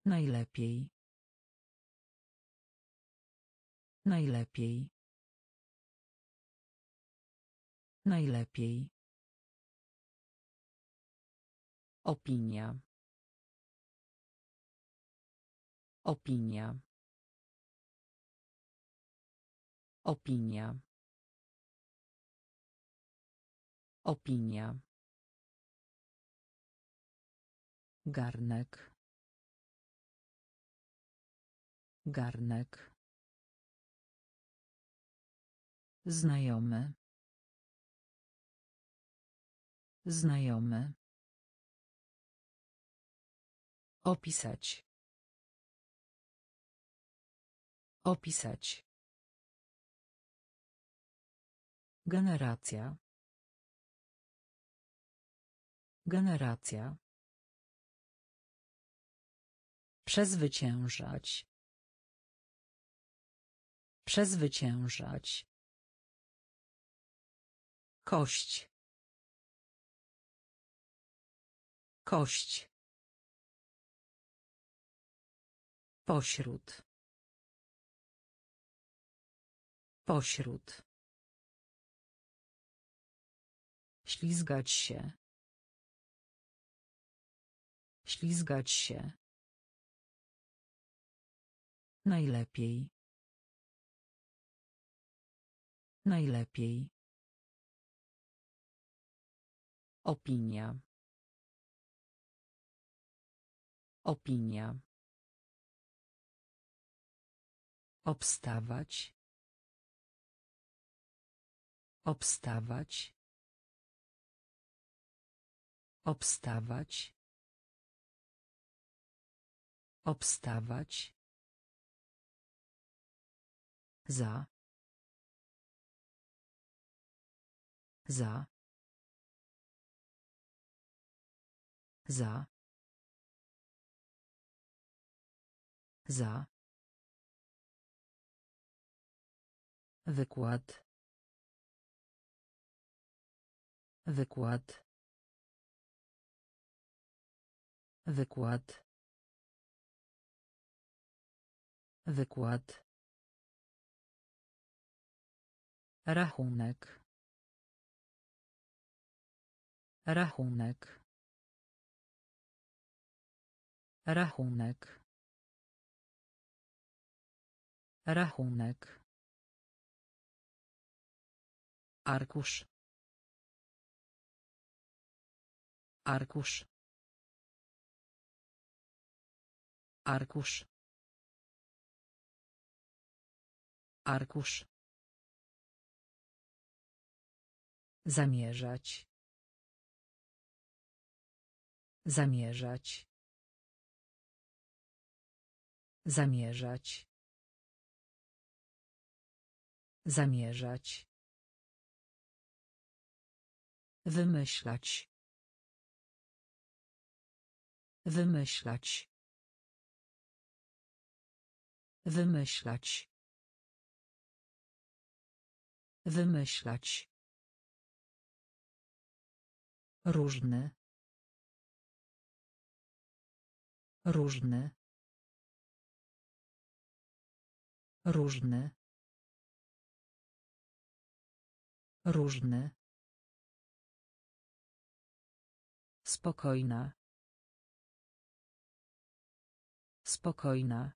[SPEAKER 1] Najlepiej. Najlepiej. Najlepiej. Opinia. Opinia. Opinia. Opinia. Garnek. Garnek. Znajomy. Znajomy. Opisać. Opisać. Generacja. Generacja. Przezwyciężać. Przezwyciężać. Kość. Kość. Pośród. Pośród. Ślizgać się. Ślizgać się. Najlepiej. Najlepiej. Opinia. Opinia. Obstawać. Obstawać. Obstawać. Obstawać. Za. Za. Za. Za. Wykład. Wykład. Wykład. Wykład. Rachunek. Rachunek. Rachunek. Rachunek. Arkusz. Arkusz. Arkusz. Arkusz. Zamierzać. Zamierzać. Zamierzać. Zamierzać. Wymyślać. Wymyślać. Wymyślać. Wymyślać. Różny. Różny. Różny. Różny. Spokojna. Spokojna.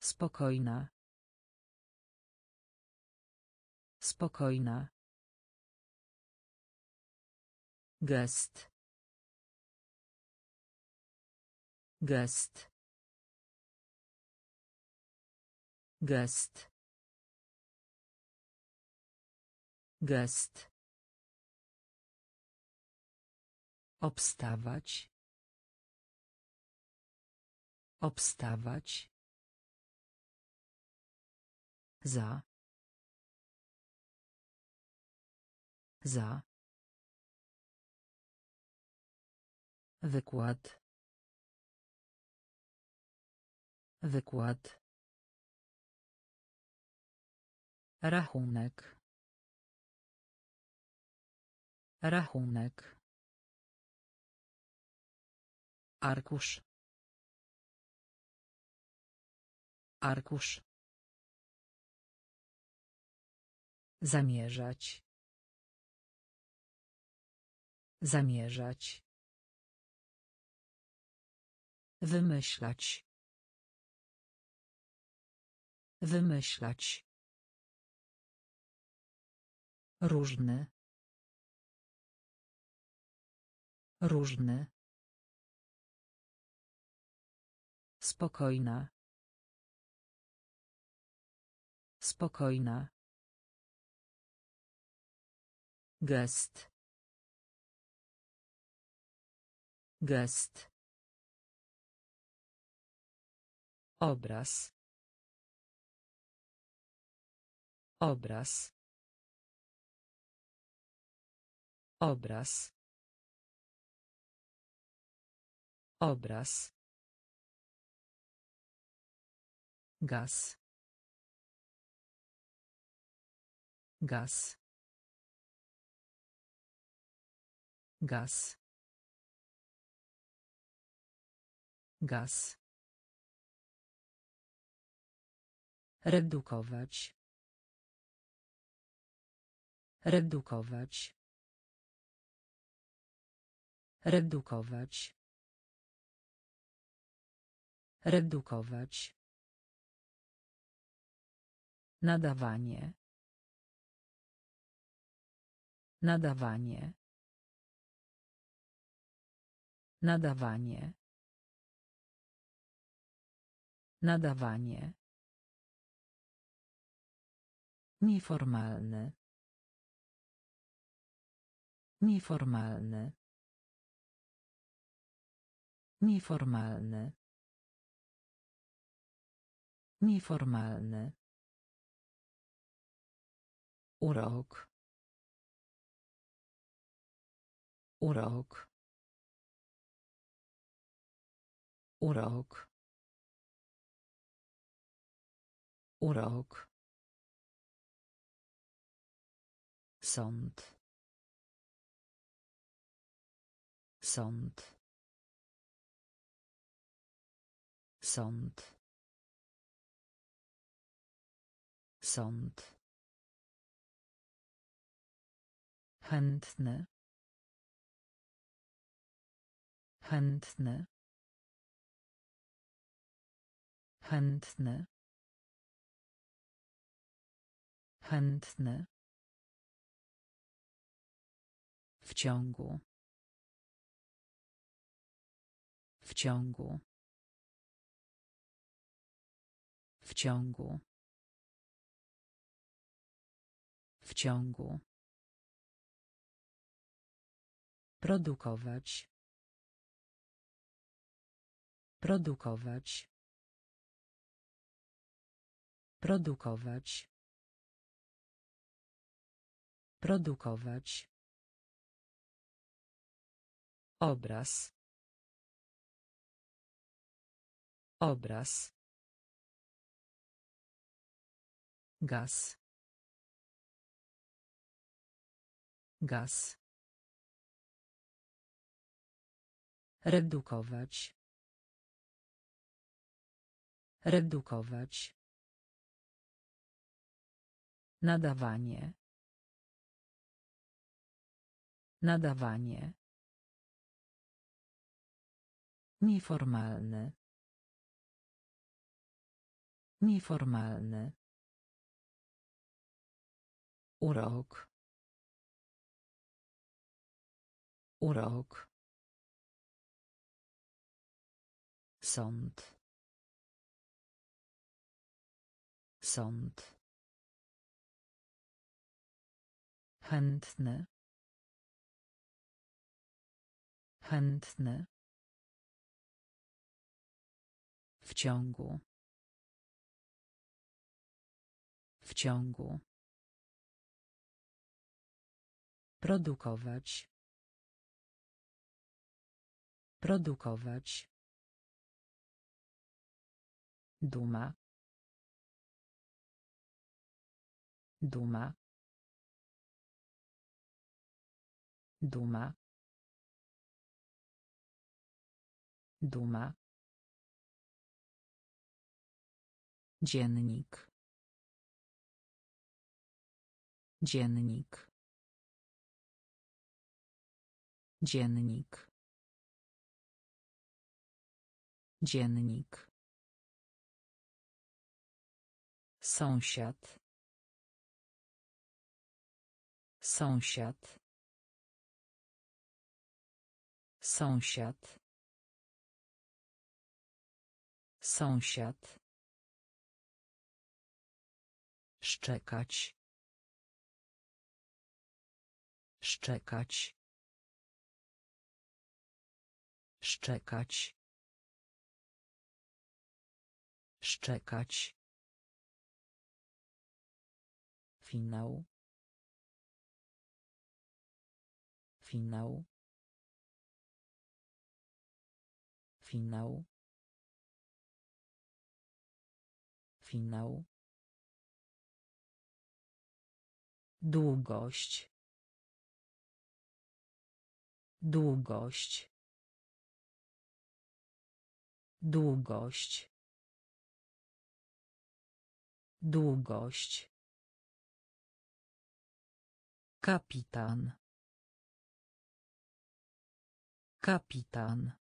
[SPEAKER 1] Spokojna. Spokojna. Gest. Gest. Gest. Gest. Obstawać. Obstawać. Za. Za. Wykład. Wykład. Rachunek. Rachunek. Arkusz. Arkusz. Zamierzać. Zamierzać. Wymyślać. Wymyślać. Różny. Różny. Spokojna. Spokojna. Gest. Gest. Obraz. Obraz. Obraz. Obraz. Gaz. Gaz. Gaz. Gaz. Redukować. Redukować. Redukować. Redukować. Nadawanie. Nadawanie. Nadawanie. Nadawanie. Nieformalny. Nieformalny. Nieformalny. Nieformalny. Urok. Urok. Urok. Urok. Sąd. Sąd. Sąd. Sąd. Chętny. Chętny. Chętny. Chętny. W ciągu. W ciągu. W ciągu. W ciągu. Produkować. Produkować. Produkować. Produkować. Obraz. Obraz. Gaz. Gaz. Redukować. Redukować. Nadawanie. Nadawanie. Nieformalny. Nieformalny. Urok. Urok. Sąd. Sąd. Chętny. Chętny. W ciągu. W ciągu. Produkować. Produkować. Duma. Duma. Duma. Duma. Dziennik. Dziennik. Dziennik. Dziennik. Sąsiad. Sąsiad. Sąsiad. Sąsiad. Szczekać. Szczekać. Szczekać. Szczekać. Finał. Finał. Finał. Finał. Długość. Długość. Długość. Długość. Kapitan. Kapitan.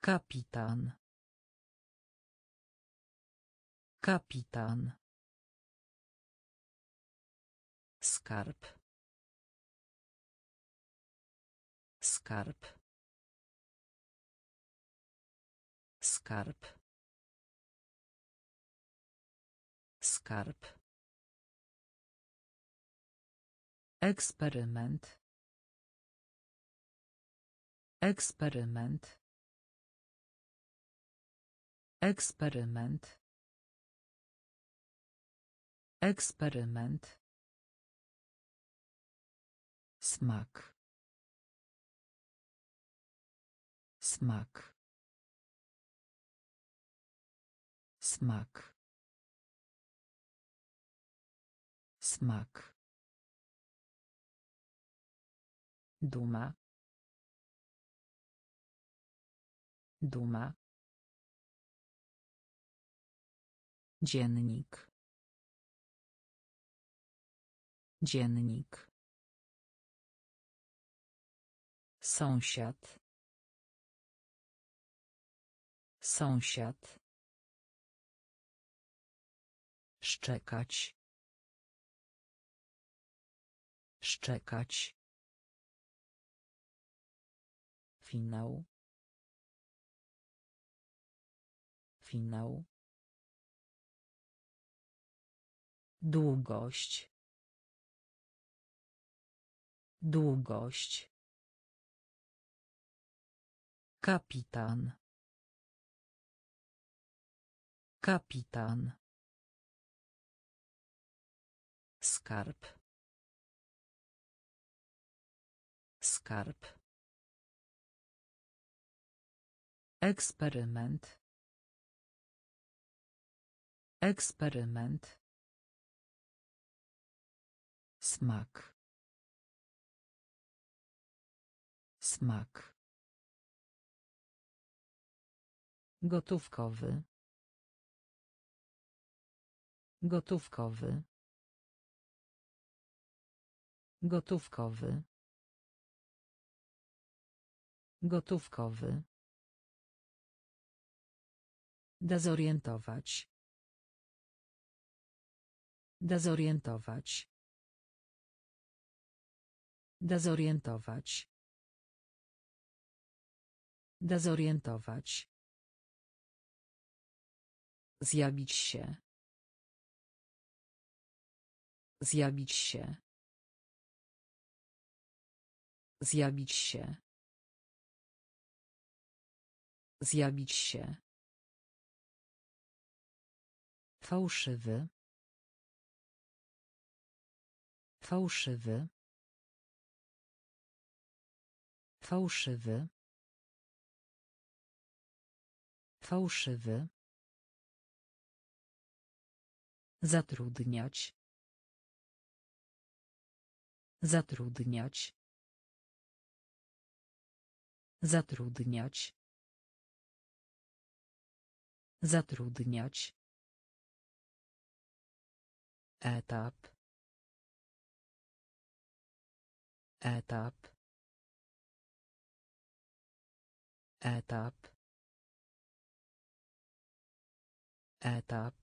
[SPEAKER 1] Kapitan. Kapitan. Skarb. Skarb. Skarb. Skarb. Eksperyment. Eksperyment. Eksperyment. Eksperyment. Smak. Smak. Smak. Smak. Duma. Duma. Dziennik. Dziennik. Sąsiad. Sąsiad. Szczekać. Szczekać. Finał. Finał. Długość. Długość. Kapitan. Kapitan. Skarb. Skarb. Eksperyment. Eksperyment. Smak. Smak. Gotówkowy. Gotówkowy. Gotówkowy. Gotówkowy. Dezorientować. Dezorientować. Dezorientować. Dezorientować. Zjawić się. Zjawić się. Zjawić się. Zjawić się. Fałszywy. Fałszywy. Fałszywy. Fałszywy. Zatrudniać. Zatrudniać. Zatrudniać. Zatrudniać. Etap. Etap. Etap. Etap.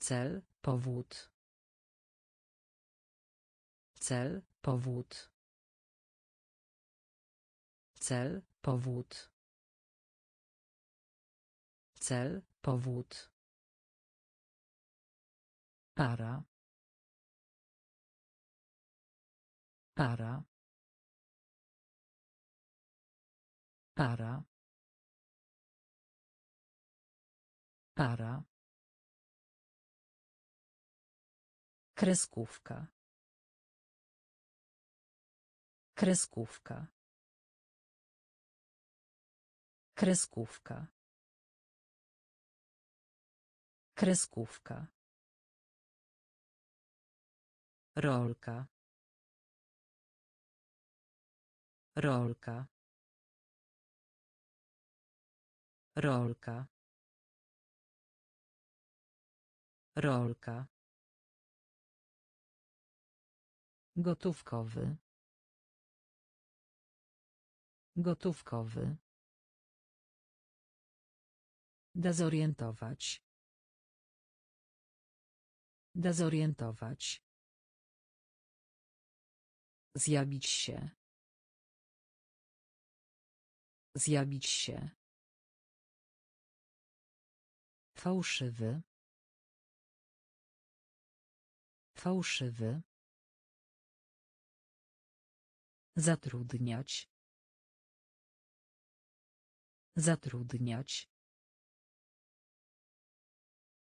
[SPEAKER 1] Cel, powód. Cel, powód. Cel, powód. Cel, powód. Para. Para. Para. Para. Kreskówka. Kreskówka. Kreskówka. Kreskówka. Rolka. Rolka. Rolka. Rolka. Gotówkowy. Gotówkowy. Dezorientować. Dezorientować. Zjawić się. Zjawić się. Fałszywy. Fałszywy. Zatrudniać. Zatrudniać.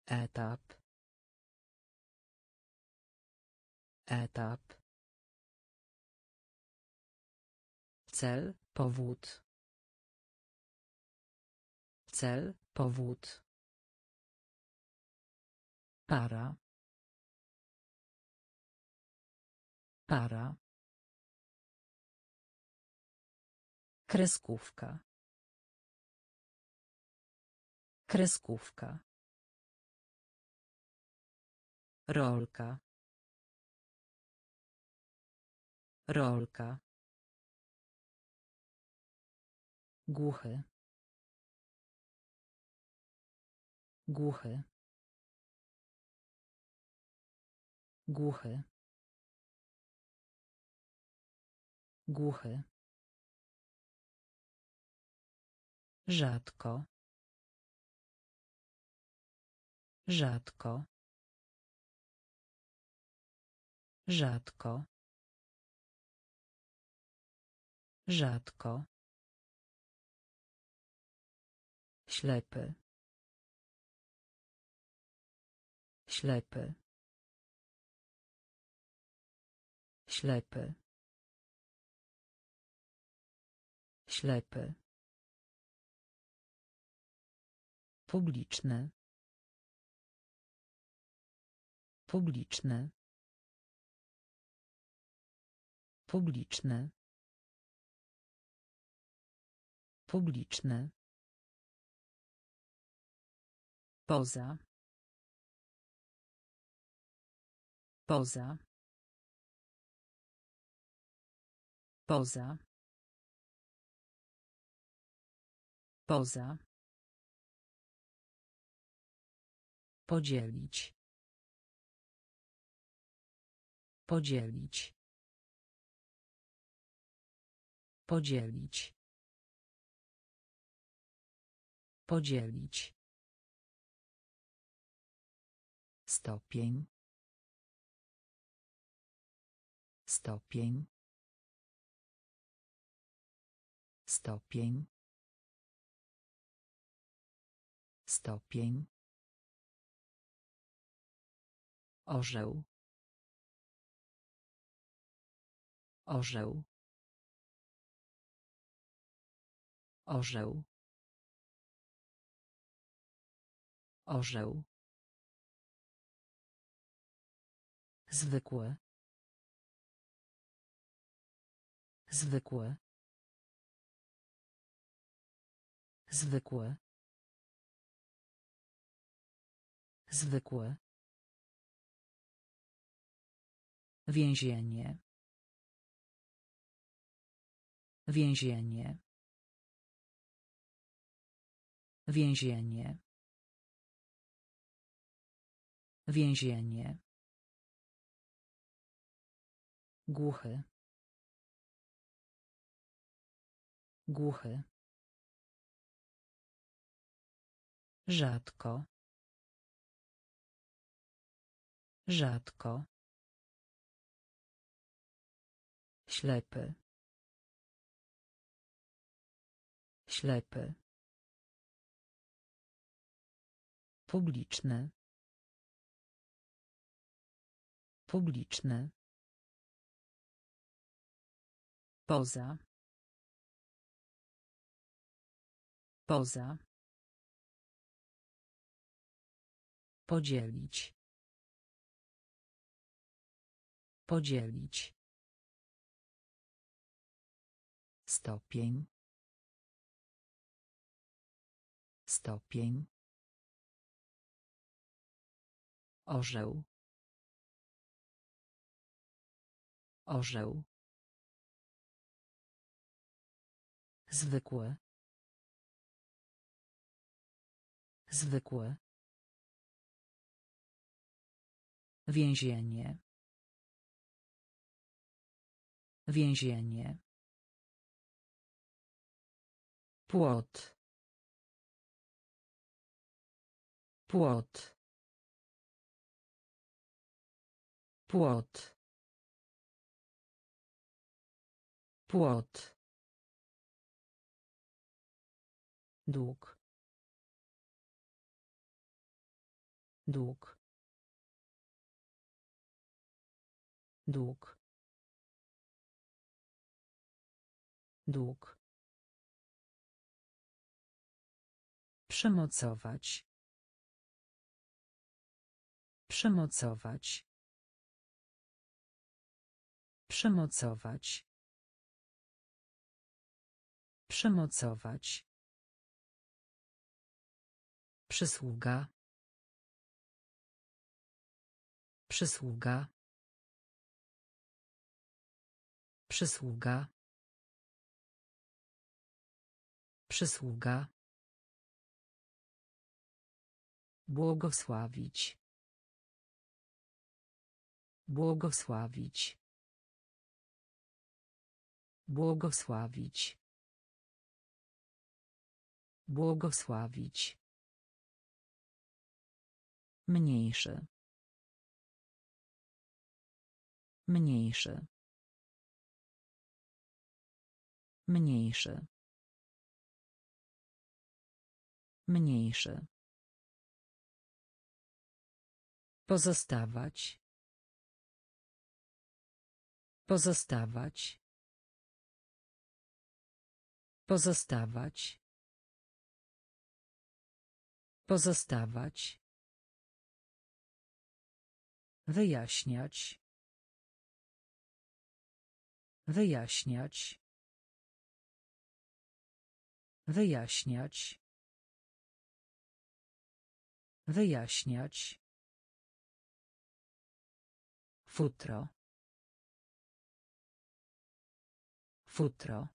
[SPEAKER 1] Etap. Etap. Cel, powód. Cel, powód. Para. Para. Kreskówka. Kreskówka. Rolka. Rolka. Głuchy. Głuchy. Głuchy. Głuchy. Rzadko. Rzadko. Rzadko. Rzadko. Ślepy. Ślepy. Ślepy. Ślepy. Publiczny. Publiczny. Publiczny. Publiczny. Poza. Poza. Poza. Poza. Podzielić. Podzielić. Podzielić. Podzielić. Stopień. Stopień. Stopień. Stopień. Orzeł. Orzeł. Orzeł. Orzeł. Zwykłe. Zwykłe. Zwykłe. Zwykłe. Więzienie. Więzienie. Więzienie. Więzienie. Głuchy. Głuchy. Rzadko. Rzadko. Ślepy. Ślepy. Publiczny. Publiczny. Poza. Poza. Podzielić. Podzielić. Stopień. Stopień. Orzeł. Orzeł. Zwykłe. Zwykłe. Więzienie. Więzienie. Płot. Płot. Płot. Płot. dług dług dług dług Przemocować. Przemocować. Przemocować. Przemocować. Przysługa. Przysługa. Przysługa. Przysługa. Błogosławić. Błogosławić. Błogosławić. Błogosławić. Mniejszy. Mniejszy. Mniejszy. Mniejszy. Pozostawać. Pozostawać. Pozostawać. Pozostawać. Wyjaśniać. Wyjaśniać. Wyjaśniać. Wyjaśniać. Futro. Futro.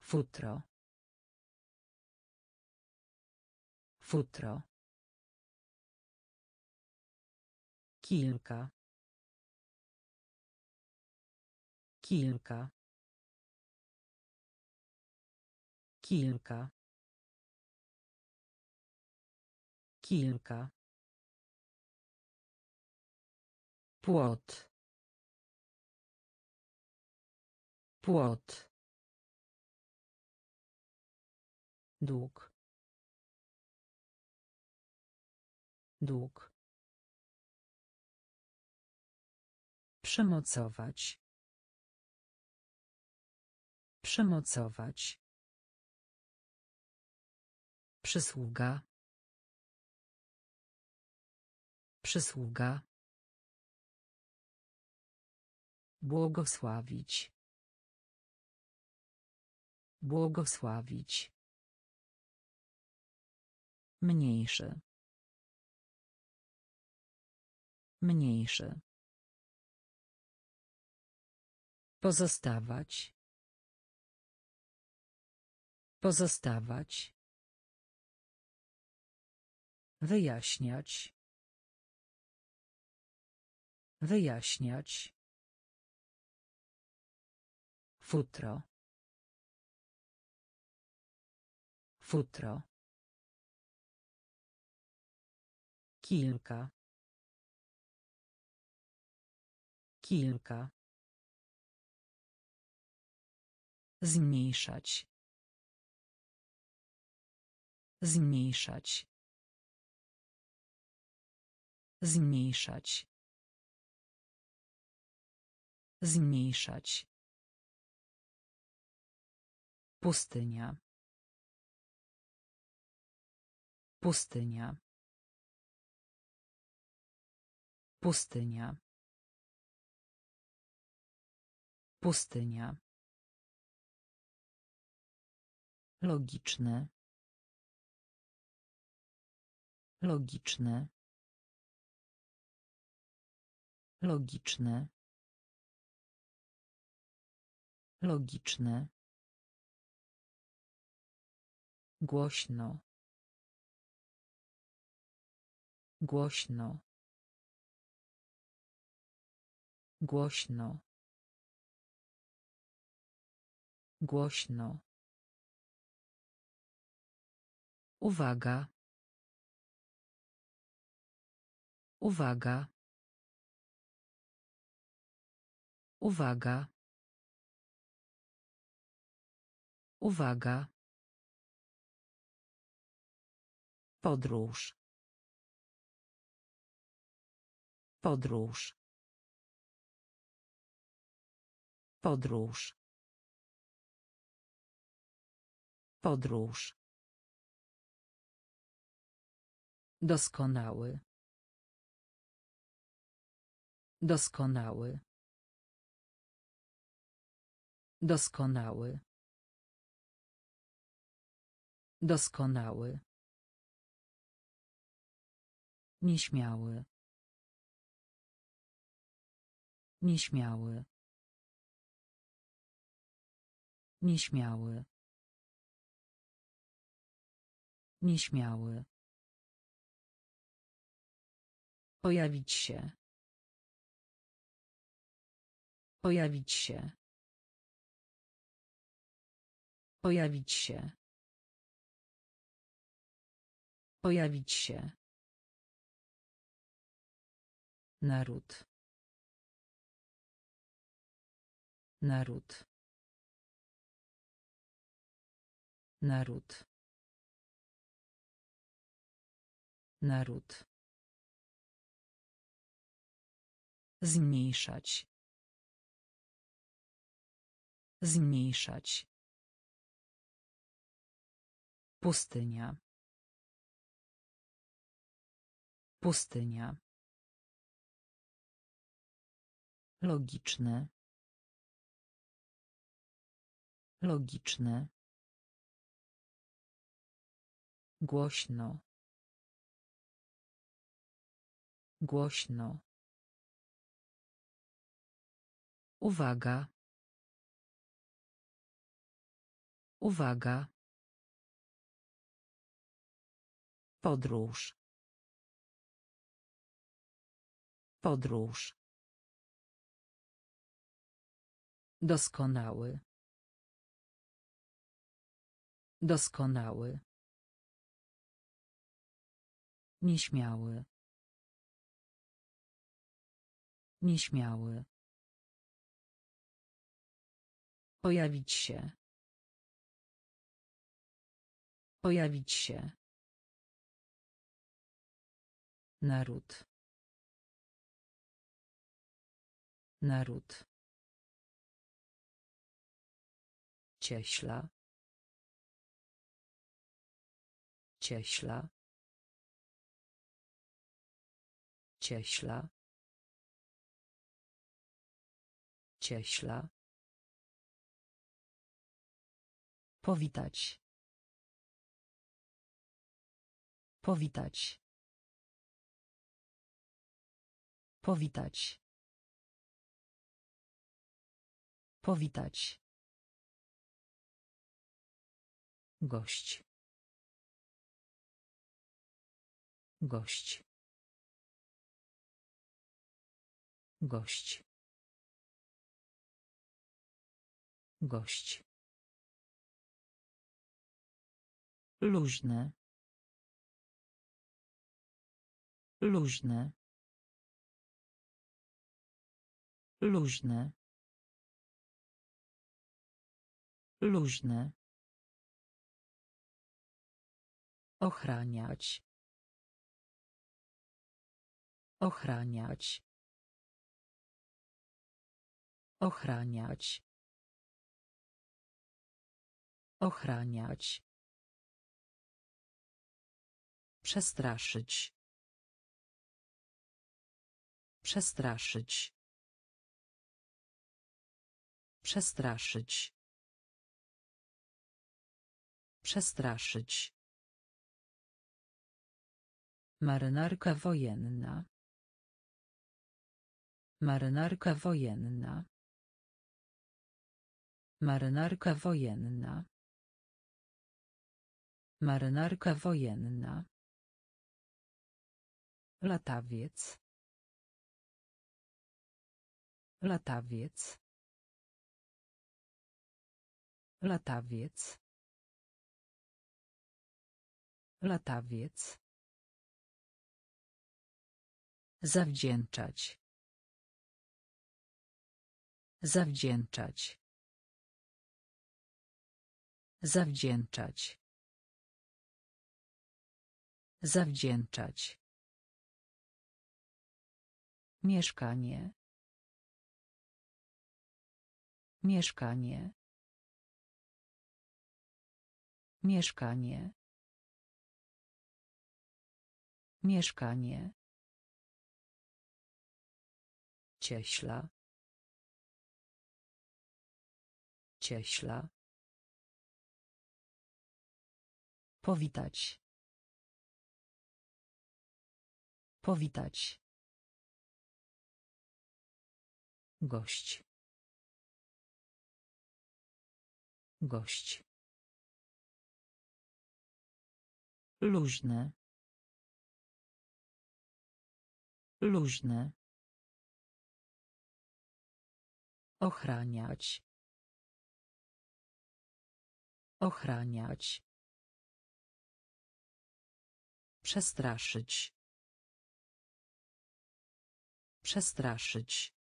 [SPEAKER 1] Futro. Futro. Kilka. Kilka. Kilka. Kilka. Płot. Płot. Dług. Dług. Przemocować. Przemocować. Przysługa. Przysługa. Błogosławić. Błogosławić. Mniejszy. Mniejszy. Pozostawać. Pozostawać. Wyjaśniać. Wyjaśniać. Futro. Futro. Kilka. Kilka. Zmniejszać. Zmniejszać. Zmniejszać. Zmniejszać. Pustynia. Pustynia. Pustynia. Pustynia. Logiczne. Logiczne. Logiczne. Logiczne. Głośno. Głośno. Głośno. Głośno. Uwaga. Uwaga. Uwaga. Uwaga. Podróż. Podróż. Podróż. Podróż. Doskonały. Doskonały. Doskonały. Doskonały. Nieśmiały. Nieśmiały. Nieśmiały. Nieśmiały. Pojawić się. Pojawić się. Pojawić się. Pojawić się. Naród. Naród. Naród. Naród. Zmniejszać. Zmniejszać. Pustynia. Pustynia. Logiczne. Logiczne. Głośno. Głośno. Uwaga. Uwaga. Podróż. Podróż. Doskonały. Doskonały. Nieśmiały. Nieśmiały. Pojawić się. Pojawić się. Naród. Naród. Cieśla. Cieśla. Cieśla. Cieśla. Powitać. Powitać. Powitać. Powitać. Gość. Gość. Gość. Gość. Luźne. Luźne. Luźne. Luźne. Ochraniać. Ochraniać. Ochraniać. Ochraniać. Przestraszyć. Przestraszyć. Przestraszyć. Przestraszyć. Marynarka wojenna. Marynarka wojenna. Marynarka wojenna. Marynarka wojenna. Latawiec. Latawiec. Latawiec. Latawiec. Zawdzięczać. Zawdzięczać. Zawdzięczać. Zawdzięczać. Mieszkanie. Mieszkanie. Mieszkanie. Mieszkanie. Cieśla. Cieśla. Powitać. Powitać. Gość. Gość. Luźne. Luźne. Ochraniać. Ochraniać. Przestraszyć. Przestraszyć.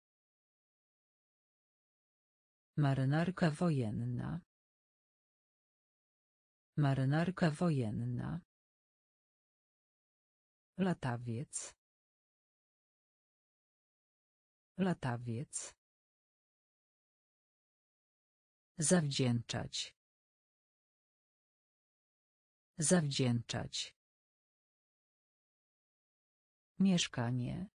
[SPEAKER 1] Marynarka wojenna. Marynarka wojenna. Latawiec. Latawiec. Zawdzięczać. Zawdzięczać. Mieszkanie.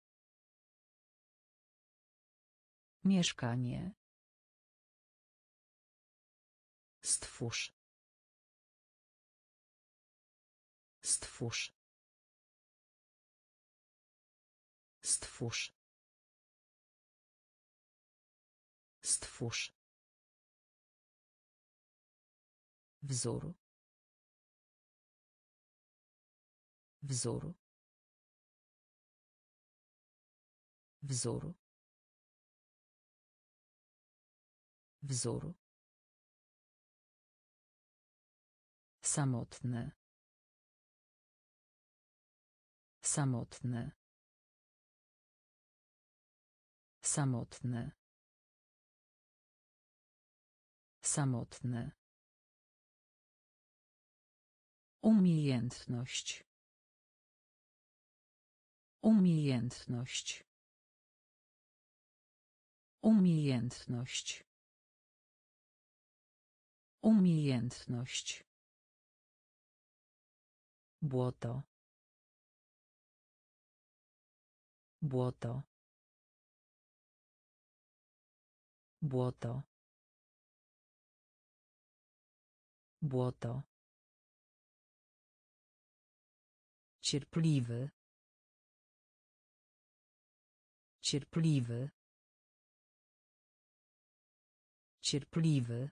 [SPEAKER 1] Mieszkanie. Stwórz. Stwórz. Stwórz. Stwórz. Wzór. Wzór. Wzór. Wzór. Samotne. Samotne. Samotne. Samotne. Umiejętność. Umiejętność. Umiejętność. Umiejętność. Błoto. Błoto. Błoto. Błoto. Cierpliwy. Cierpliwy. Cierpliwy.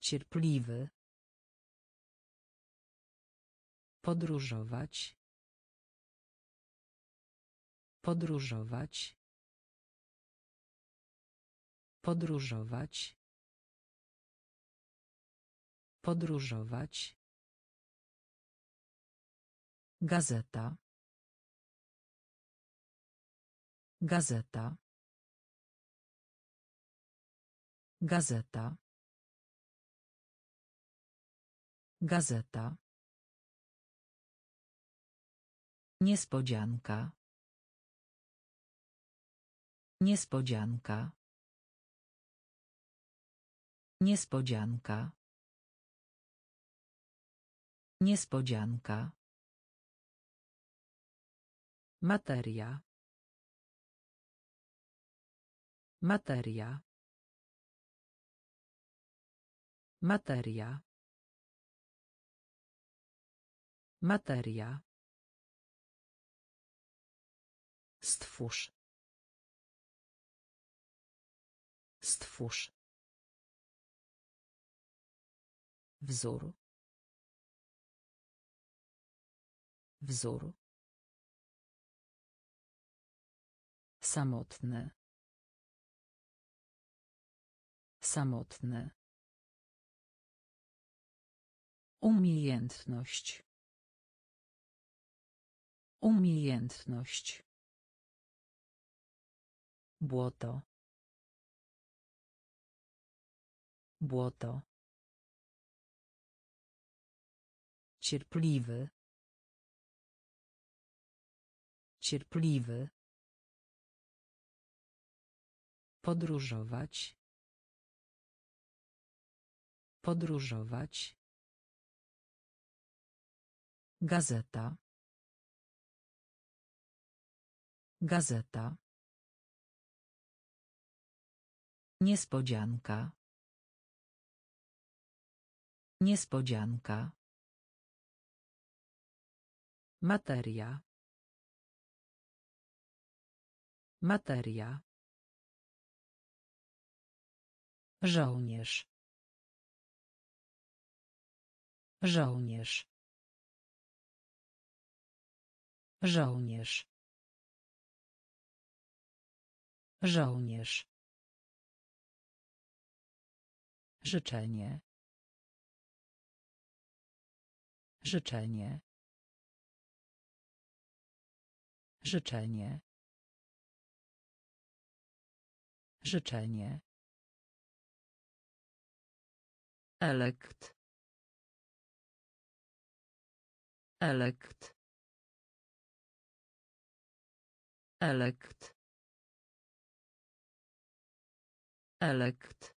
[SPEAKER 1] Cierpliwy. Podróżować. Podróżować. Podróżować. Podróżować. Gazeta. Gazeta. Gazeta. Gazeta. Niespodzianka. Niespodzianka. Niespodzianka. Niespodzianka. Materia. Materia. Materia. Materia. Stwórz. Stwórz. Wzór. Wzór. Samotne. Samotny. Umiejętność. Umiejętność. Błoto. Błoto. Cierpliwy. Cierpliwy. Podróżować. Podróżować. Gazeta. Gazeta. Niespodzianka. Niespodzianka. Materia. Materia. Żołnierz. Żołnierz. Żołnierz. Żołnierz. Życzenie. Życzenie. Życzenie. Życzenie. Elekt. Elekt. Elekt. Elekt.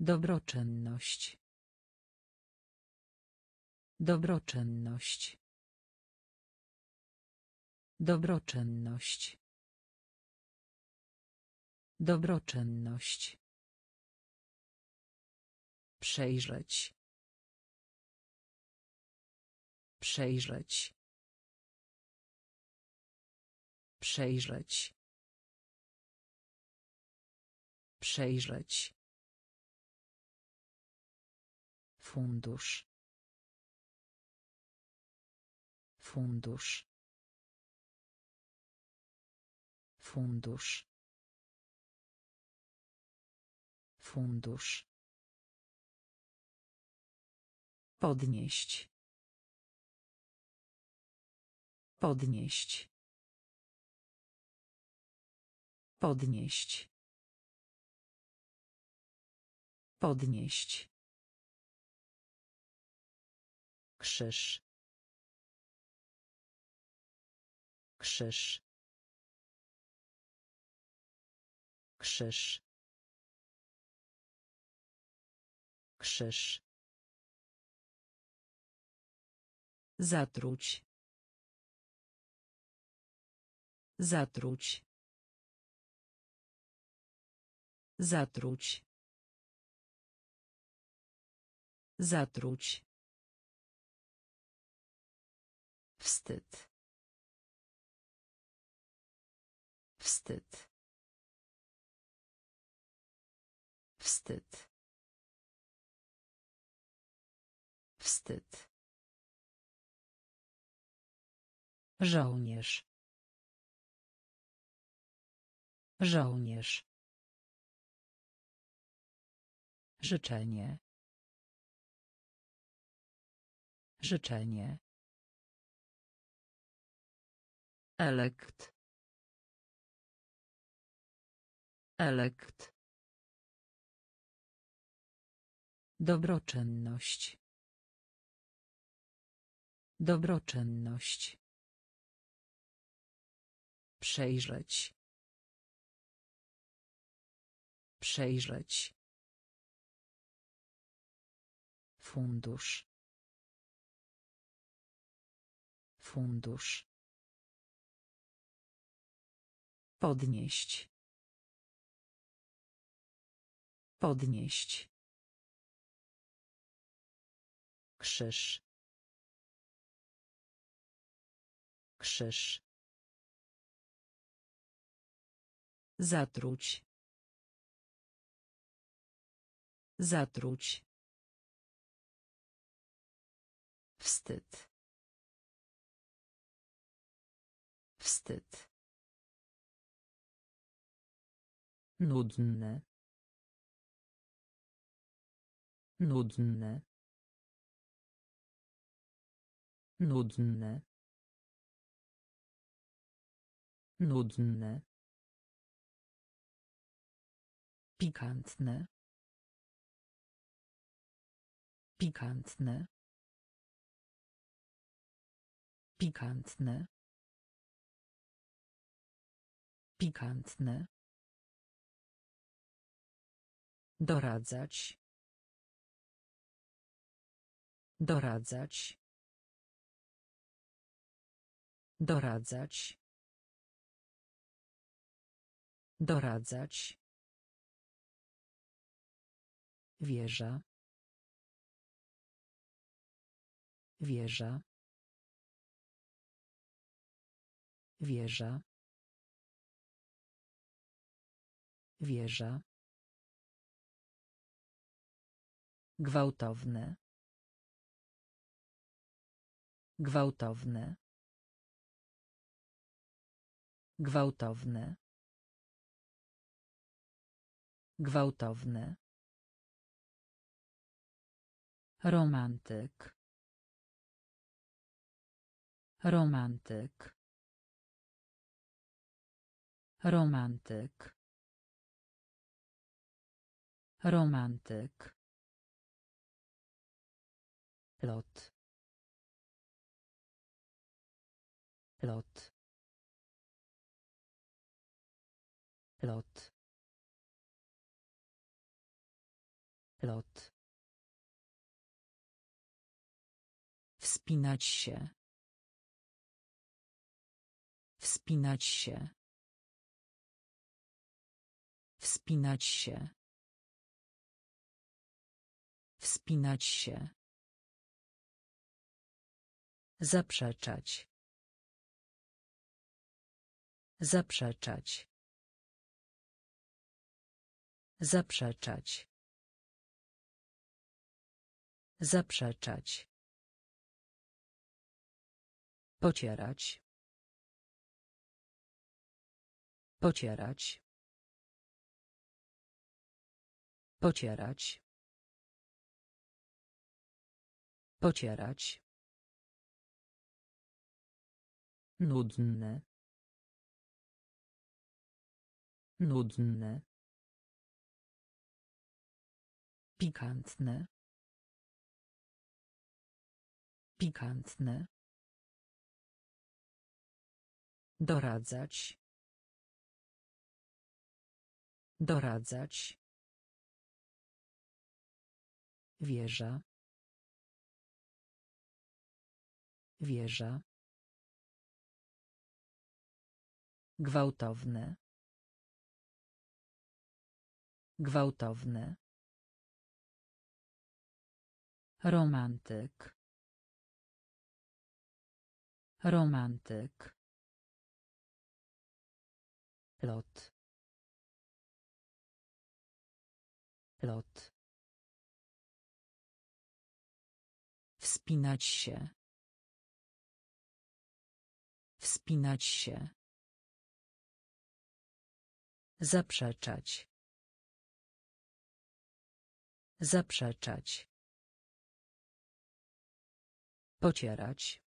[SPEAKER 1] Dobroczynność. Dobroczynność. Dobroczynność. Dobroczynność. Przejrzeć. Przejrzeć. Przejrzeć. Przejrzeć. Fundusz. Fundusz. Fundusz. Fundusz. Podnieść. Podnieść. Podnieść. Podnieść. Krzyż. Krzyż. Krzyż. Krzyż. Zatruć. Zatruć. Zatruć. Zatruć. Wstyd. Wstyd. Wstyd. Wstyd. Żołnierz. Żołnierz. Życzenie. Życzenie. Elekt. Elekt. Dobroczynność. Dobroczynność. Przejrzeć. Przejrzeć. Fundusz. Fundusz. Podnieść. Podnieść. Krzyż. Krzyż. Zatruć. Zatruć. Wstyd. Wstyd. Nudne. Nudne. Nudne. Nudne. Pikantne. Pikantne. Pikantne. Pikantne. Doradzać. Doradzać. Doradzać. Doradzać. Wieża. Wieża. Wieża. Wieża. Gwałtowne. Gwałtowne. Gwałtowne. Gwałtowne. Romantyk. Romantyk. Romantyk. Romantyk. Lot. Lot. Lot. Lot. Wspinać się. Wspinać się. Wspinać się. Wspinać się. Zaprzeczać. Zaprzeczać. Zaprzeczać. Zaprzeczać. Pocierać. Pocierać. Pocierać. Pocierać. Nudne. Nudne. Pikantne. Pikantne. Doradzać. Doradzać. Wieża. Wieża. Gwałtowne. Gwałtowne. Romantyk. Romantyk. Lot. Lot. Wspinać się. Wspinać się. Zaprzeczać. Zaprzeczać. Pocierać.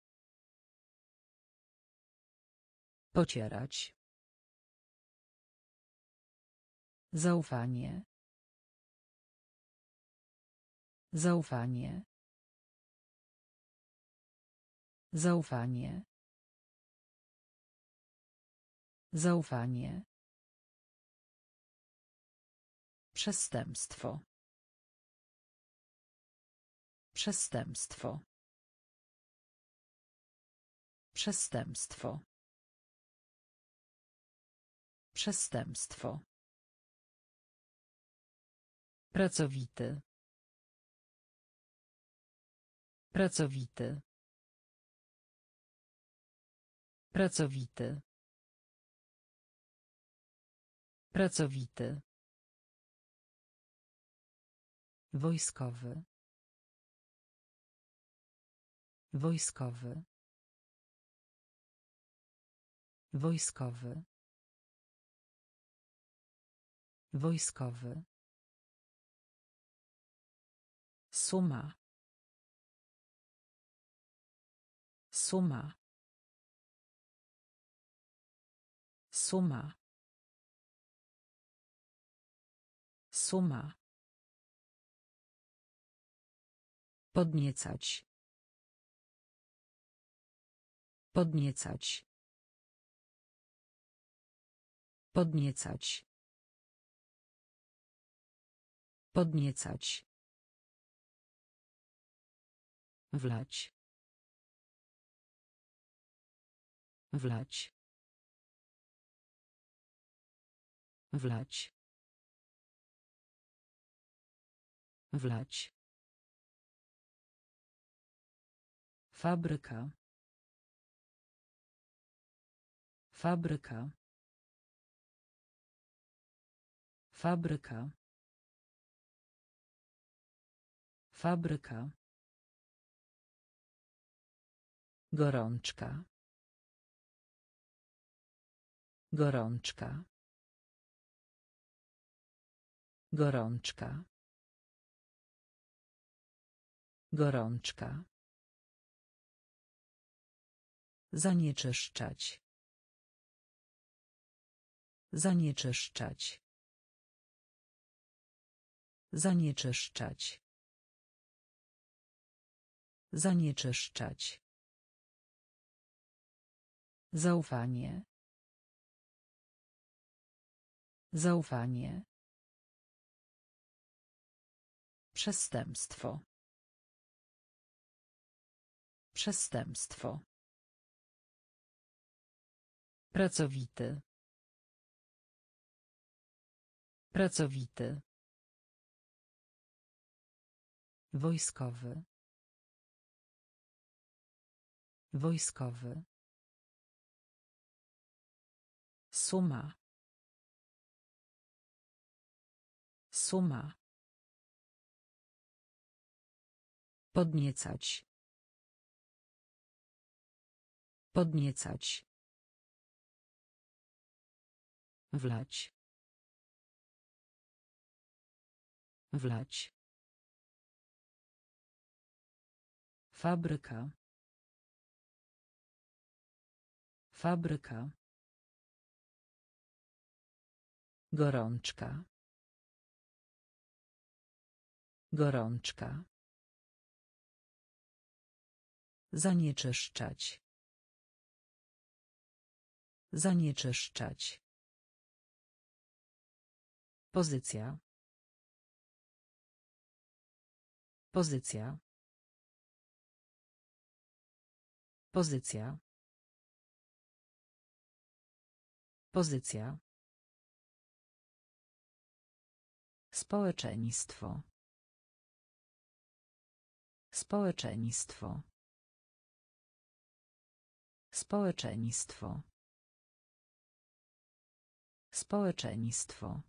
[SPEAKER 1] Pocierać. Zaufanie. Zaufanie. Zaufanie. Zaufanie. Przestępstwo. Przestępstwo. Przestępstwo. Przestępstwo. Pracowity. Pracowity. Pracowity. Pracowity. Wojskowy. Wojskowy. Wojskowy. Wojskowy. Suma. Suma. Suma. Suma. Podniecać. Podniecać. Podniecać. Podniecać. Wlać. Wlać. Wlać. Wlać. Fabryka. Fabryka. Fabryka. Fabryka. Gorączka. Gorączka. Gorączka. Gorączka. Zanieczyszczać. Zanieczyszczać. Zanieczyszczać. Zanieczyszczać. Zaufanie. Zaufanie. Przestępstwo. Przestępstwo. Pracowity. Pracowity. Wojskowy. Wojskowy. Suma. Suma. Podniecać. Podniecać. Wlać. Wlać. Fabryka. Fabryka. Gorączka. Gorączka. Zanieczyszczać. Zanieczyszczać. Pozycja. Pozycja. Pozycja. Pozycja. Społeczeństwo. Społeczeństwo. Społeczeństwo. Społeczeństwo.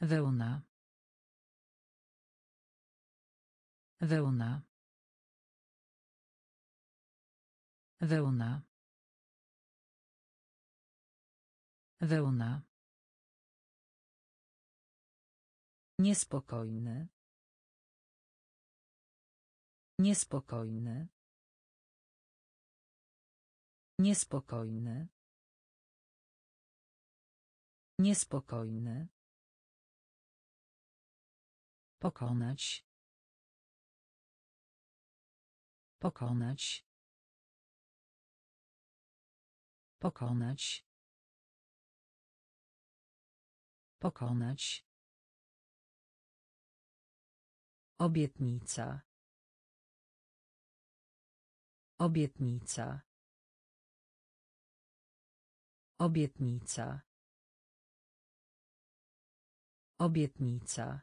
[SPEAKER 1] Wełna. Wełna. Wełna. Wełna. Niespokojny. Niespokojny. Niespokojny. Niespokojny. Pokonać. Pokonać. Pokonać. Pokonać. Obietnica. Obietnica. Obietnica. Obietnica.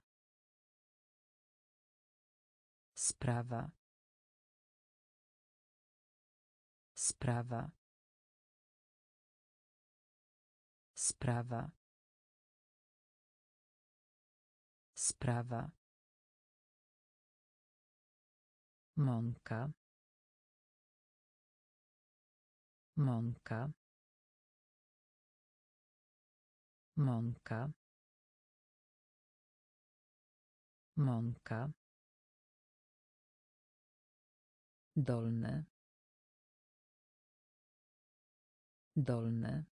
[SPEAKER 1] Sprawa. Sprawa. Sprawa. Sprawa. Mąka. Mąka. Mąka. Mąka. Dolny. Dolny.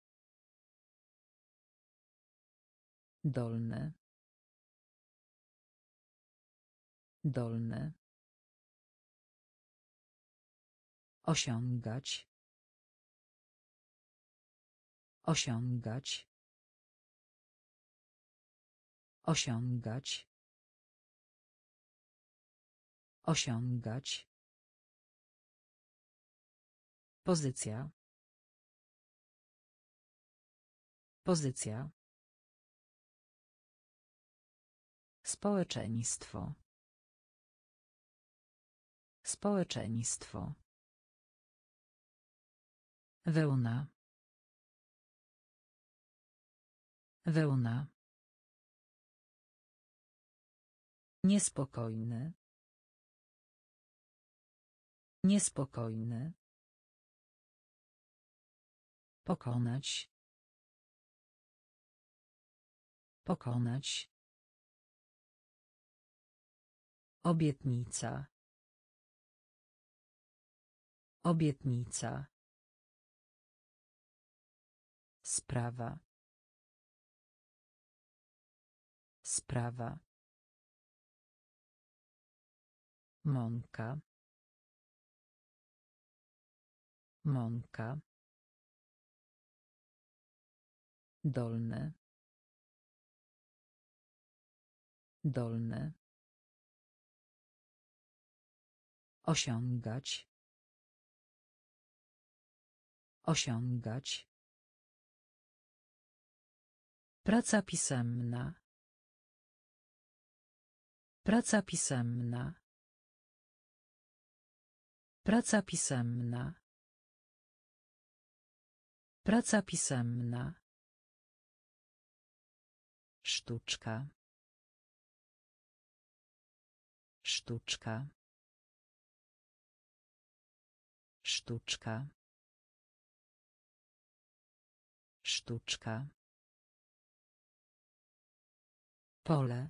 [SPEAKER 1] Dolny. Dolny. Osiągać. Osiągać. Osiągać. Osiągać. Pozycja. Pozycja. Społeczeństwo. Społeczeństwo. Wełna. Wełna. Niespokojny. Niespokojny. Pokonać. Pokonać. Obietnica. Obietnica. Sprawa. Sprawa. Mąka. Mąka. Dolny. Dolny. Osiągać. Osiągać. Praca pisemna. Praca pisemna. Praca pisemna. Praca pisemna. Sztuczka. Sztuczka. Sztuczka. Sztuczka. Pole.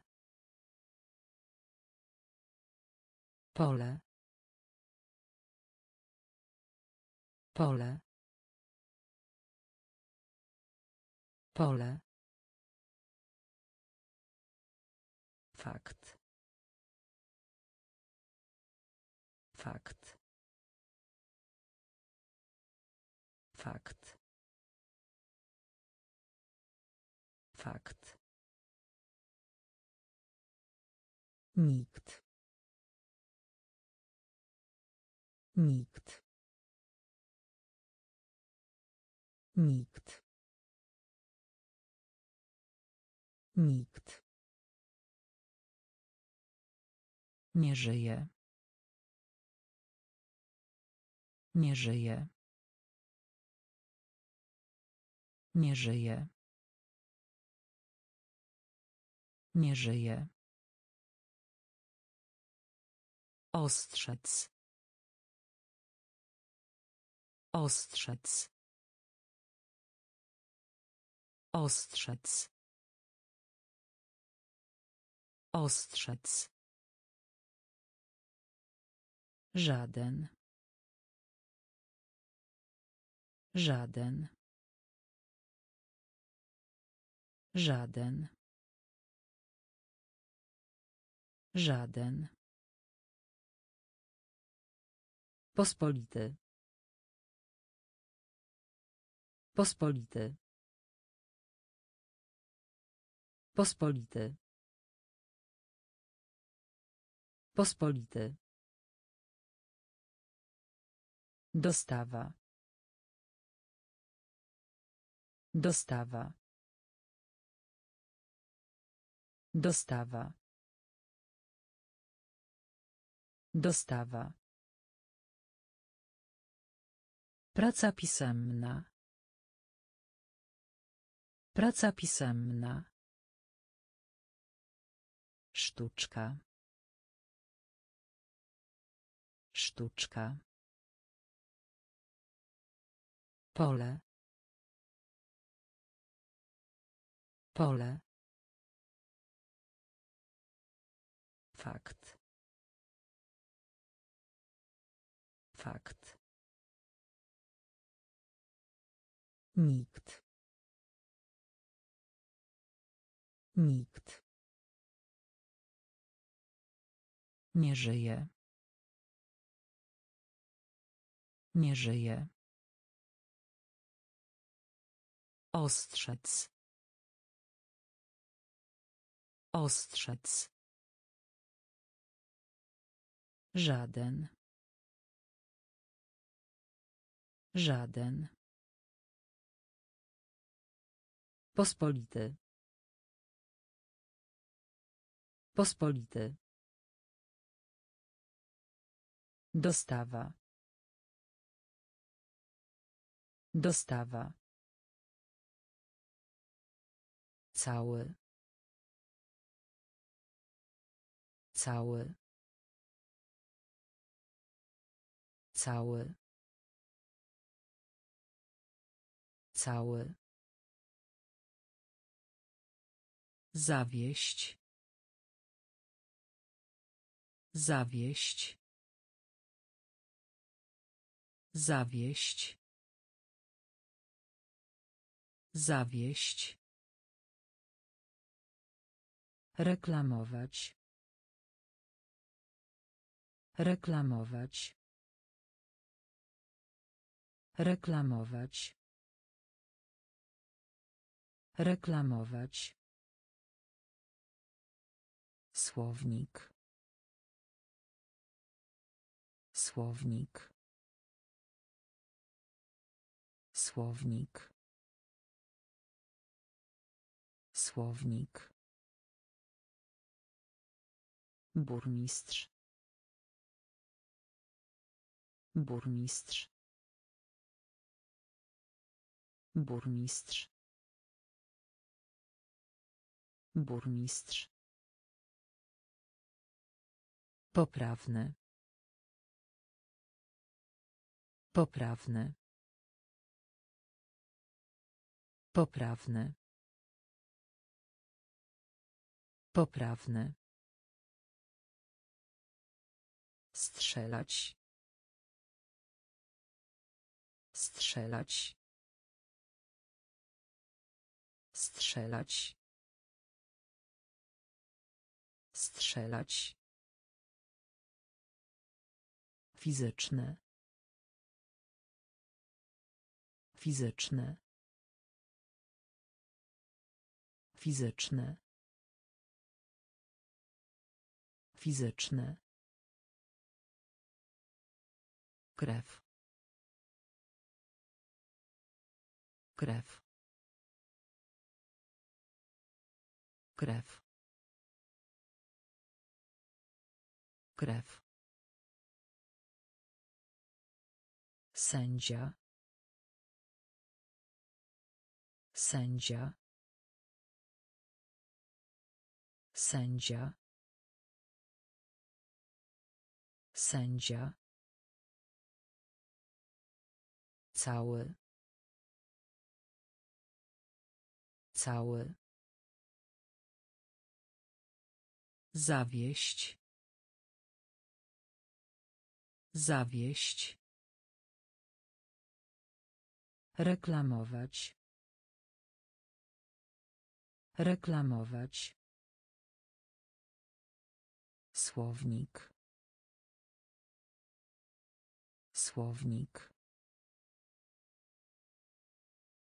[SPEAKER 1] Pole. Pole. Pole. Fakt. Fakt. Fakt. Fakt. Nikt. Nikt. Nikt. Nikt. Nie żyje. Nie żyje. Nie żyje. Nie żyje. Ostrzec. Ostrzec. Ostrzec. Ostrzec. Żaden. Żaden. Żaden. Żaden. Pospolity. Pospolity. Pospolity. Pospolity. Dostawa. Dostawa. Dostawa. Dostawa. Praca pisemna. Praca pisemna. Sztuczka. Sztuczka. Pole. Pole. Fakt. Fakt. Nikt. Nikt. Nie żyje. Nie żyje. Ostrzec. Ostrzec. Żaden. Żaden. Pospolity. Pospolity. Dostawa. Dostawa. Cały. Cały. Cały. Cały. Zawieść. Zawieść. Zawieść. Zawieść. Reklamować. Reklamować. Reklamować. Reklamować. Słownik. Słownik. Słownik. Słownik. Burmistrz. Burmistrz. Burmistrz. Burmistrz. Poprawny. Poprawny. Poprawny. Poprawny. Strzelać. Strzelać. Strzelać. Strzelać. Fizyczne. Fizyczne. Fizyczne. Fizyczne. Krew. Krew. Krew. Krew. Sędzia. Sędzia. Sędzia. Sędzia. Cały. Cały. Zawieść. Zawieść. Reklamować. Reklamować. Słownik. Słownik.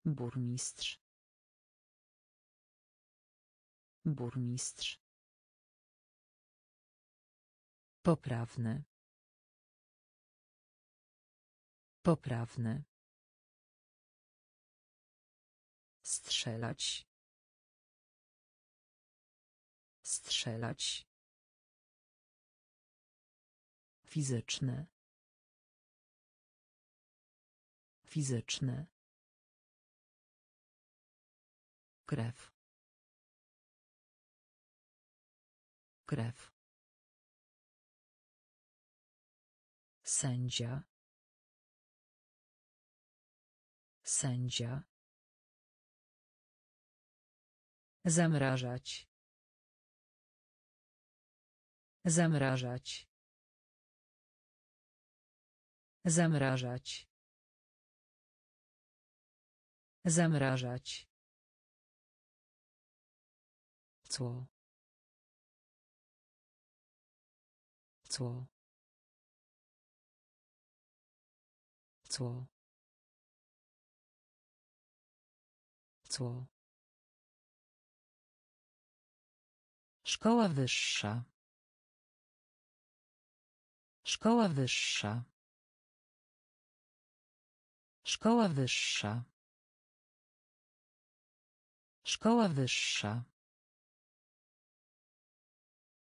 [SPEAKER 1] Burmistrz. Burmistrz. Poprawny. Poprawny. Strzelać. Strzelać. Fizyczne. Fizyczne. Krew. Krew. Sędzia. Sędzia. Zamrażać. Zamrażać. Zamrażać. Zamrażać. Cło. Cło. Cło. Cło. Szkoła wyższa. Szkoła wyższa. Szkoła wyższa. Szkoła wyższa.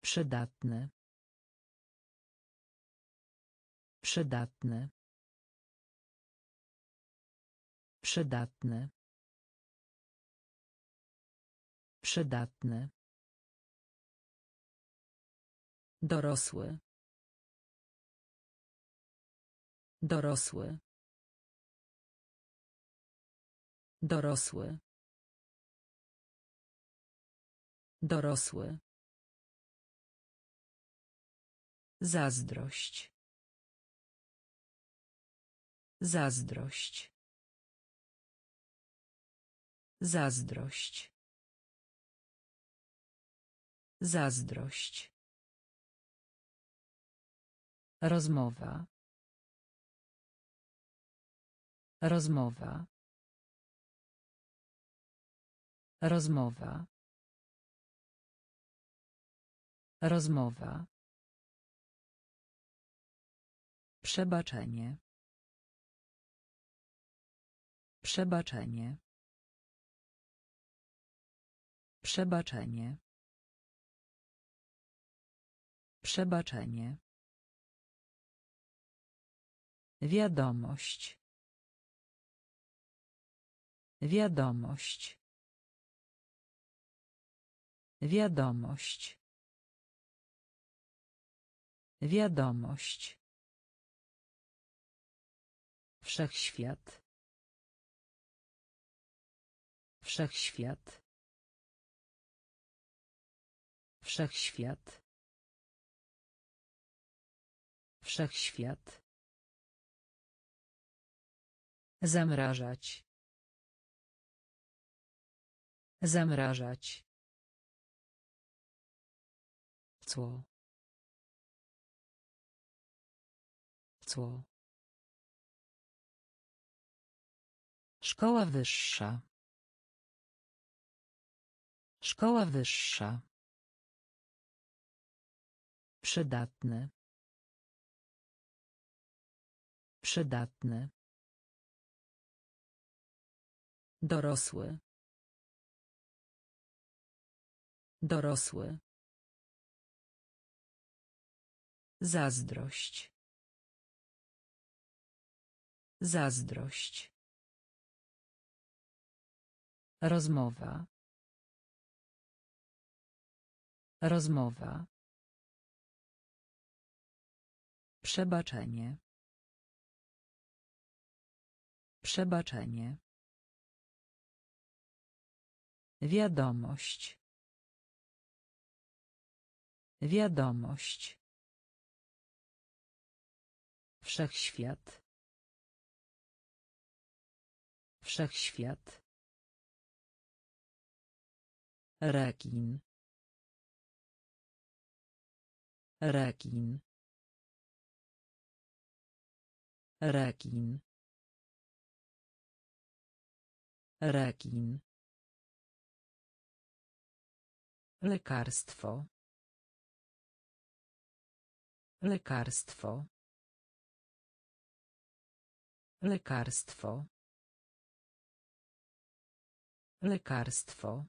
[SPEAKER 1] Przydatny. Przydatny. Przydatny. Przydatny. Dorosły. Dorosły. Dorosły. Dorosły. Zazdrość. Zazdrość. Zazdrość. Zazdrość. Rozmowa. Rozmowa. Rozmowa. Rozmowa. Przebaczenie. Przebaczenie. Przebaczenie. Przebaczenie. Wiadomość. Wiadomość. Wiadomość. Wiadomość. Wszechświat. Wszechświat. Wszechświat. Wszechświat. Zamrażać. Zamrażać. Cło. Cło. Szkoła wyższa. Szkoła wyższa. Przydatny. Przydatny. Dorosły. Dorosły. Zazdrość. Zazdrość. Rozmowa. Rozmowa. Przebaczenie. Przebaczenie. Wiadomość. Wiadomość. Wszechświat. Wszechświat. Rekin. Rekin. Rekin. Rekin. Lekarstwo. Lekarstwo. Lekarstwo. Lekarstwo.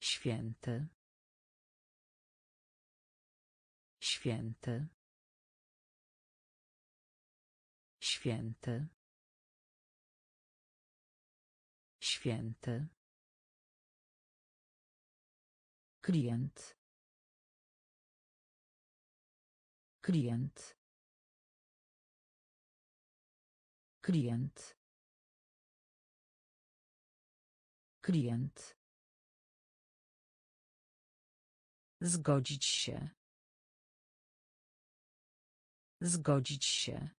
[SPEAKER 1] Święty. Święty. Święty. Święty. Klient. Klient. Klient. Klient. Zgodzić się. Zgodzić się.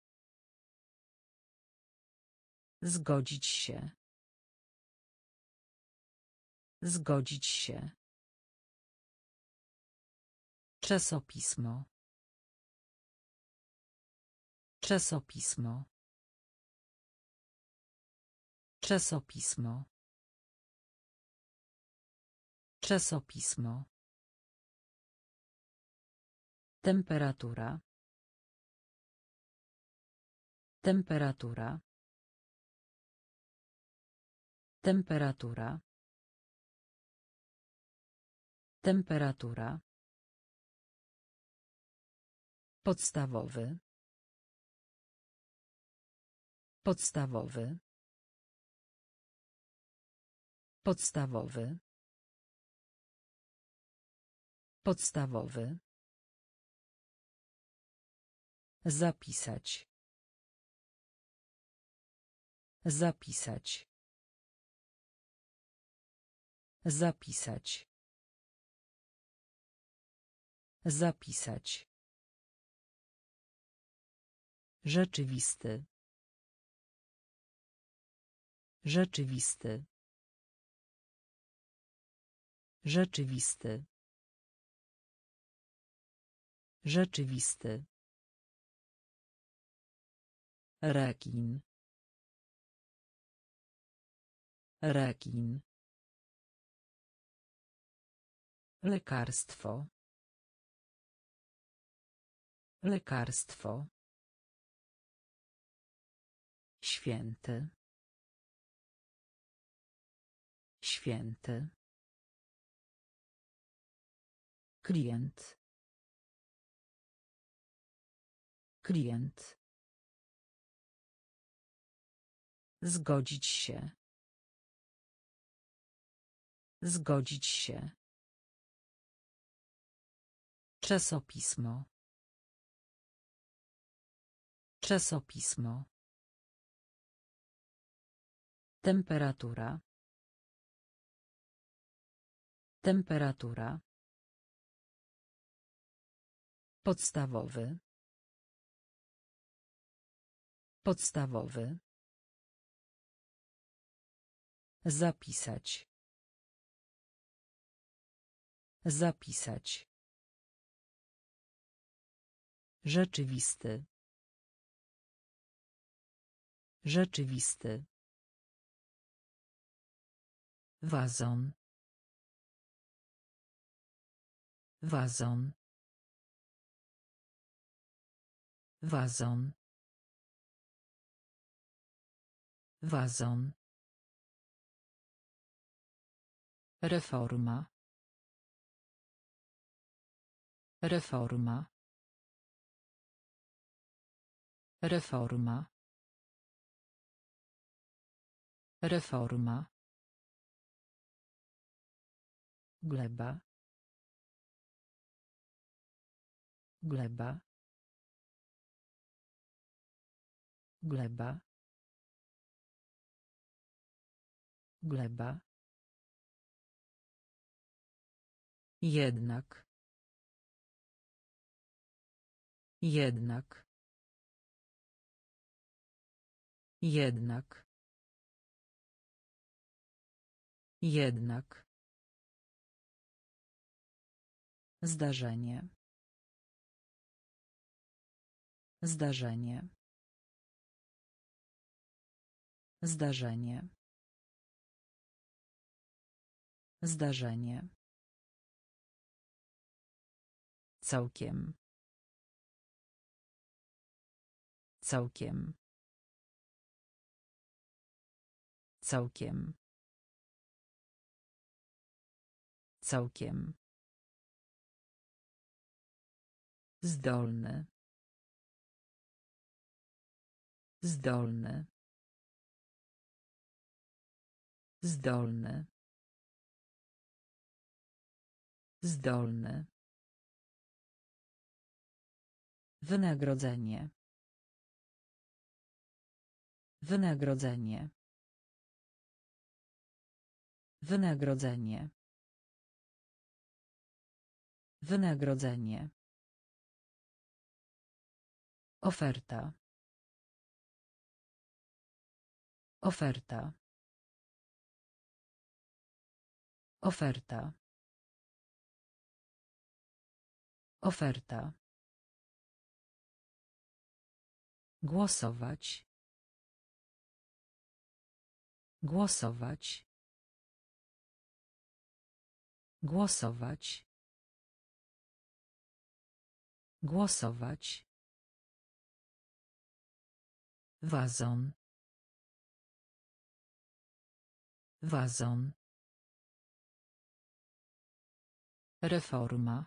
[SPEAKER 1] Zgodzić się. Zgodzić się. Czasopismo. Czasopismo. Czasopismo. Czasopismo. Temperatura. Temperatura. Temperatura. Temperatura. Podstawowy. Podstawowy. Podstawowy. Podstawowy. Zapisać. Zapisać. Zapisać. Zapisać. Rzeczywisty. Rzeczywisty. Rzeczywisty. Rzeczywisty. Rekin. Rekin. Lekarstwo. Lekarstwo. Święty. Święty. Klient. Klient. Zgodzić się. Zgodzić się. Czasopismo. Czasopismo. Temperatura. Temperatura. Podstawowy. Podstawowy. Zapisać. Zapisać. Rzeczywisty. Rzeczywisty. Wazon. Wazon. Wazon. Wazon. Reforma. Reforma. Reforma. Reforma. Gleba. Gleba. Gleba. Gleba. Jednak. Jednak. Jednak. Jednak. Zdarzenie. Zdarzenie. Zdarzenie. Zdarzenie. Całkiem. Całkiem. Całkiem. Całkiem. Zdolny. Zdolny. Zdolny. Zdolny. Wynagrodzenie. Wynagrodzenie. Wynagrodzenie. Wynagrodzenie. Oferta. Oferta. Oferta. Oferta. Głosować. Głosować. Głosować. Głosować. Wazon. Wazon. Reforma.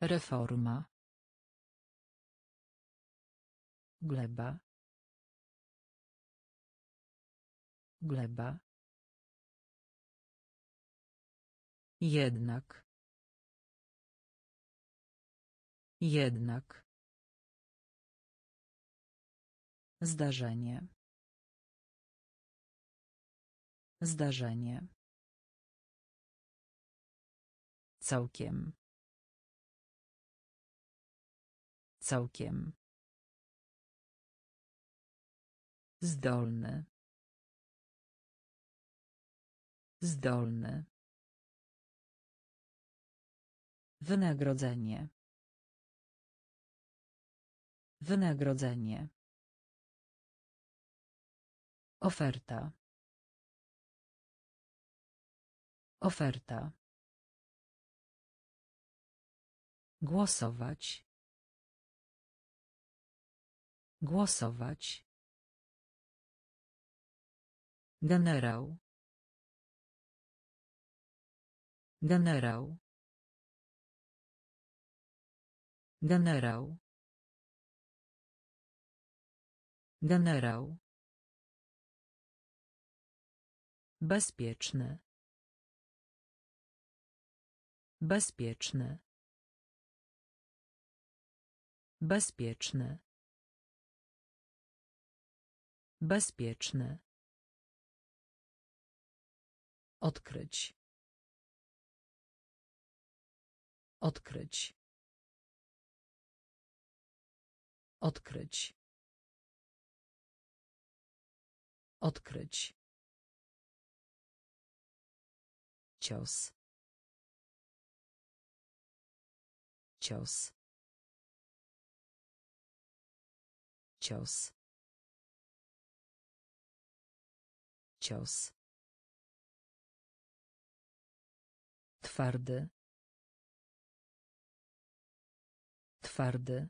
[SPEAKER 1] Reforma. Gleba. Gleba. Jednak. Jednak. Zdarzenie. Zdarzenie. Całkiem. Całkiem. Zdolny. Zdolny. Wynagrodzenie. Wynagrodzenie. Oferta. Oferta. Głosować. Głosować. Generał. Generał. Generał. Generał. Bezpieczny. Bezpieczny. Bezpieczny. Bezpieczny. Odkryć. Odkryć. Odkryć. Odkryć. Cios. Cios. Cios. Cios. Twardy. Twardy.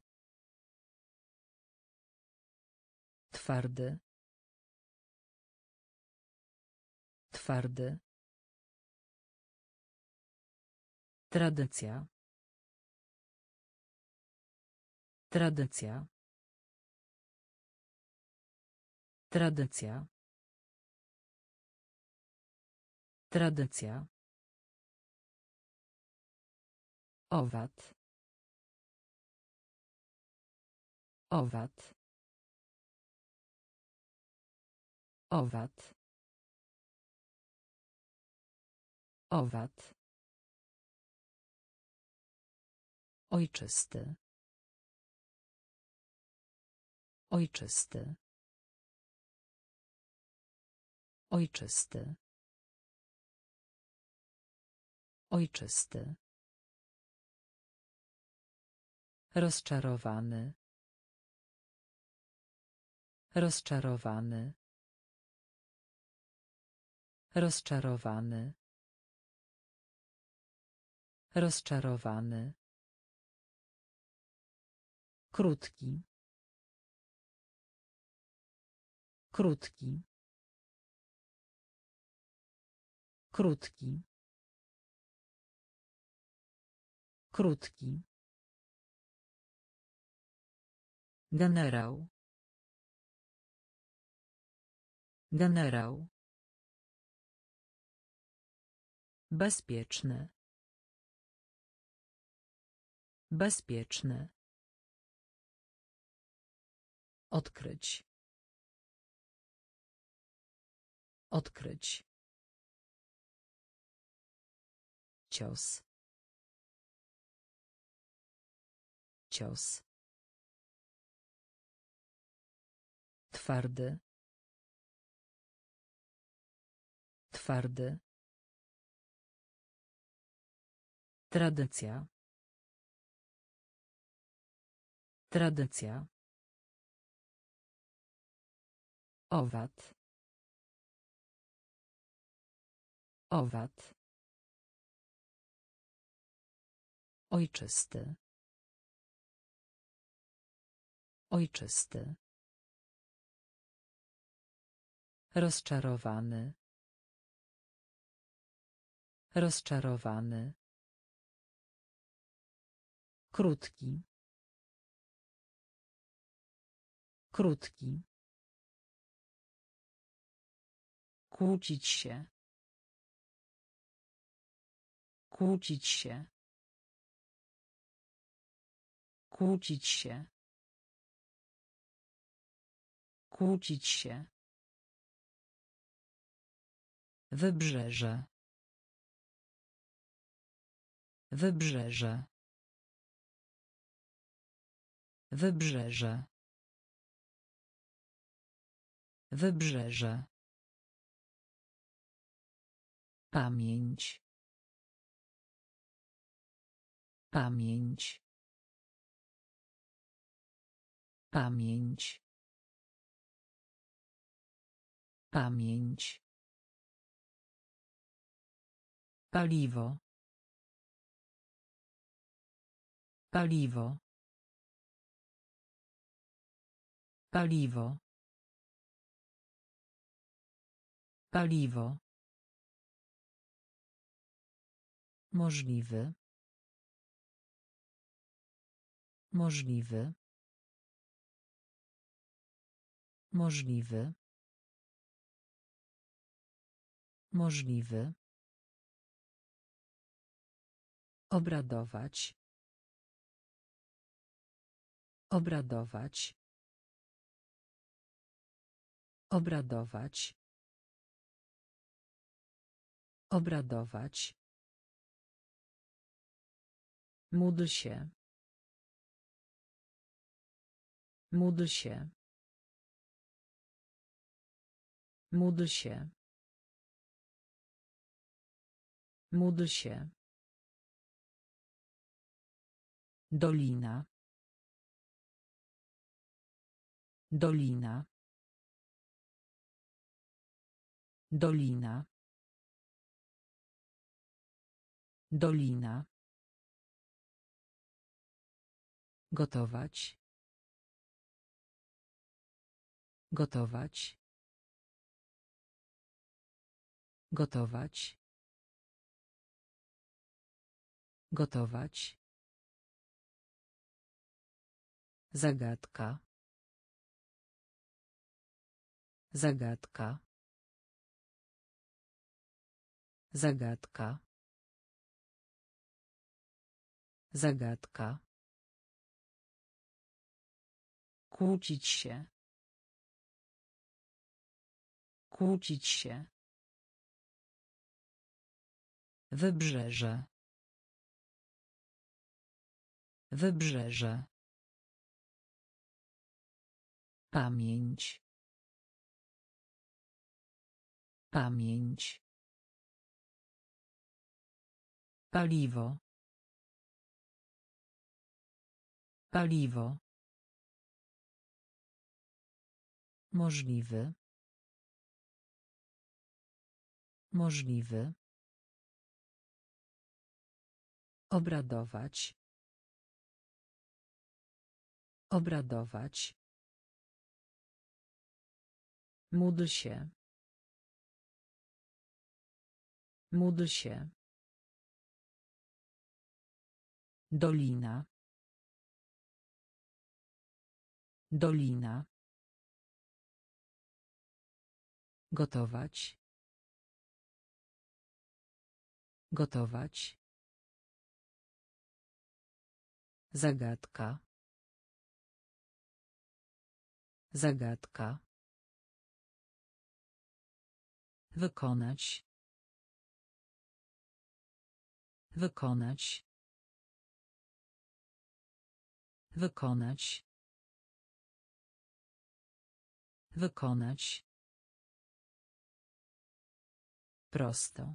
[SPEAKER 1] Twardy. Twardy. Tradycja. Tradycja. Tradycja. Tradycja. Owad. Owad. Owad. Owad. Ojczysty. Ojczysty. Ojczysty. Ojczysty. Rozczarowany. Rozczarowany. Rozczarowany. Rozczarowany. Krótki. Krótki. Krótki. Krótki. Generał. Generał. Bezpieczny. Bezpieczny. Odkryć. Odkryć. Cios. Cios. Twardy. Twardy. Tradycja. Tradycja. Owad. Owad. Ojczysty. Ojczysty. Rozczarowany. Rozczarowany. Krótki. Krótki. Kłócić się. Kłócić się. Kłócić się. Kłócić się. Wybrzeże. Wybrzeże. Wybrzeże. Wybrzeże. Pamięć. Pamięć. Pamięć. Pamięć. Paliwo. Paliwo. Paliwo. Paliwo. Możliwy. Możliwy. Możliwy. Możliwy. Obradować. Obradować. Obradować. Obradować. Módl się. Módl się. Módl się. Módl się. Dolina. Dolina. Dolina. Dolina. Gotować. Gotować. Gotować. Gotować. Zagadka. Zagadka. Zagadka. Zagadka. Kłócić się. Kłócić się. Wybrzeże. Wybrzeże. Pamięć. Pamięć. Paliwo. Paliwo. Możliwy. Możliwy. Obradować. Obradować. Módl się. Módl się. Dolina. Dolina. Gotować. Gotować. Zagadka. Zagadka. Wykonać. Wykonać. Wykonać. Wykonać. Prosto.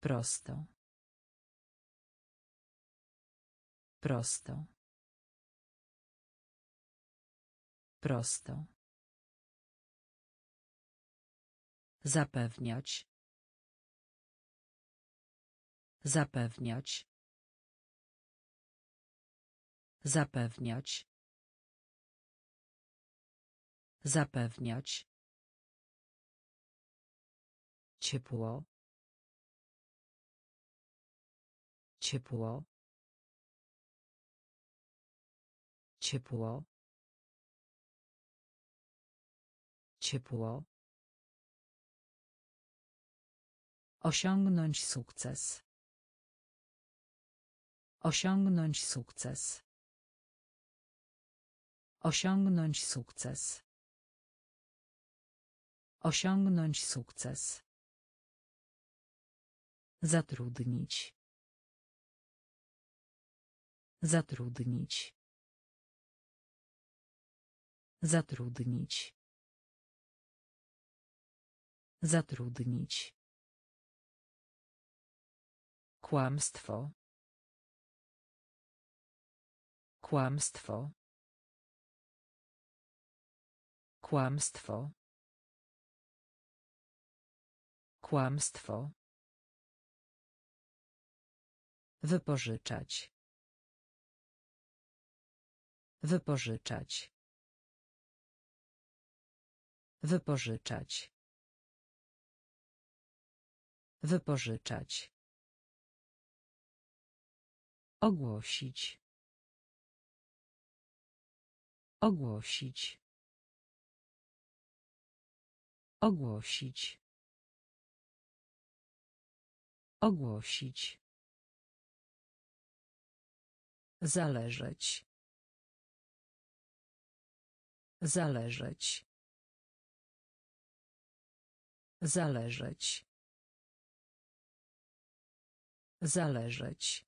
[SPEAKER 1] Prosto. Prosto. Prosto. Zapewniać. Zapewniać. Zapewniać. Zapewniać. Ciepło. Ciepło. Ciepło. Ciepło. Osiągnąć sukces. Osiągnąć sukces. Osiągnąć sukces. Osiągnąć sukces. Zatrudnić. Zatrudnić. Zatrudnić. Zatrudnić. Kłamstwo. Kłamstwo. Kłamstwo. Kłamstwo. Wypożyczać. Wypożyczać. Wypożyczać. Wypożyczać. Ogłosić. Ogłosić. Ogłosić. Ogłosić. Zależeć. Zależeć. Zależeć. Zależeć.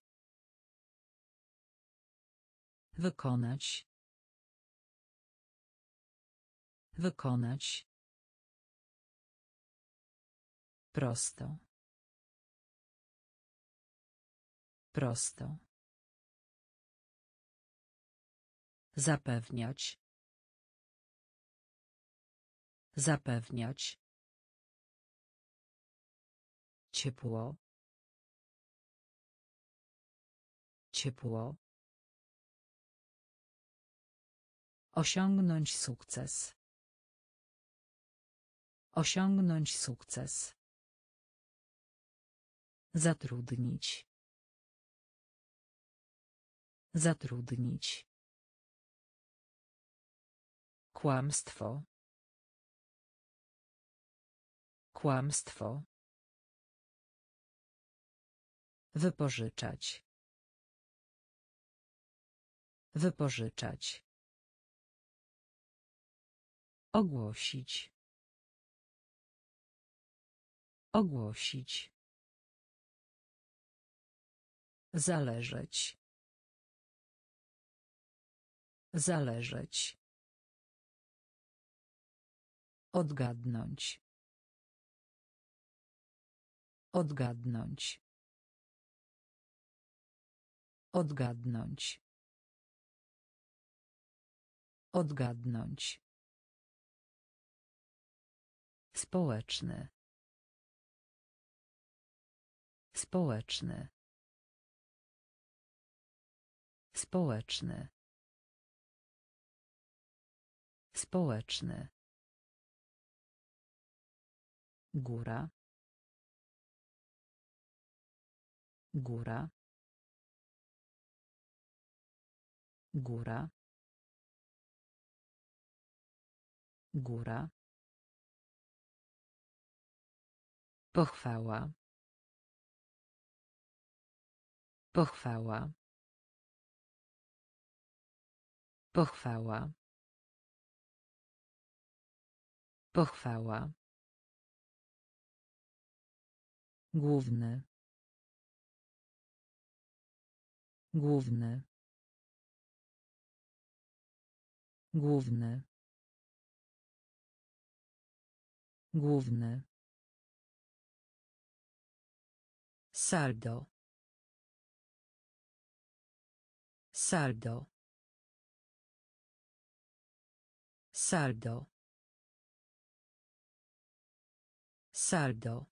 [SPEAKER 1] Wykonać. Wykonać. Prosto. Prosto. Zapewniać. Zapewniać. Ciepło. Ciepło. Osiągnąć sukces. Osiągnąć sukces. Zatrudnić. Zatrudnić. Kłamstwo. Kłamstwo. Wypożyczać. Wypożyczać. Ogłosić. Ogłosić. Zależeć. Zależeć. Odgadnąć. Odgadnąć. Odgadnąć. Odgadnąć. Społeczny. Społeczny. Społeczny. Społeczny. Góra. Góra. Góra. Góra. Pochwała. Pochwała. Pochwała. Pochwała. Główny. Główny. Główny. Główny. Saldo. Saldo. Saldo. Saldo.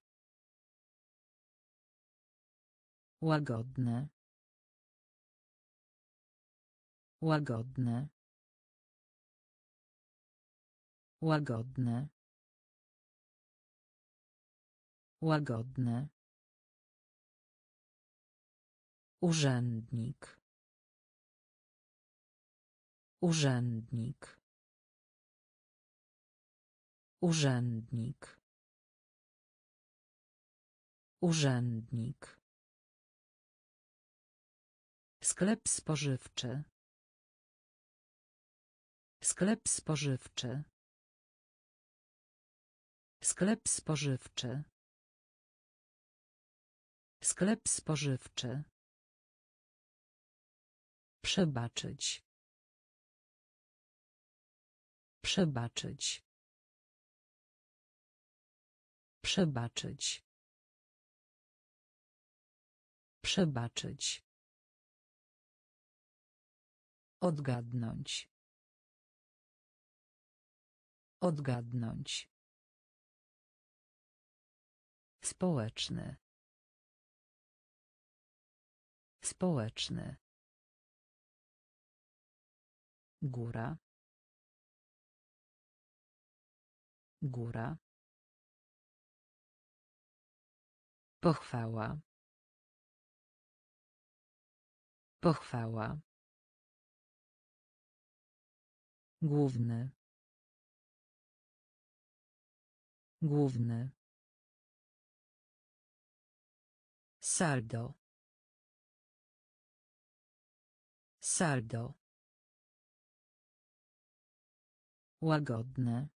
[SPEAKER 1] Łagodne. Łagodne. Łagodne. Łagodne. Urzędnik. Urzędnik. Urzędnik. Urzędnik. Sklep spożywczy. Sklep spożywczy. Sklep spożywczy. Sklep spożywczy. Przebaczyć. Przebaczyć. Przebaczyć. Przebaczyć. Odgadnąć. Odgadnąć. Społeczny. Społeczny. Góra. Góra. Pochwała. Pochwała. Główny. Główny. Saldo. Saldo. Łagodne.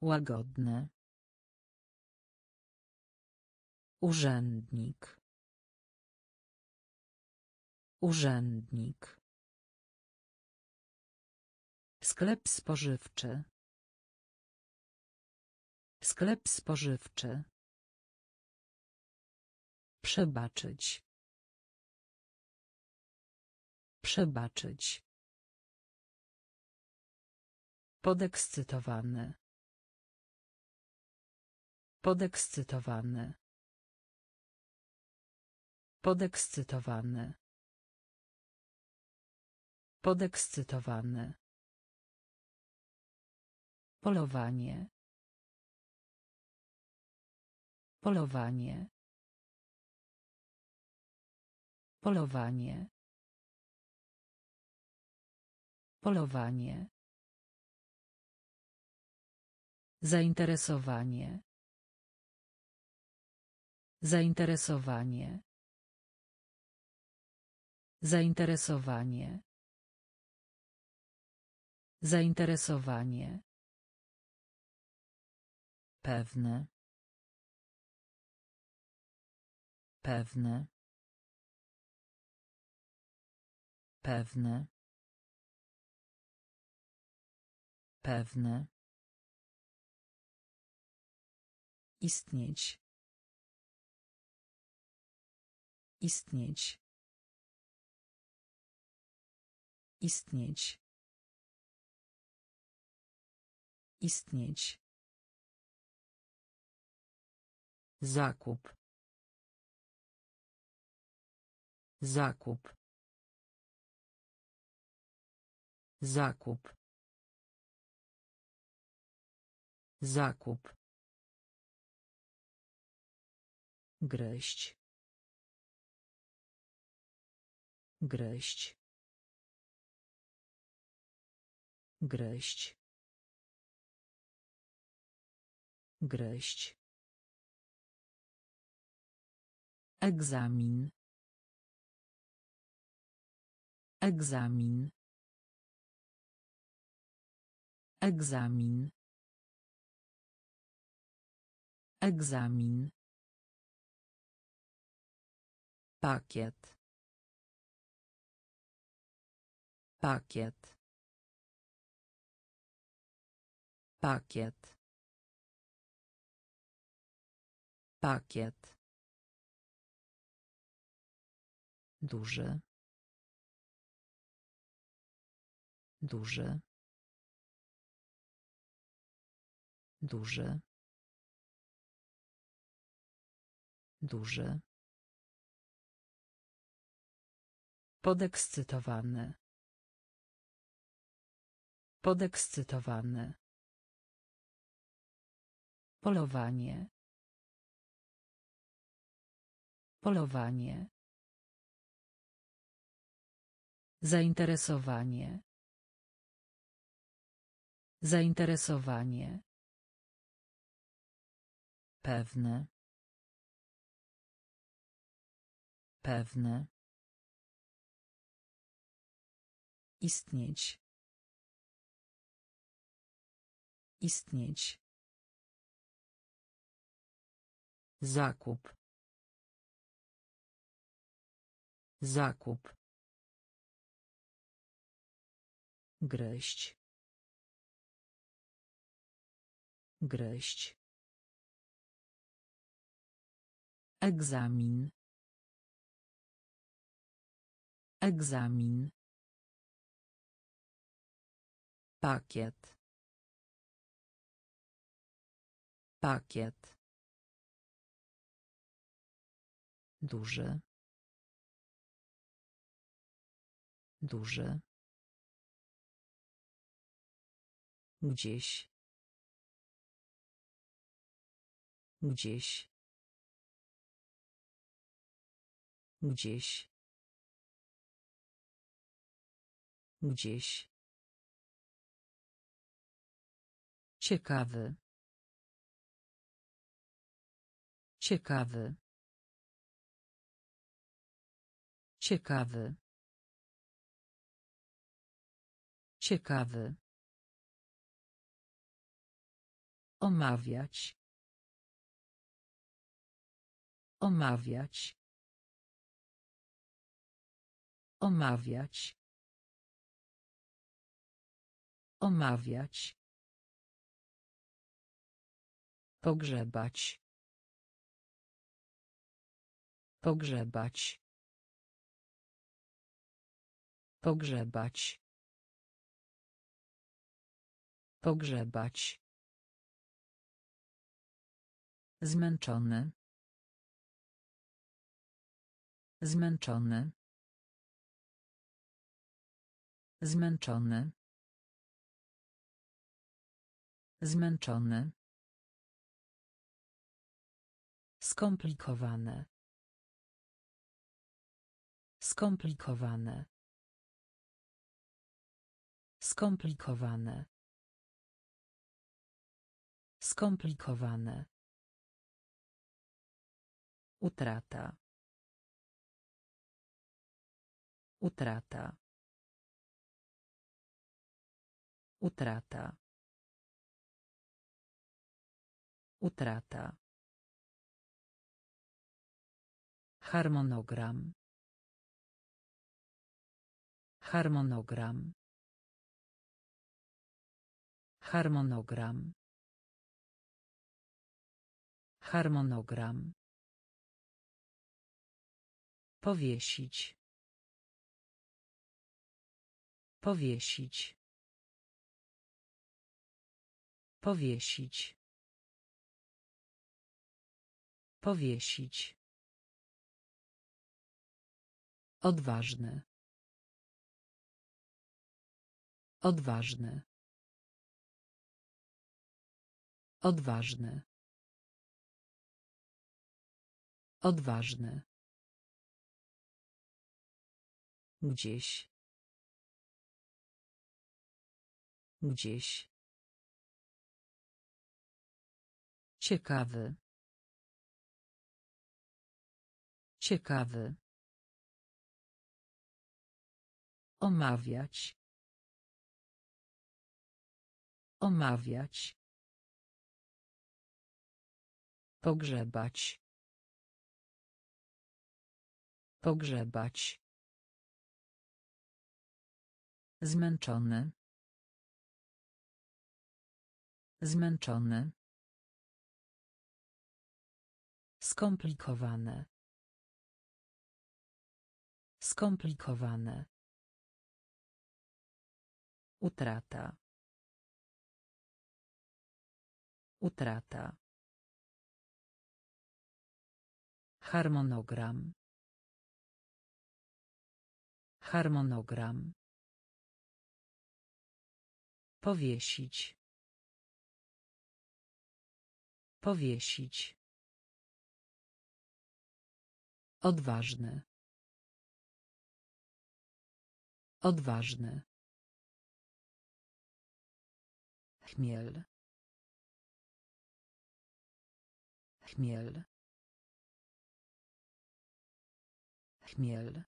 [SPEAKER 1] Łagodne. Urzędnik. Urzędnik. Sklep spożywczy. Sklep spożywczy. Przebaczyć. Przebaczyć. Podekscytowany. Podekscytowany. Podekscytowany. Podekscytowany. Polowanie. Polowanie. Polowanie. Polowanie. Zainteresowanie. Zainteresowanie. Zainteresowanie. Zainteresowanie. Pewne. Pewne. Pewne. Pewne. Istnieć. Istnieć. Istnieć. Istnieć. Zakup. Zakup. Zakup. Zakup. Gryźć. Gryźć. Gryźć. Gryźć. Egzamin. Egzamin. Egzamin. Egzamin. Pakiet. Pakiet. Pakiet. Pakiet. Duży. Duży. Duży. Duży. Podekscytowany. Podekscytowany. Polowanie. Polowanie. Zainteresowanie. Zainteresowanie. Pewne. Pewne. Istnieć. Istnieć. Zakup. Zakup. Gryźć. Gryźć. Egzamin. Egzamin. Pakiet. Pakiet. Duży. Duży. Gdzieś. Gdzieś. Gdzieś. Gdzieś. Ciekawy. Ciekawy. Ciekawy. Ciekawy. Omawiać. Omawiać. Omawiać. Omawiać. Pogrzebać. Pogrzebać. Pogrzebać. Pogrzebać. Zmęczony. Zmęczony. Zmęczony. Zmęczony. Skomplikowane. Skomplikowane. Skomplikowane. Skomplikowane. Utrata. Utrata. Utrata. Utrata. Harmonogram. Harmonogram. Harmonogram. Harmonogram. Powiesić. Powiesić. Powiesić. Powiesić. Odważny. Odważny. Odważny. Odważny. Gdzieś. Gdzieś. Ciekawy. Ciekawy. Omawiać. Omawiać. Pogrzebać. Pogrzebać. Zmęczony. Zmęczony. Skomplikowane. Skomplikowane. Utrata. Utrata. Harmonogram. Harmonogram. Powiesić. Powiesić. Odważny. Odważny. Chmiel. Chmiel. Chmiel.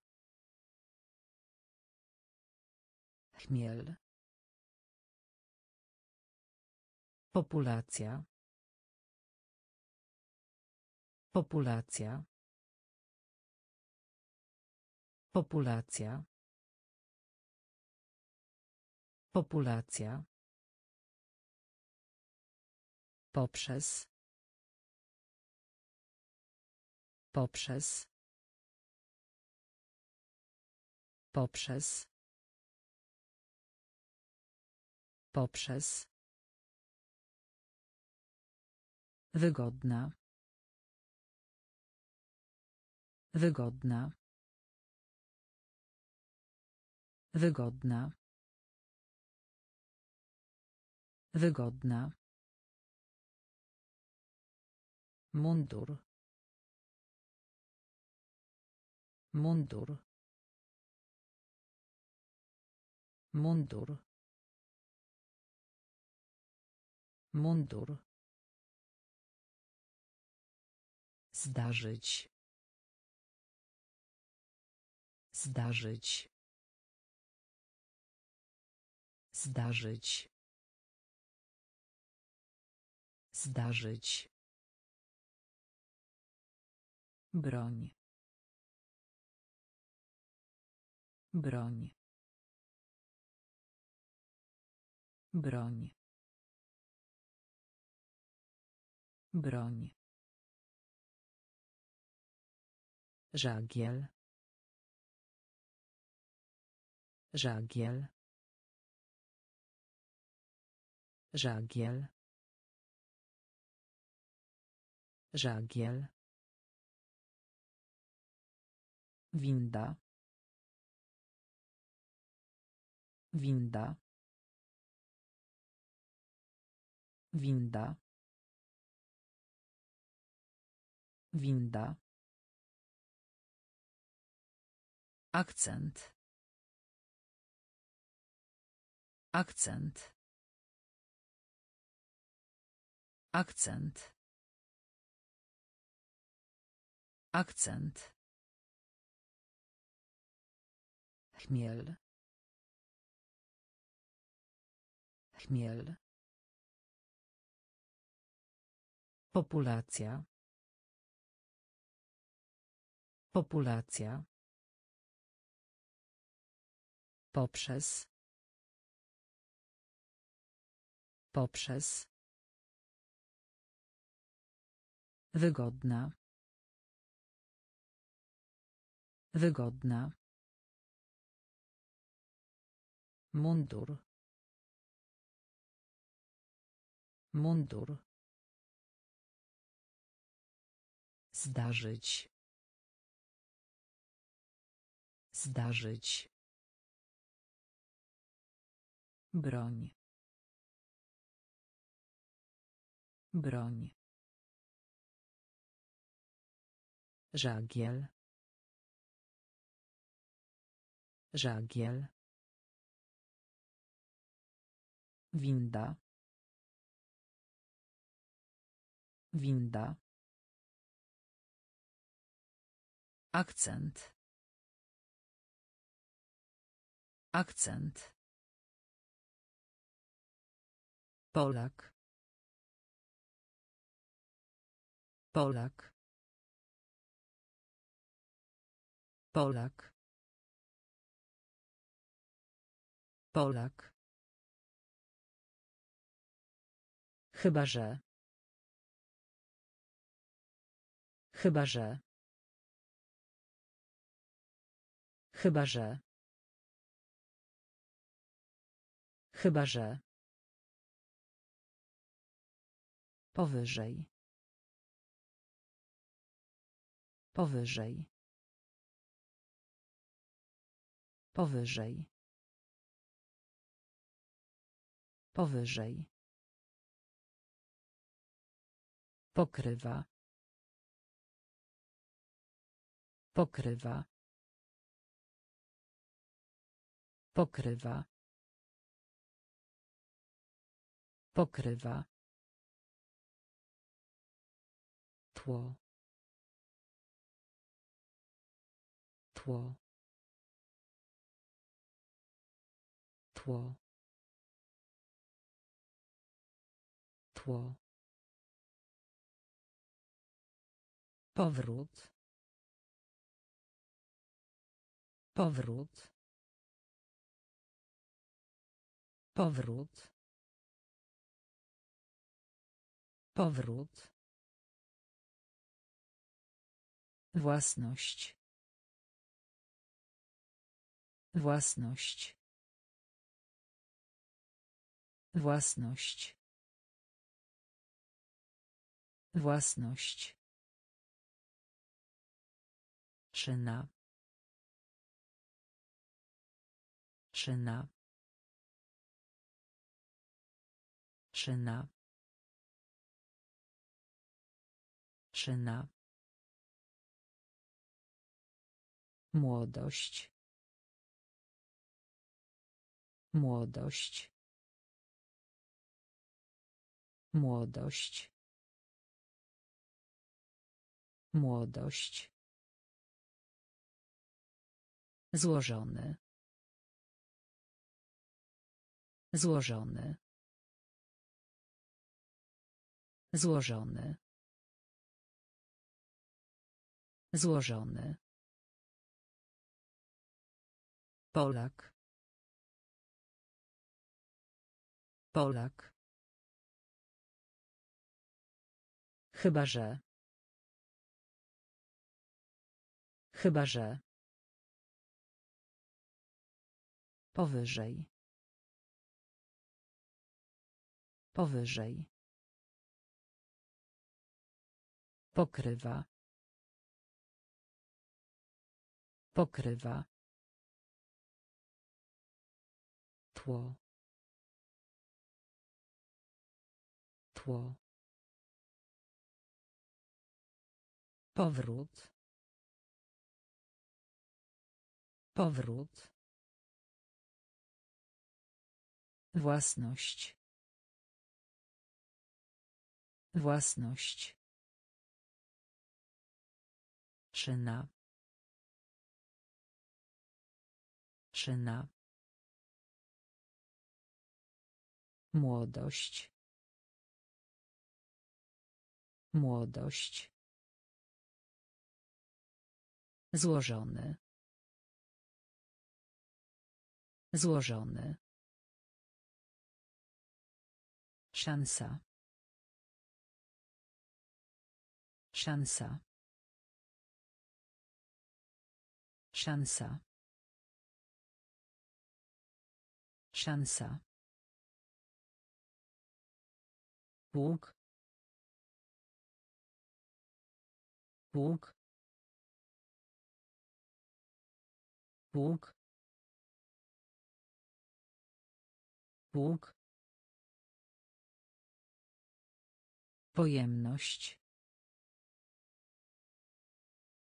[SPEAKER 1] Chmiel. Populacja. Populacja. Populacja. Populacja. Poprzez. Poprzez. Poprzez. Poprzez. Wygodna. Wygodna. Wygodna. Wygodna. Mundur. Mundur. Mundur. Mundur. Zdarzyć. Zdarzyć. Zdarzyć. Zdarzyć. Broń. Broń. Broń. Broń. Żagiel. Żagiel. Żagiel. Żagiel. Winda. Winda. Winda. Winda. Akcent. Akcent. Akcent. Akcent. Chmiel. Chmiel. Populacja. Populacja. Poprzez. Poprzez. Wygodna. Wygodna. Mundur. Mundur. Zdarzyć. Zdarzyć. Broń. Broń. Żagiel. Żagiel. Winda. Winda. Akcent. Akcent. Polak. Polak. Polak. Polak. Chyba że. Chyba że. Chyba że. Chyba że. Powyżej. Powyżej. Powyżej. Powyżej. Pokrywa. Pokrywa. Pokrywa. Pokrywa. Tło. Tło. Tło. Tło. Powrót. Powrót. Powrót. Powrót. Własność. Własność. Własność. Własność. Szyna. Szyna. Szyna. Szyna. Młodość. Młodość. Młodość. Młodość. Złożony. Złożony. Złożony. Złożony. Polak. Polak. Chyba że. Chyba że. Powyżej. Powyżej. Pokrywa. Pokrywa. Tło. Tło. Powrót. Powrót. Własność. Własność. Szyna. Szyna. Młodość. Młodość. Złożony. Złożony. Szansa. Szansa. Szansa. Szansa. Bóg. Bóg. Bóg. Bóg. Pojemność.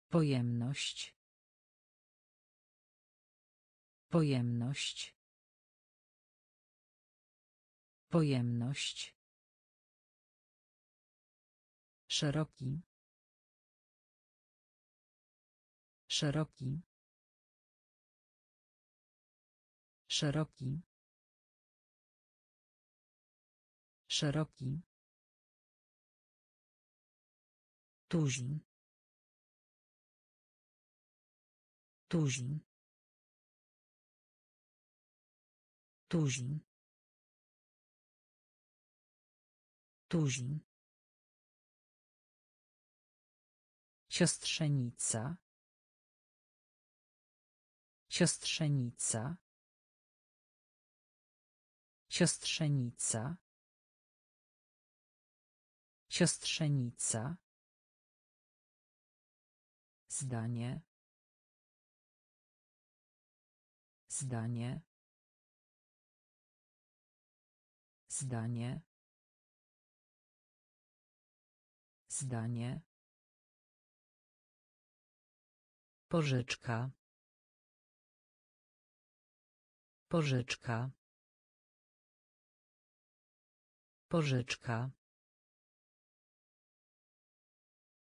[SPEAKER 1] Pojemność. Pojemność. Pojemność. Szeroki. Szeroki. Szeroki. Szeroki. Tuzin. Tuzin. Tuzin. Tuzin. Siostrzenica. Siostrzenica. Siostrzenica. Siostrzenica. Zdanie. Zdanie. Zdanie. Zdanie. Pożyczka. Pożyczka. Pożyczka.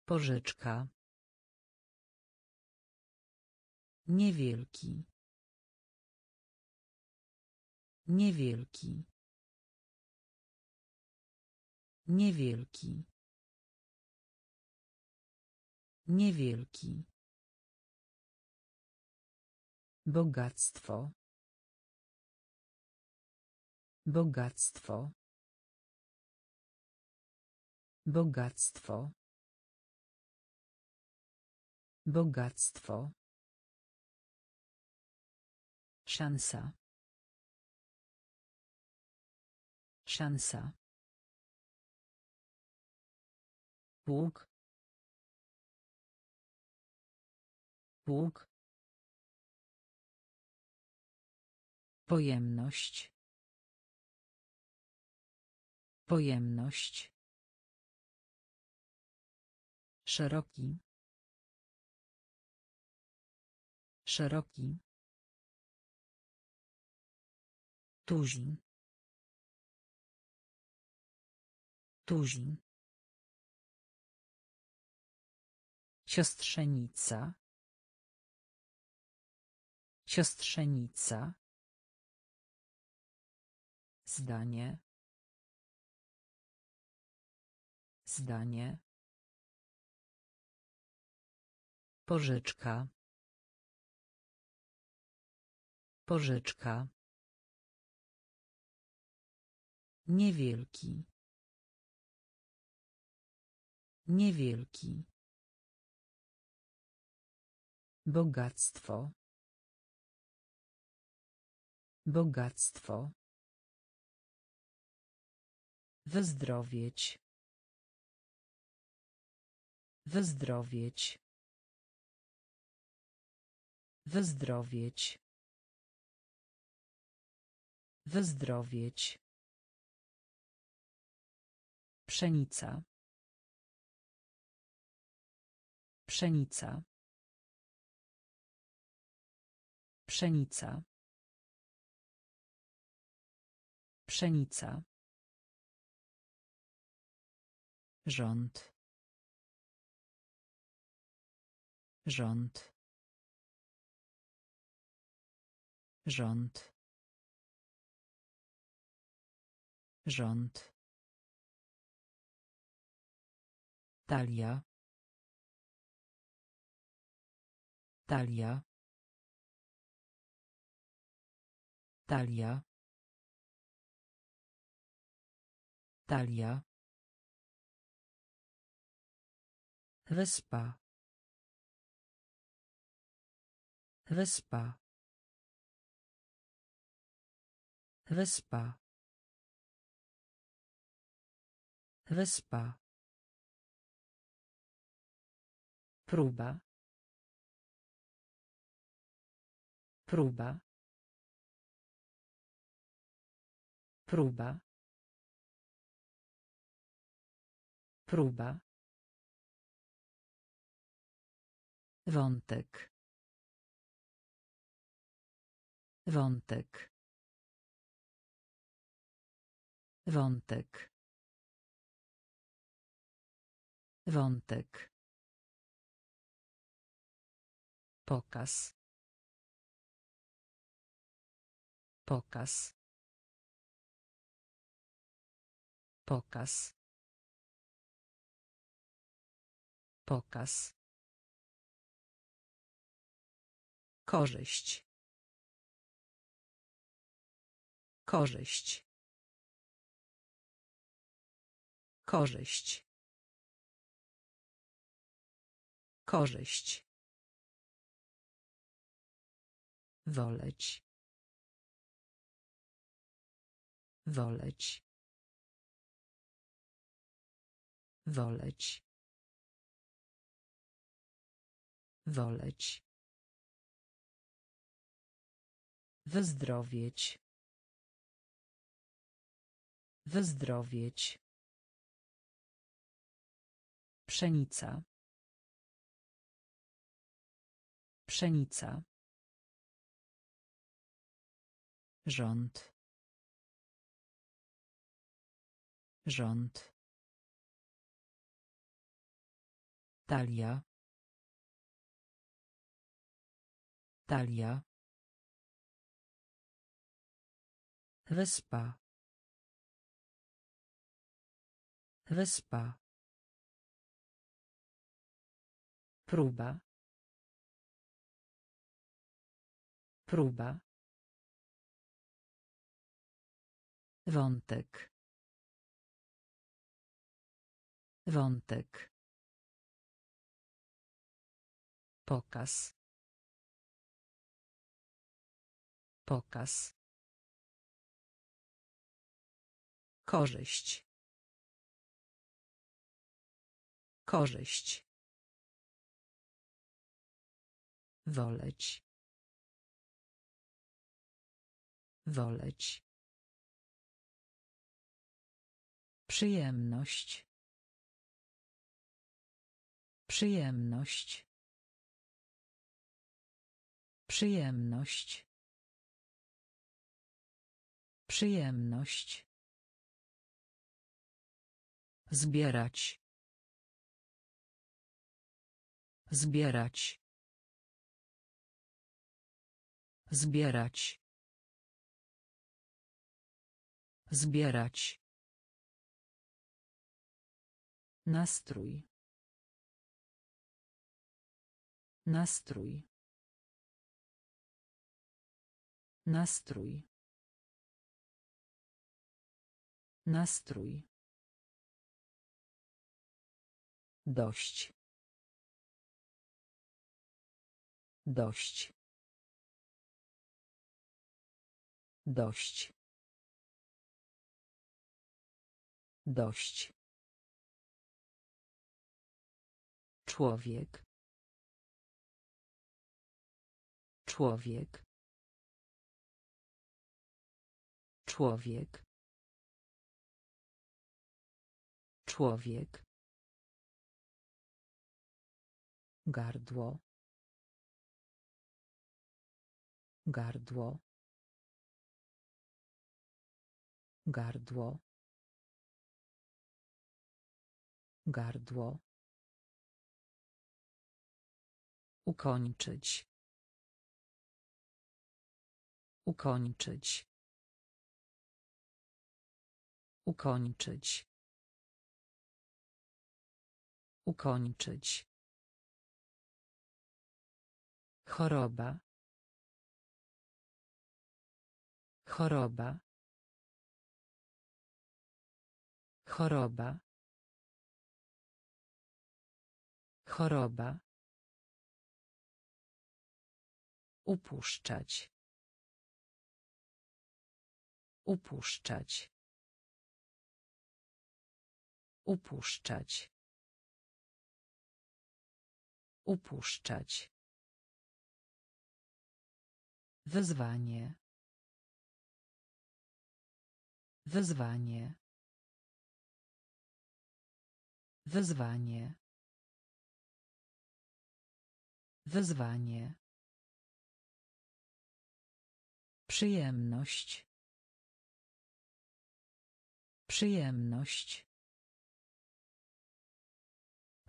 [SPEAKER 1] Pożyczka. Niewielki. Niewielki. Niewielki. Niewielki. Bogactwo. Bogactwo. Bogactwo. Bogactwo. Szansa. Szansa. Bóg. Bóg. Pojemność. Pojemność. Szeroki. Szeroki. Tuzin. Tuzin. Siostrzenica. Siostrzenica. Zdanie. Zdanie. Pożyczka. Pożyczka. Niewielki. Niewielki. Bogactwo. Bogactwo. Wyzdrowieć. Wyzdrowieć. Wyzdrowieć. Wyzdrowieć. Pszenica. Pszenica. Pszenica. Pszenica. Rząd. Rząd. Rząd. Rząd. Talia. Talia. Talia. Talia. Wyspa. Wyspa. Wyspa. Wyspa. Próba. Próba. Próba. Próba. Wątek. Wątek. Wątek. Wątek. Pokaz. Pokaz. Pokaz. Pokaz. Korzyść. Korzyść. Korzyść. Korzyść. Woleć. Woleć. Woleć. Woleć. Wyzdrowieć. Wyzdrowieć. Pszenica. Pszenica. Rząd. Rząd. Talia. Talia. Wyspa. Wyspa. Próba. Próba. Wątek. Wątek. Pokaz. Pokaz. Korzyść. Korzyść. Woleć. Woleć. Przyjemność. Przyjemność. Przyjemność. Przyjemność. Zbierać. Zbierać. Zbierać. Zbierać. Nastrój. Nastrój. Nastrój. Nastrój. Dość. Dość. Dość. Dość. Człowiek. Człowiek. Człowiek. Człowiek. Gardło. Gardło. Gardło. Gardło. Ukończyć. Ukończyć. Ukończyć. Ukończyć. Choroba. Choroba. Choroba. Choroba. Upuszczać. Upuszczać. Upuszczać. Upuszczać. Wyzwanie. Wyzwanie. Wyzwanie. Wyzwanie. Przyjemność. Przyjemność.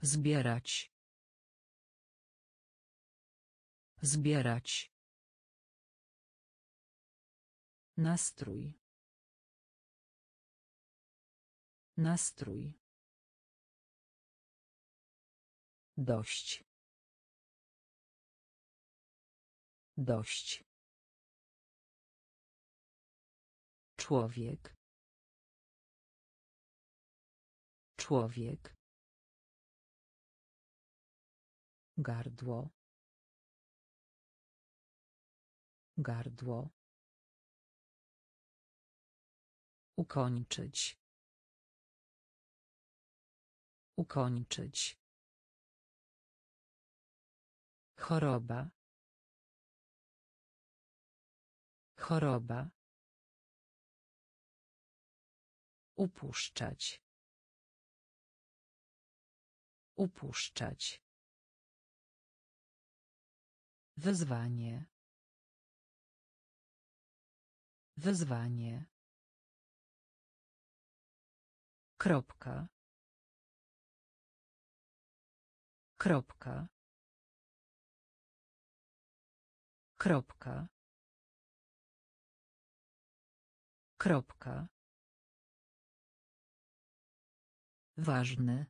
[SPEAKER 1] Zbierać. Zbierać. Nastrój. Nastrój. Dość. Dość. Człowiek. Człowiek. Gardło. Gardło. Ukończyć. Ukończyć. Choroba. Choroba. Upuszczać. Upuszczać. Wyzwanie. Wyzwanie. Kropka. Kropka. Kropka. Kropka. Ważny.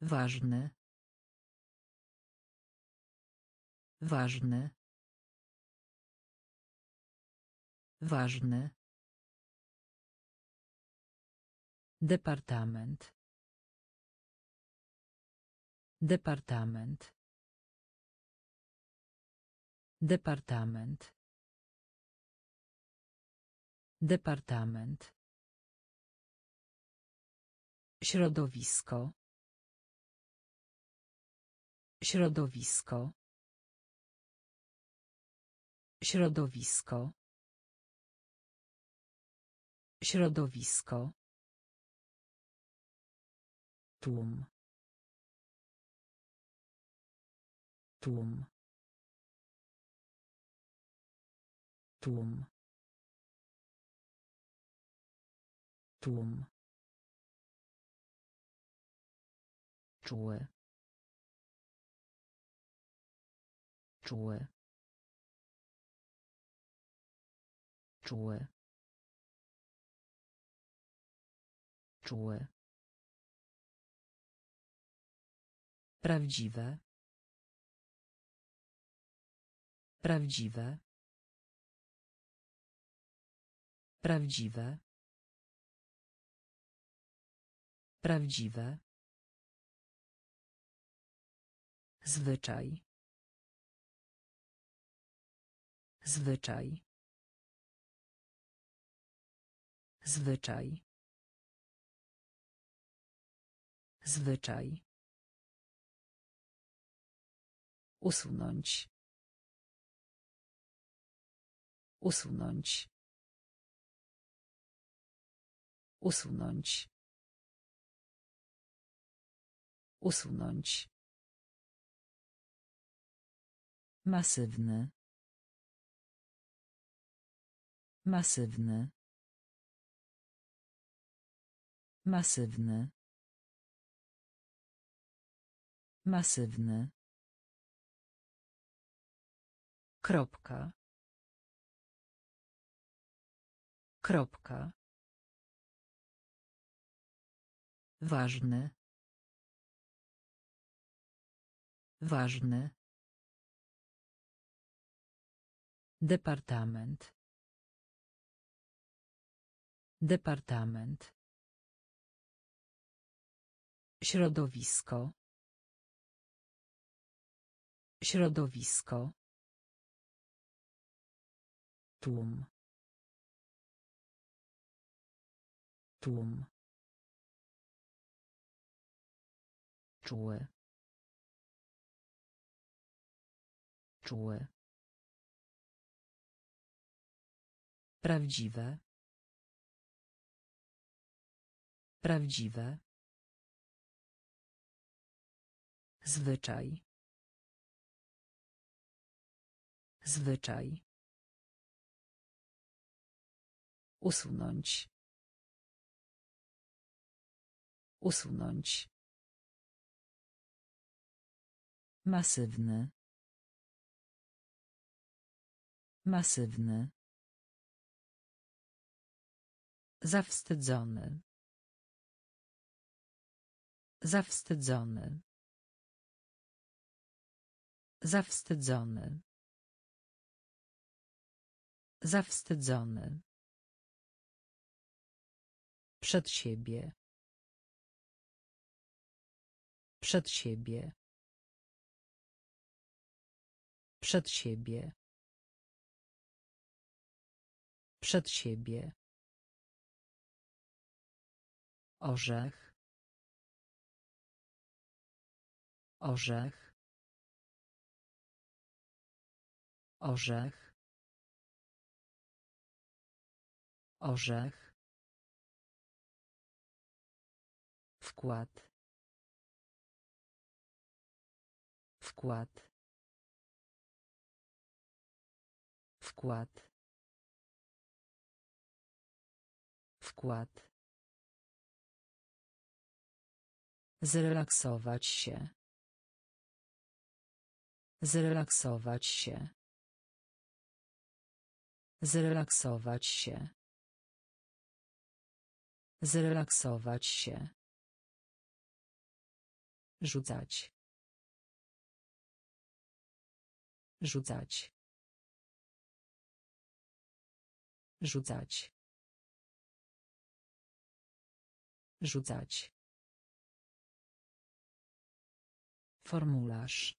[SPEAKER 1] Ważny. Ważny. Ważny. Departament. Departament. Departament. Departament. Środowisko. Środowisko. Środowisko. Środowisko. Tłum. Tłum. Tłum. Tłum. Czuły. Czuły. Czuły. Czuły. Prawdziwe. Prawdziwe. Prawdziwe. Prawdziwe. Zwyczaj. Zwyczaj. Zwyczaj. Zwyczaj. Usunąć. Usunąć. Usunąć. Usunąć. Masywny. Masywny. Masywny. Masywny. Kropka. Kropka. Ważny. Ważny. Departament. Departament. Środowisko. Środowisko. Tłum. Tłum. Czuły. Czuły. Prawdziwe. Prawdziwe. Zwyczaj. Zwyczaj. Usunąć. Usunąć. Masywny. Masywny. Zawstydzony. Zawstydzony. Zawstydzony. Zawstydzony. Przed siebie. Przed siebie. Przed siebie. Przed siebie. Orzech. Orzech. Orzech. Orzech. Wkład. Wkład. Wkład. Wkład. Zrelaksować się. Zrelaksować się. Zrelaksować się. Zrelaksować się. Rzucać. Rzucać. Rzucać. Rzucać. Formularz.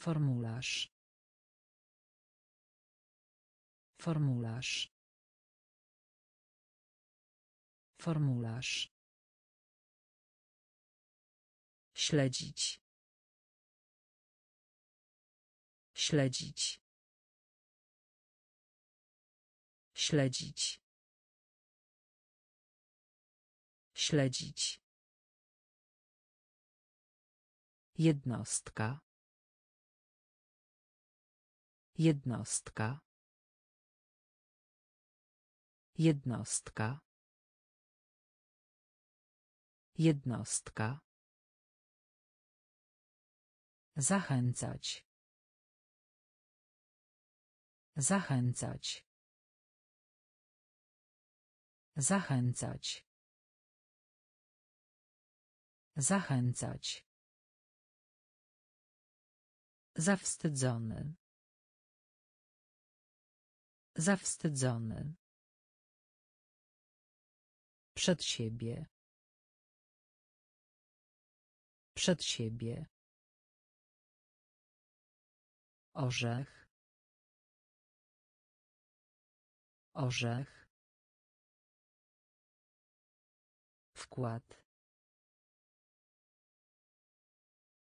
[SPEAKER 1] Formularz. Formularz. Formularz. Śledzić. Śledzić. Śledzić. Śledzić. Jednostka. Jednostka. Jednostka. Jednostka. Zachęcać. Zachęcać. Zachęcać. Zachęcać. Zawstydzony. Zawstydzony. Przed siebie. Przed siebie. Orzech. Orzech. Wkład.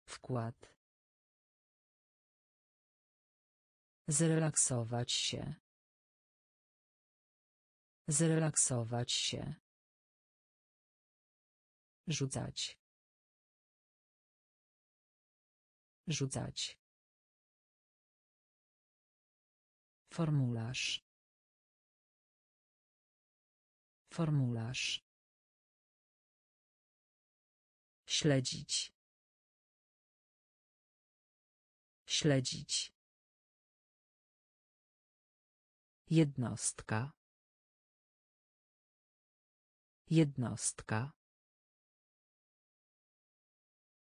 [SPEAKER 1] Wkład. Zrelaksować się. Zrelaksować się. Rzucać. Rzucać. Formularz. Formularz. Śledzić. Śledzić. Jednostka. Jednostka.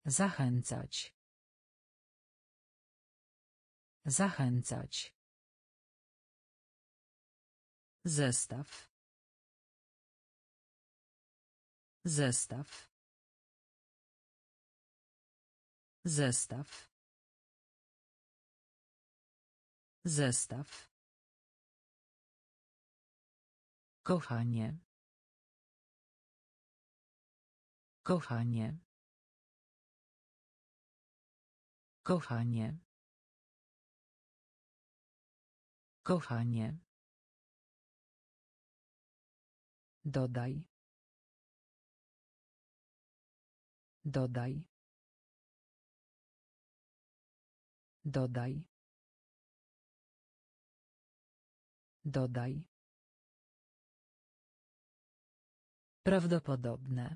[SPEAKER 1] Zachęcać. Zachęcać. Zestaw. Zestaw. Zestaw. Zestaw. Kochanie. Kochanie. Kochanie. Kochanie. Dodaj. Dodaj. Dodaj. Dodaj. Prawdopodobne.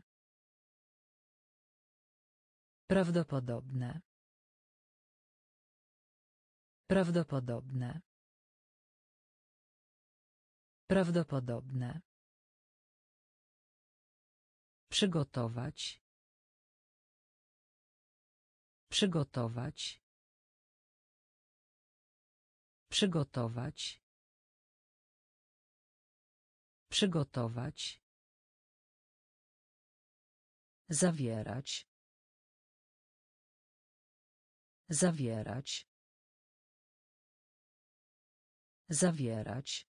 [SPEAKER 1] Prawdopodobne. Prawdopodobne. Prawdopodobne. Przygotować. Przygotować. Przygotować. Przygotować. Zawierać. Zawierać. Zawierać.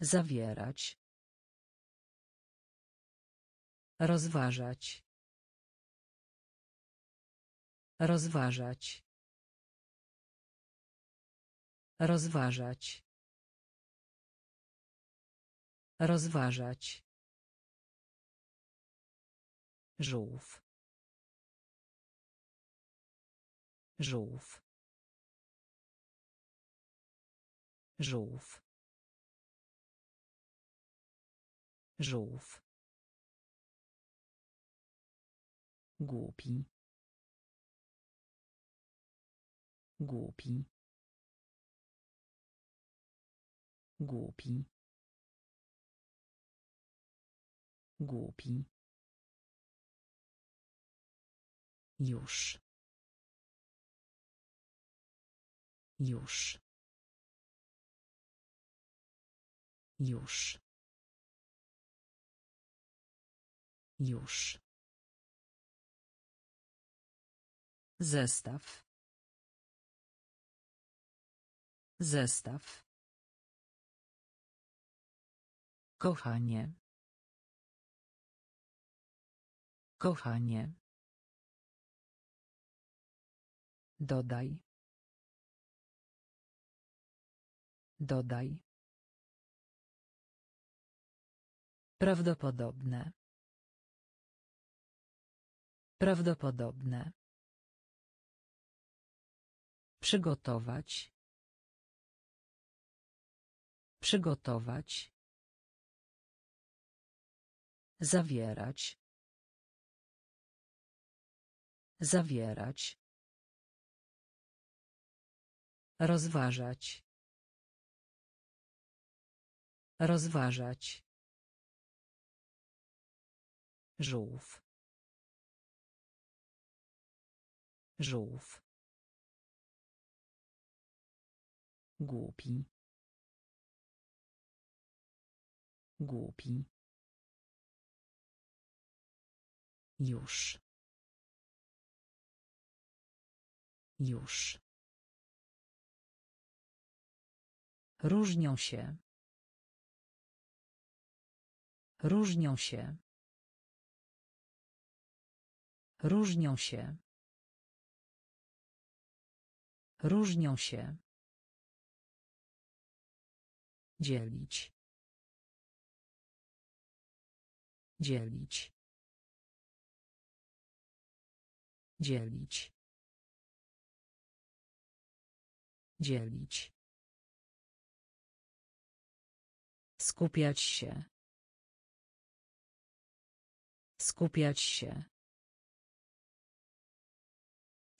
[SPEAKER 1] Zawierać. Rozważać. Rozważać. Rozważać. Rozważać. Żółw. Żółw. Żółw. Żółw. Głupi. Głupi. Głupi. Głupi. Już. Już. Już. Już. Zestaw. Zestaw. Kochanie. Kochanie. Dodaj. Dodaj. Prawdopodobne. Prawdopodobne. Przygotować. Przygotować. Zawierać. Zawierać. Rozważać. Rozważać. Żółw. Żółw. Głupi. Głupi. Już. Już. Różnią się. Różnią się. Różnią się. Różnią się. Dzielić. Dzielić. Dzielić. Dzielić. Skupiać się. Skupiać się.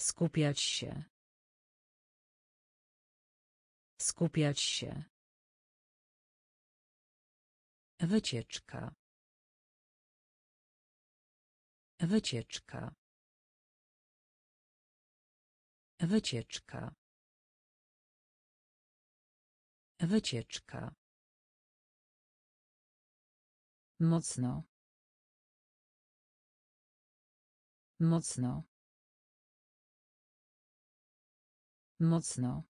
[SPEAKER 1] Skupiać się. Skupiać się. Wycieczka. Wycieczka. Wycieczka. Wycieczka. Mocno. Mocno. Mocno.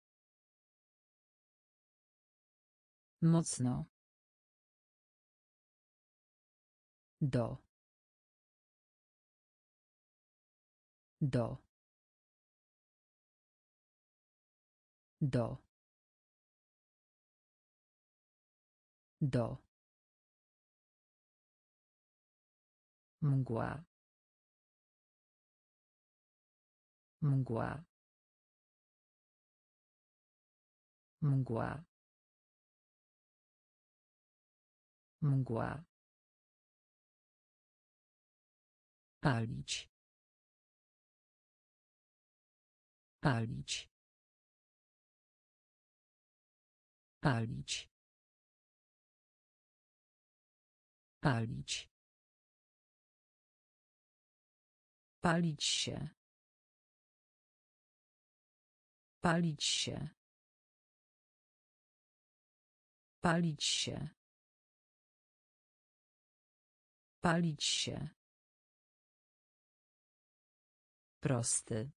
[SPEAKER 1] Mocno. Do. Do. Do. Do. Mgła. Mgła. Mgła. Mgła. Palić. Palić. Palić. Palić. Palić się. Palić się. Palić się. Palić się. Prosty.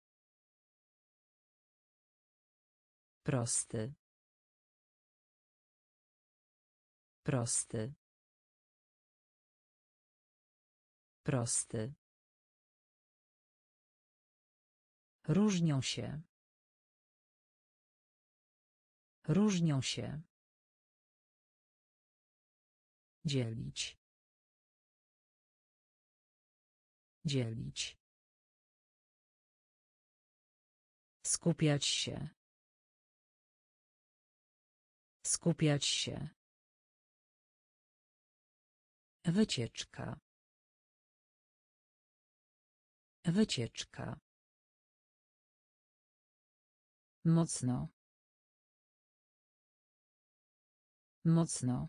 [SPEAKER 1] Prosty. Prosty. Prosty. Różnią się. Różnią się. Dzielić. Dzielić. Skupiać się. Skupiać się. Wycieczka. Wycieczka. Mocno. Mocno.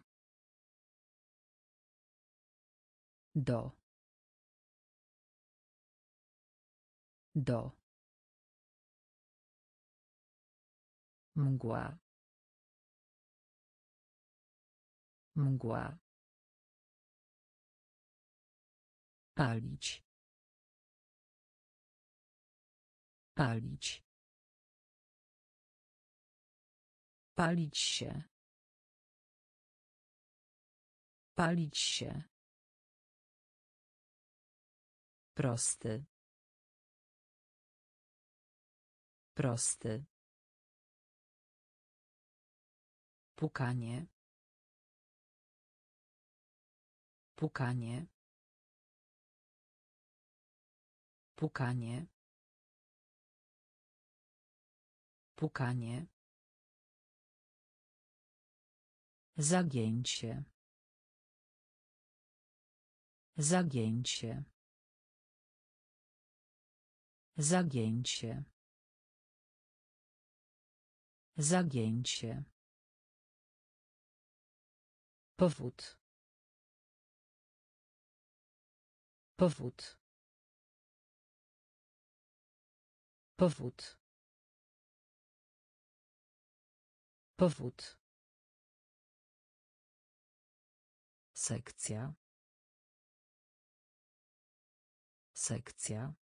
[SPEAKER 1] Do. Do. Mgła. Mgła. Palić. Palić. Palić się. Palić się. Prosty. Prosty. Pukanie. Pukanie. Pukanie. Pukanie. Zagięcie. Zagięcie. Zagięcie. Zagięcie. Powód. Powód. Powód. Powód. Sekcja. Sekcja.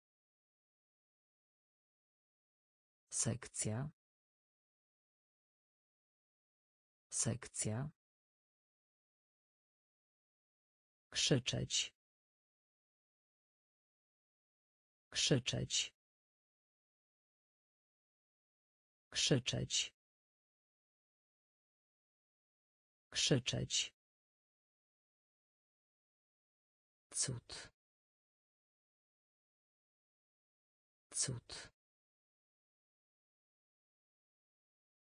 [SPEAKER 1] Sekcja. Sekcja. Krzyczeć. Krzyczeć. Krzyczeć. Krzyczeć. Cud. Cud.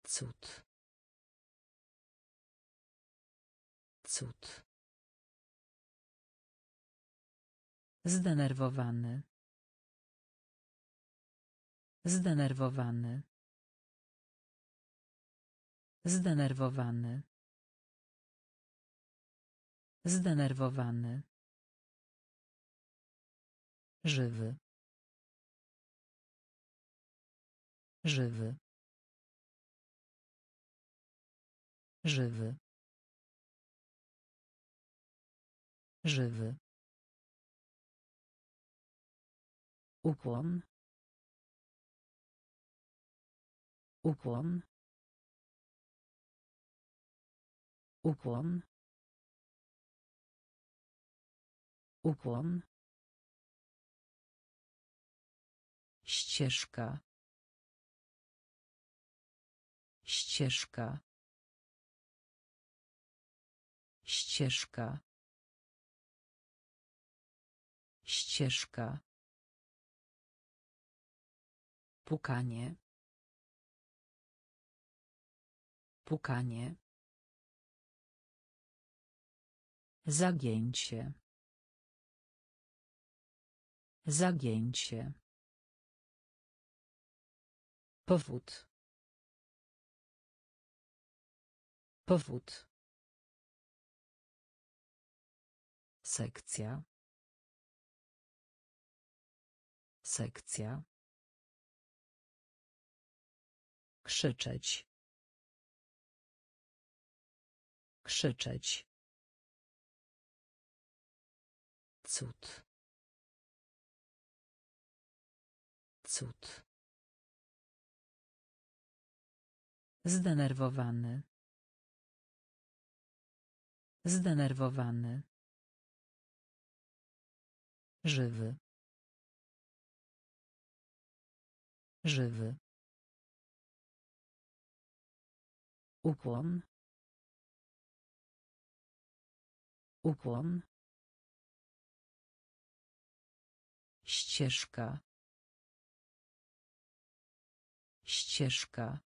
[SPEAKER 1] Cud. Cud. Zdenerwowany. Zdenerwowany. Zdenerwowany. Zdenerwowany. Żywy. Żywy. Żywy. Żywy. Ukłon. Ukłon. Ukłon. Ukłon. Ścieżka. Ścieżka. Ścieżka. Ścieżka. Pukanie. Pukanie. Zagięcie. Zagięcie. Powód. Powód. Sekcja. Sekcja. Krzyczeć. Krzyczeć. Cud. Cud. Zdenerwowany. Zdenerwowany. Żywy. Żywy. Ukłon. Ukłon. Ścieżka. Ścieżka.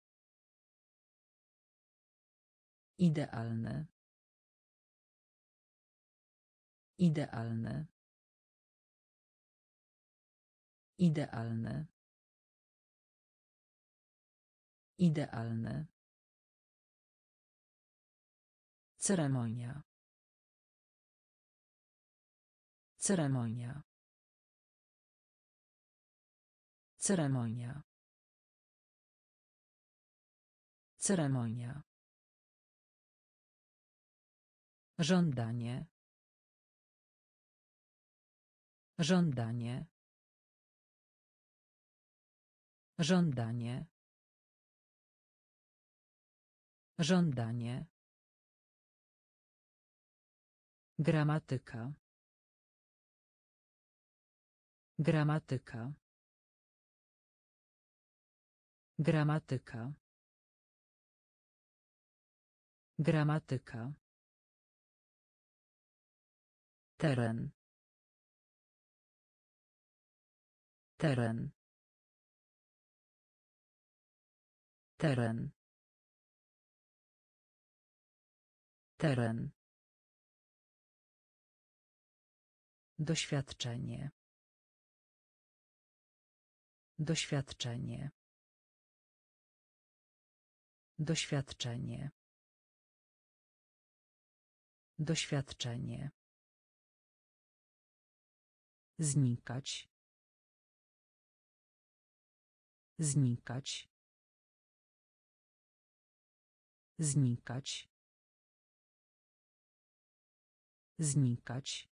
[SPEAKER 1] Idealne. Idealne. Idealne. Idealne. Ceremonia. Ceremonia. Ceremonia. Ceremonia. Żądanie. Żądanie. Żądanie. Żądanie. Gramatyka. Gramatyka. Gramatyka. Gramatyka. Teren. Teren. Teren. Teren. Doświadczenie. Doświadczenie. Doświadczenie. Doświadczenie. Znikać. Znikać. Znikać. Znikać.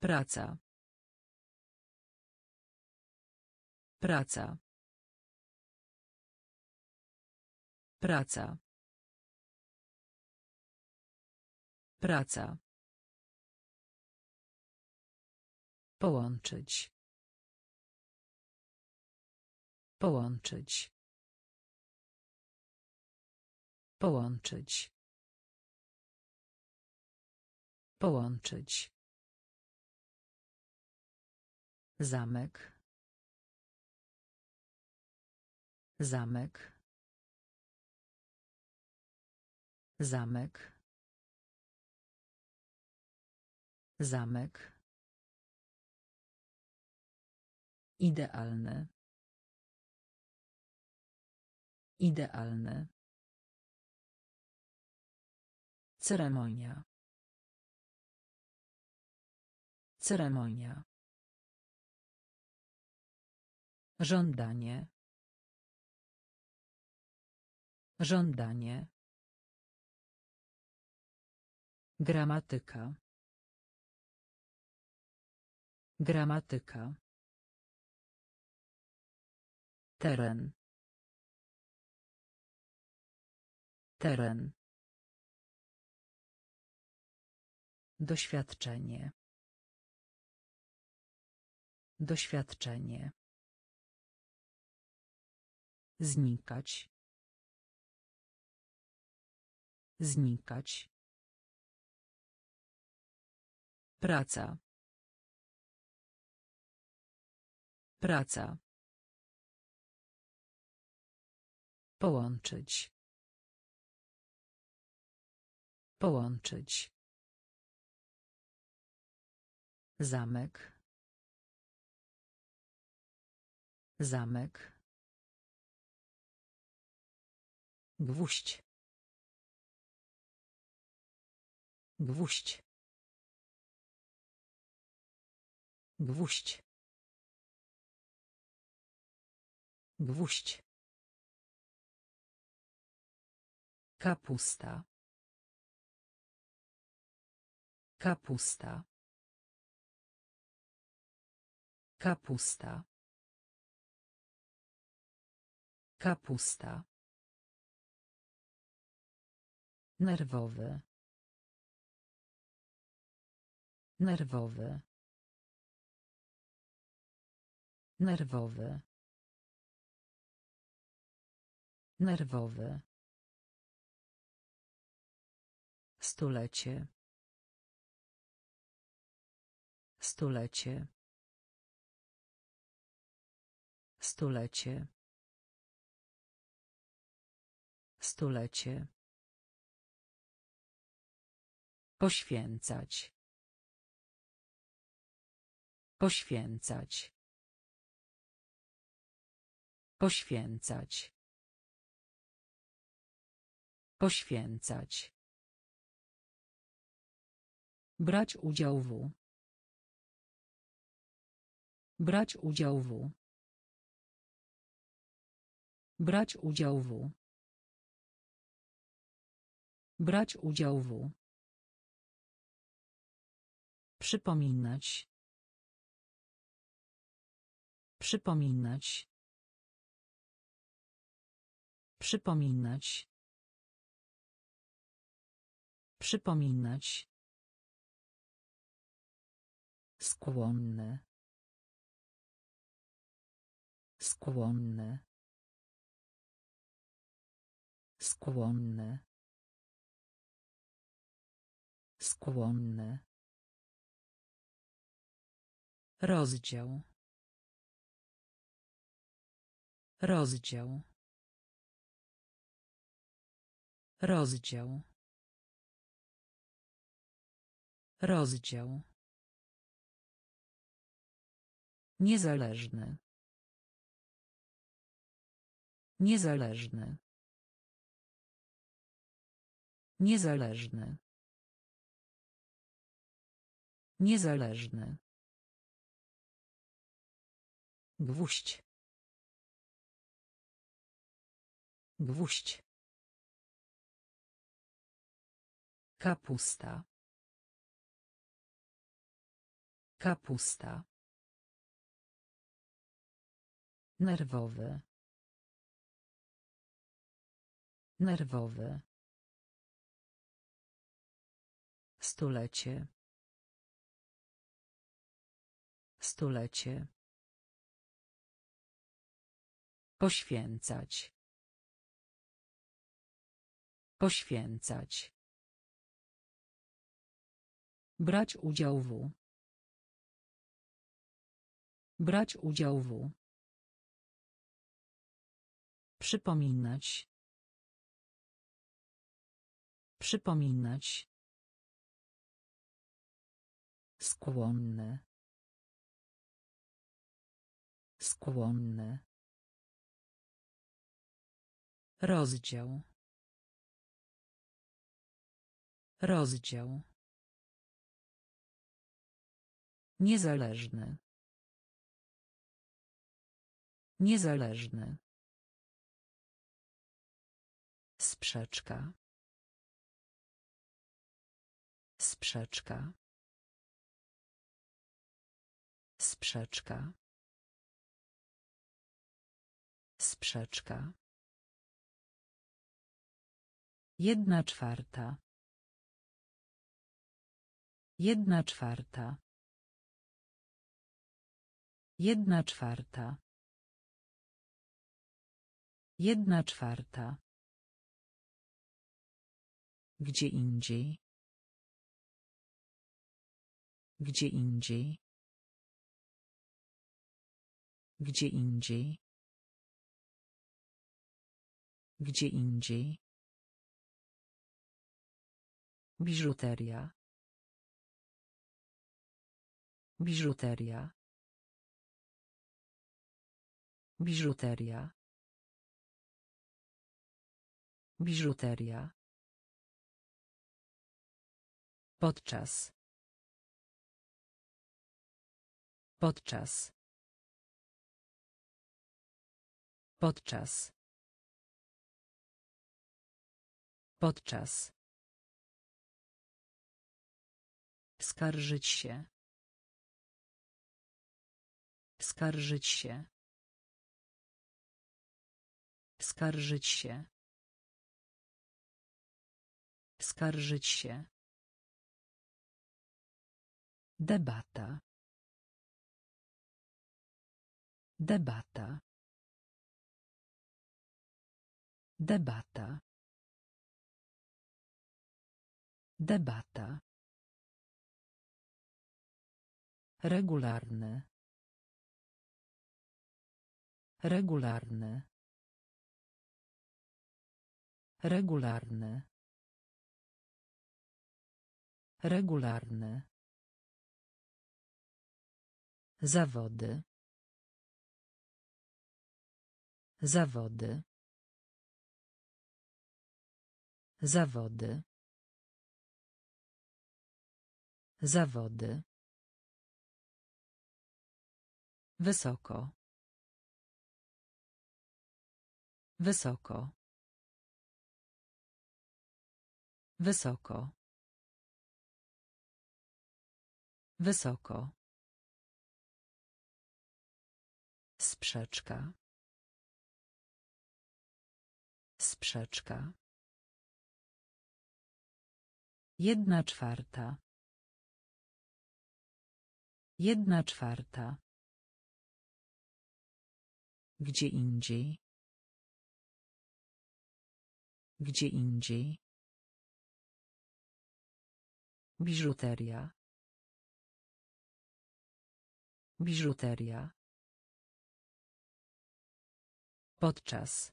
[SPEAKER 1] Praca. Praca. Praca. Praca. Połączyć. Połączyć. Połączyć. Połączyć. Zamek. Zamek. Zamek. Zamek. Idealne. Idealne. Ceremonia. Ceremonia. Żądanie. Żądanie. Gramatyka. Gramatyka. Teren. Teren. Doświadczenie. Doświadczenie. Znikać. Znikać. Praca. Praca. Połączyć. Połączyć. Zamek. Zamek. Gwóźdź. Gwóźdź. Gwóźdź. Gwóźdź. Kapusta. Kapusta. Kapusta. Kapusta. Nerwowy. Nerwowy. Nerwowy. Nerwowy. Stulecie. Stulecie. Stulecie. Stulecie. Poświęcać. Poświęcać. Poświęcać. Poświęcać. Brać udział w. Brać udział w. Brać udział w. Brać udział w. Przypominać. Przypominać. Przypominać. Przypominać. Skłonny. Skłonny. Skłonny. Skłonny. Rozdział. Rozdział. Rozdział. Rozdział. Niezależny. Niezależny. Niezależny. Niezależny. Gwóźdź. Gwóźdź. Kapusta. Kapusta. Nerwowy. Nerwowy. Stulecie. Stulecie. Poświęcać. Poświęcać. Brać udział w. Brać udział w. Przypominać. Przypominać. Skłonny. Skłonny. Rozdział. Rozdział. Niezależny. Niezależny. Sprzeczka. Sprzeczka. Sprzeczka. Sprzeczka. Jedna czwarta. Jedna czwarta. Jedna czwarta. Jedna czwarta. Gdzie indziej. Gdzie indziej. Gdzie indziej. Gdzie indziej. Biżuteria. Biżuteria. Biżuteria. Biżuteria. Podczas. Podczas. Podczas. Podczas. Skarżyć się. Skarżyć się. Skarżyć się. Skarżyć się. Debata. Debata. Debata. Debata. Regularny. Regularny. Regularny. Regularny. Zawody. Zawody. Zawody. Zawody. Wysoko. Wysoko. Wysoko. Wysoko. Sprzeczka. Sprzeczka. Jedna czwarta. Jedna czwarta. Gdzie indziej. Gdzie indziej. Biżuteria. Biżuteria. Podczas.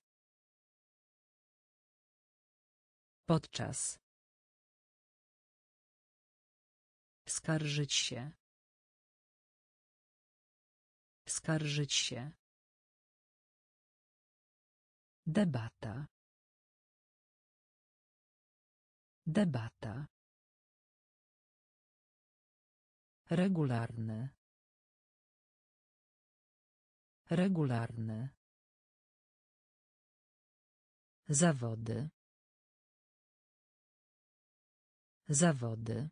[SPEAKER 1] Podczas. Skarżyć się. Skarżyć się. Debata. Debata. Regularny. Regularny. Zawody. Zawody.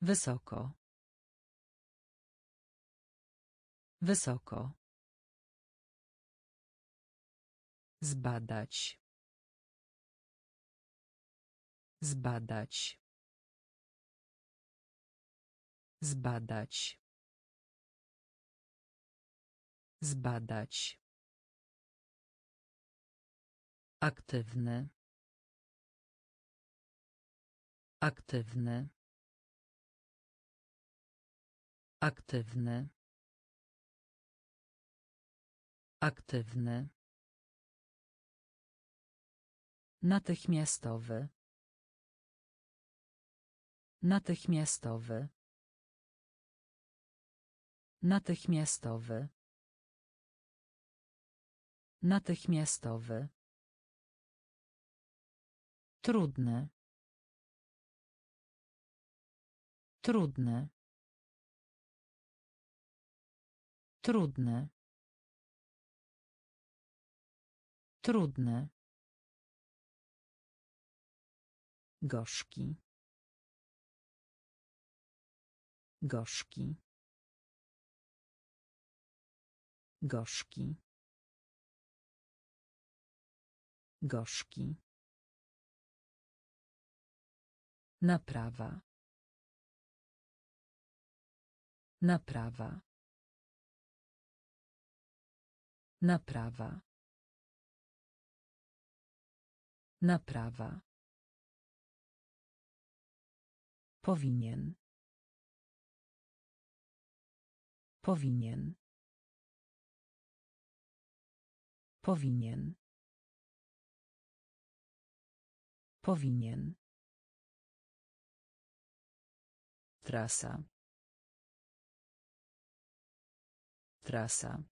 [SPEAKER 1] Wysoko. Wysoko. Zbadać. Zbadać. Zbadać. Zbadać. Aktywny. Aktywny. Aktywny. Aktywny. Natychmiastowy. Natychmiastowy. Natychmiastowy. Natychmiastowy. Trudne. Trudne. Trudne. Trudne. Gorzki. Gorzki. Gorzki. Gorzki. Naprawa. Naprawa. Naprawa. Naprawa. Powinien. Powinien. Powinien. Powinien. Trasa. Trasa.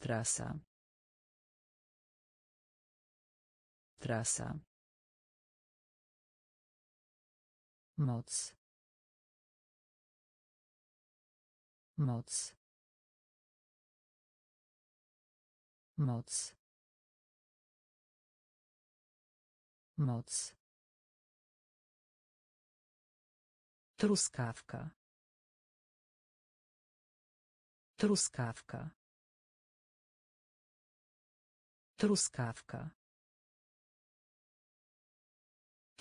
[SPEAKER 1] Trasa. Trasa. Moc. Moc. Moc. Moc. Truskawka. Truskawka. Truskawka.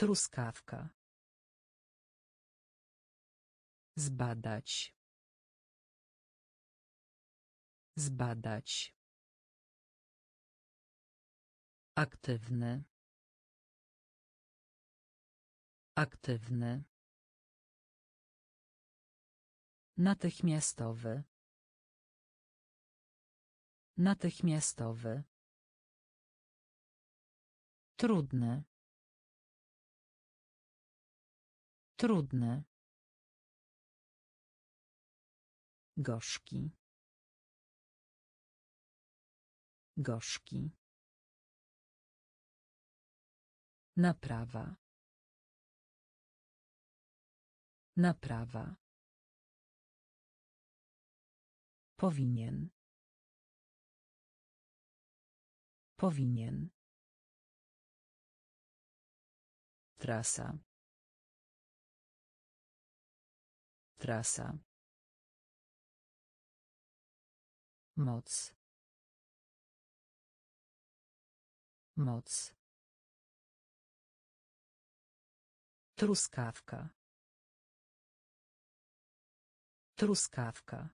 [SPEAKER 1] Truskawka. Zbadać. Zbadać. Aktywny. Aktywny. Natychmiastowy. Natychmiastowy. Trudne. Trudne. Gorzki. Gorzki. Naprawa. Naprawa. Powinien. Powinien. Trasa. Trasa. Moc. Moc. Truskawka. Truskawka.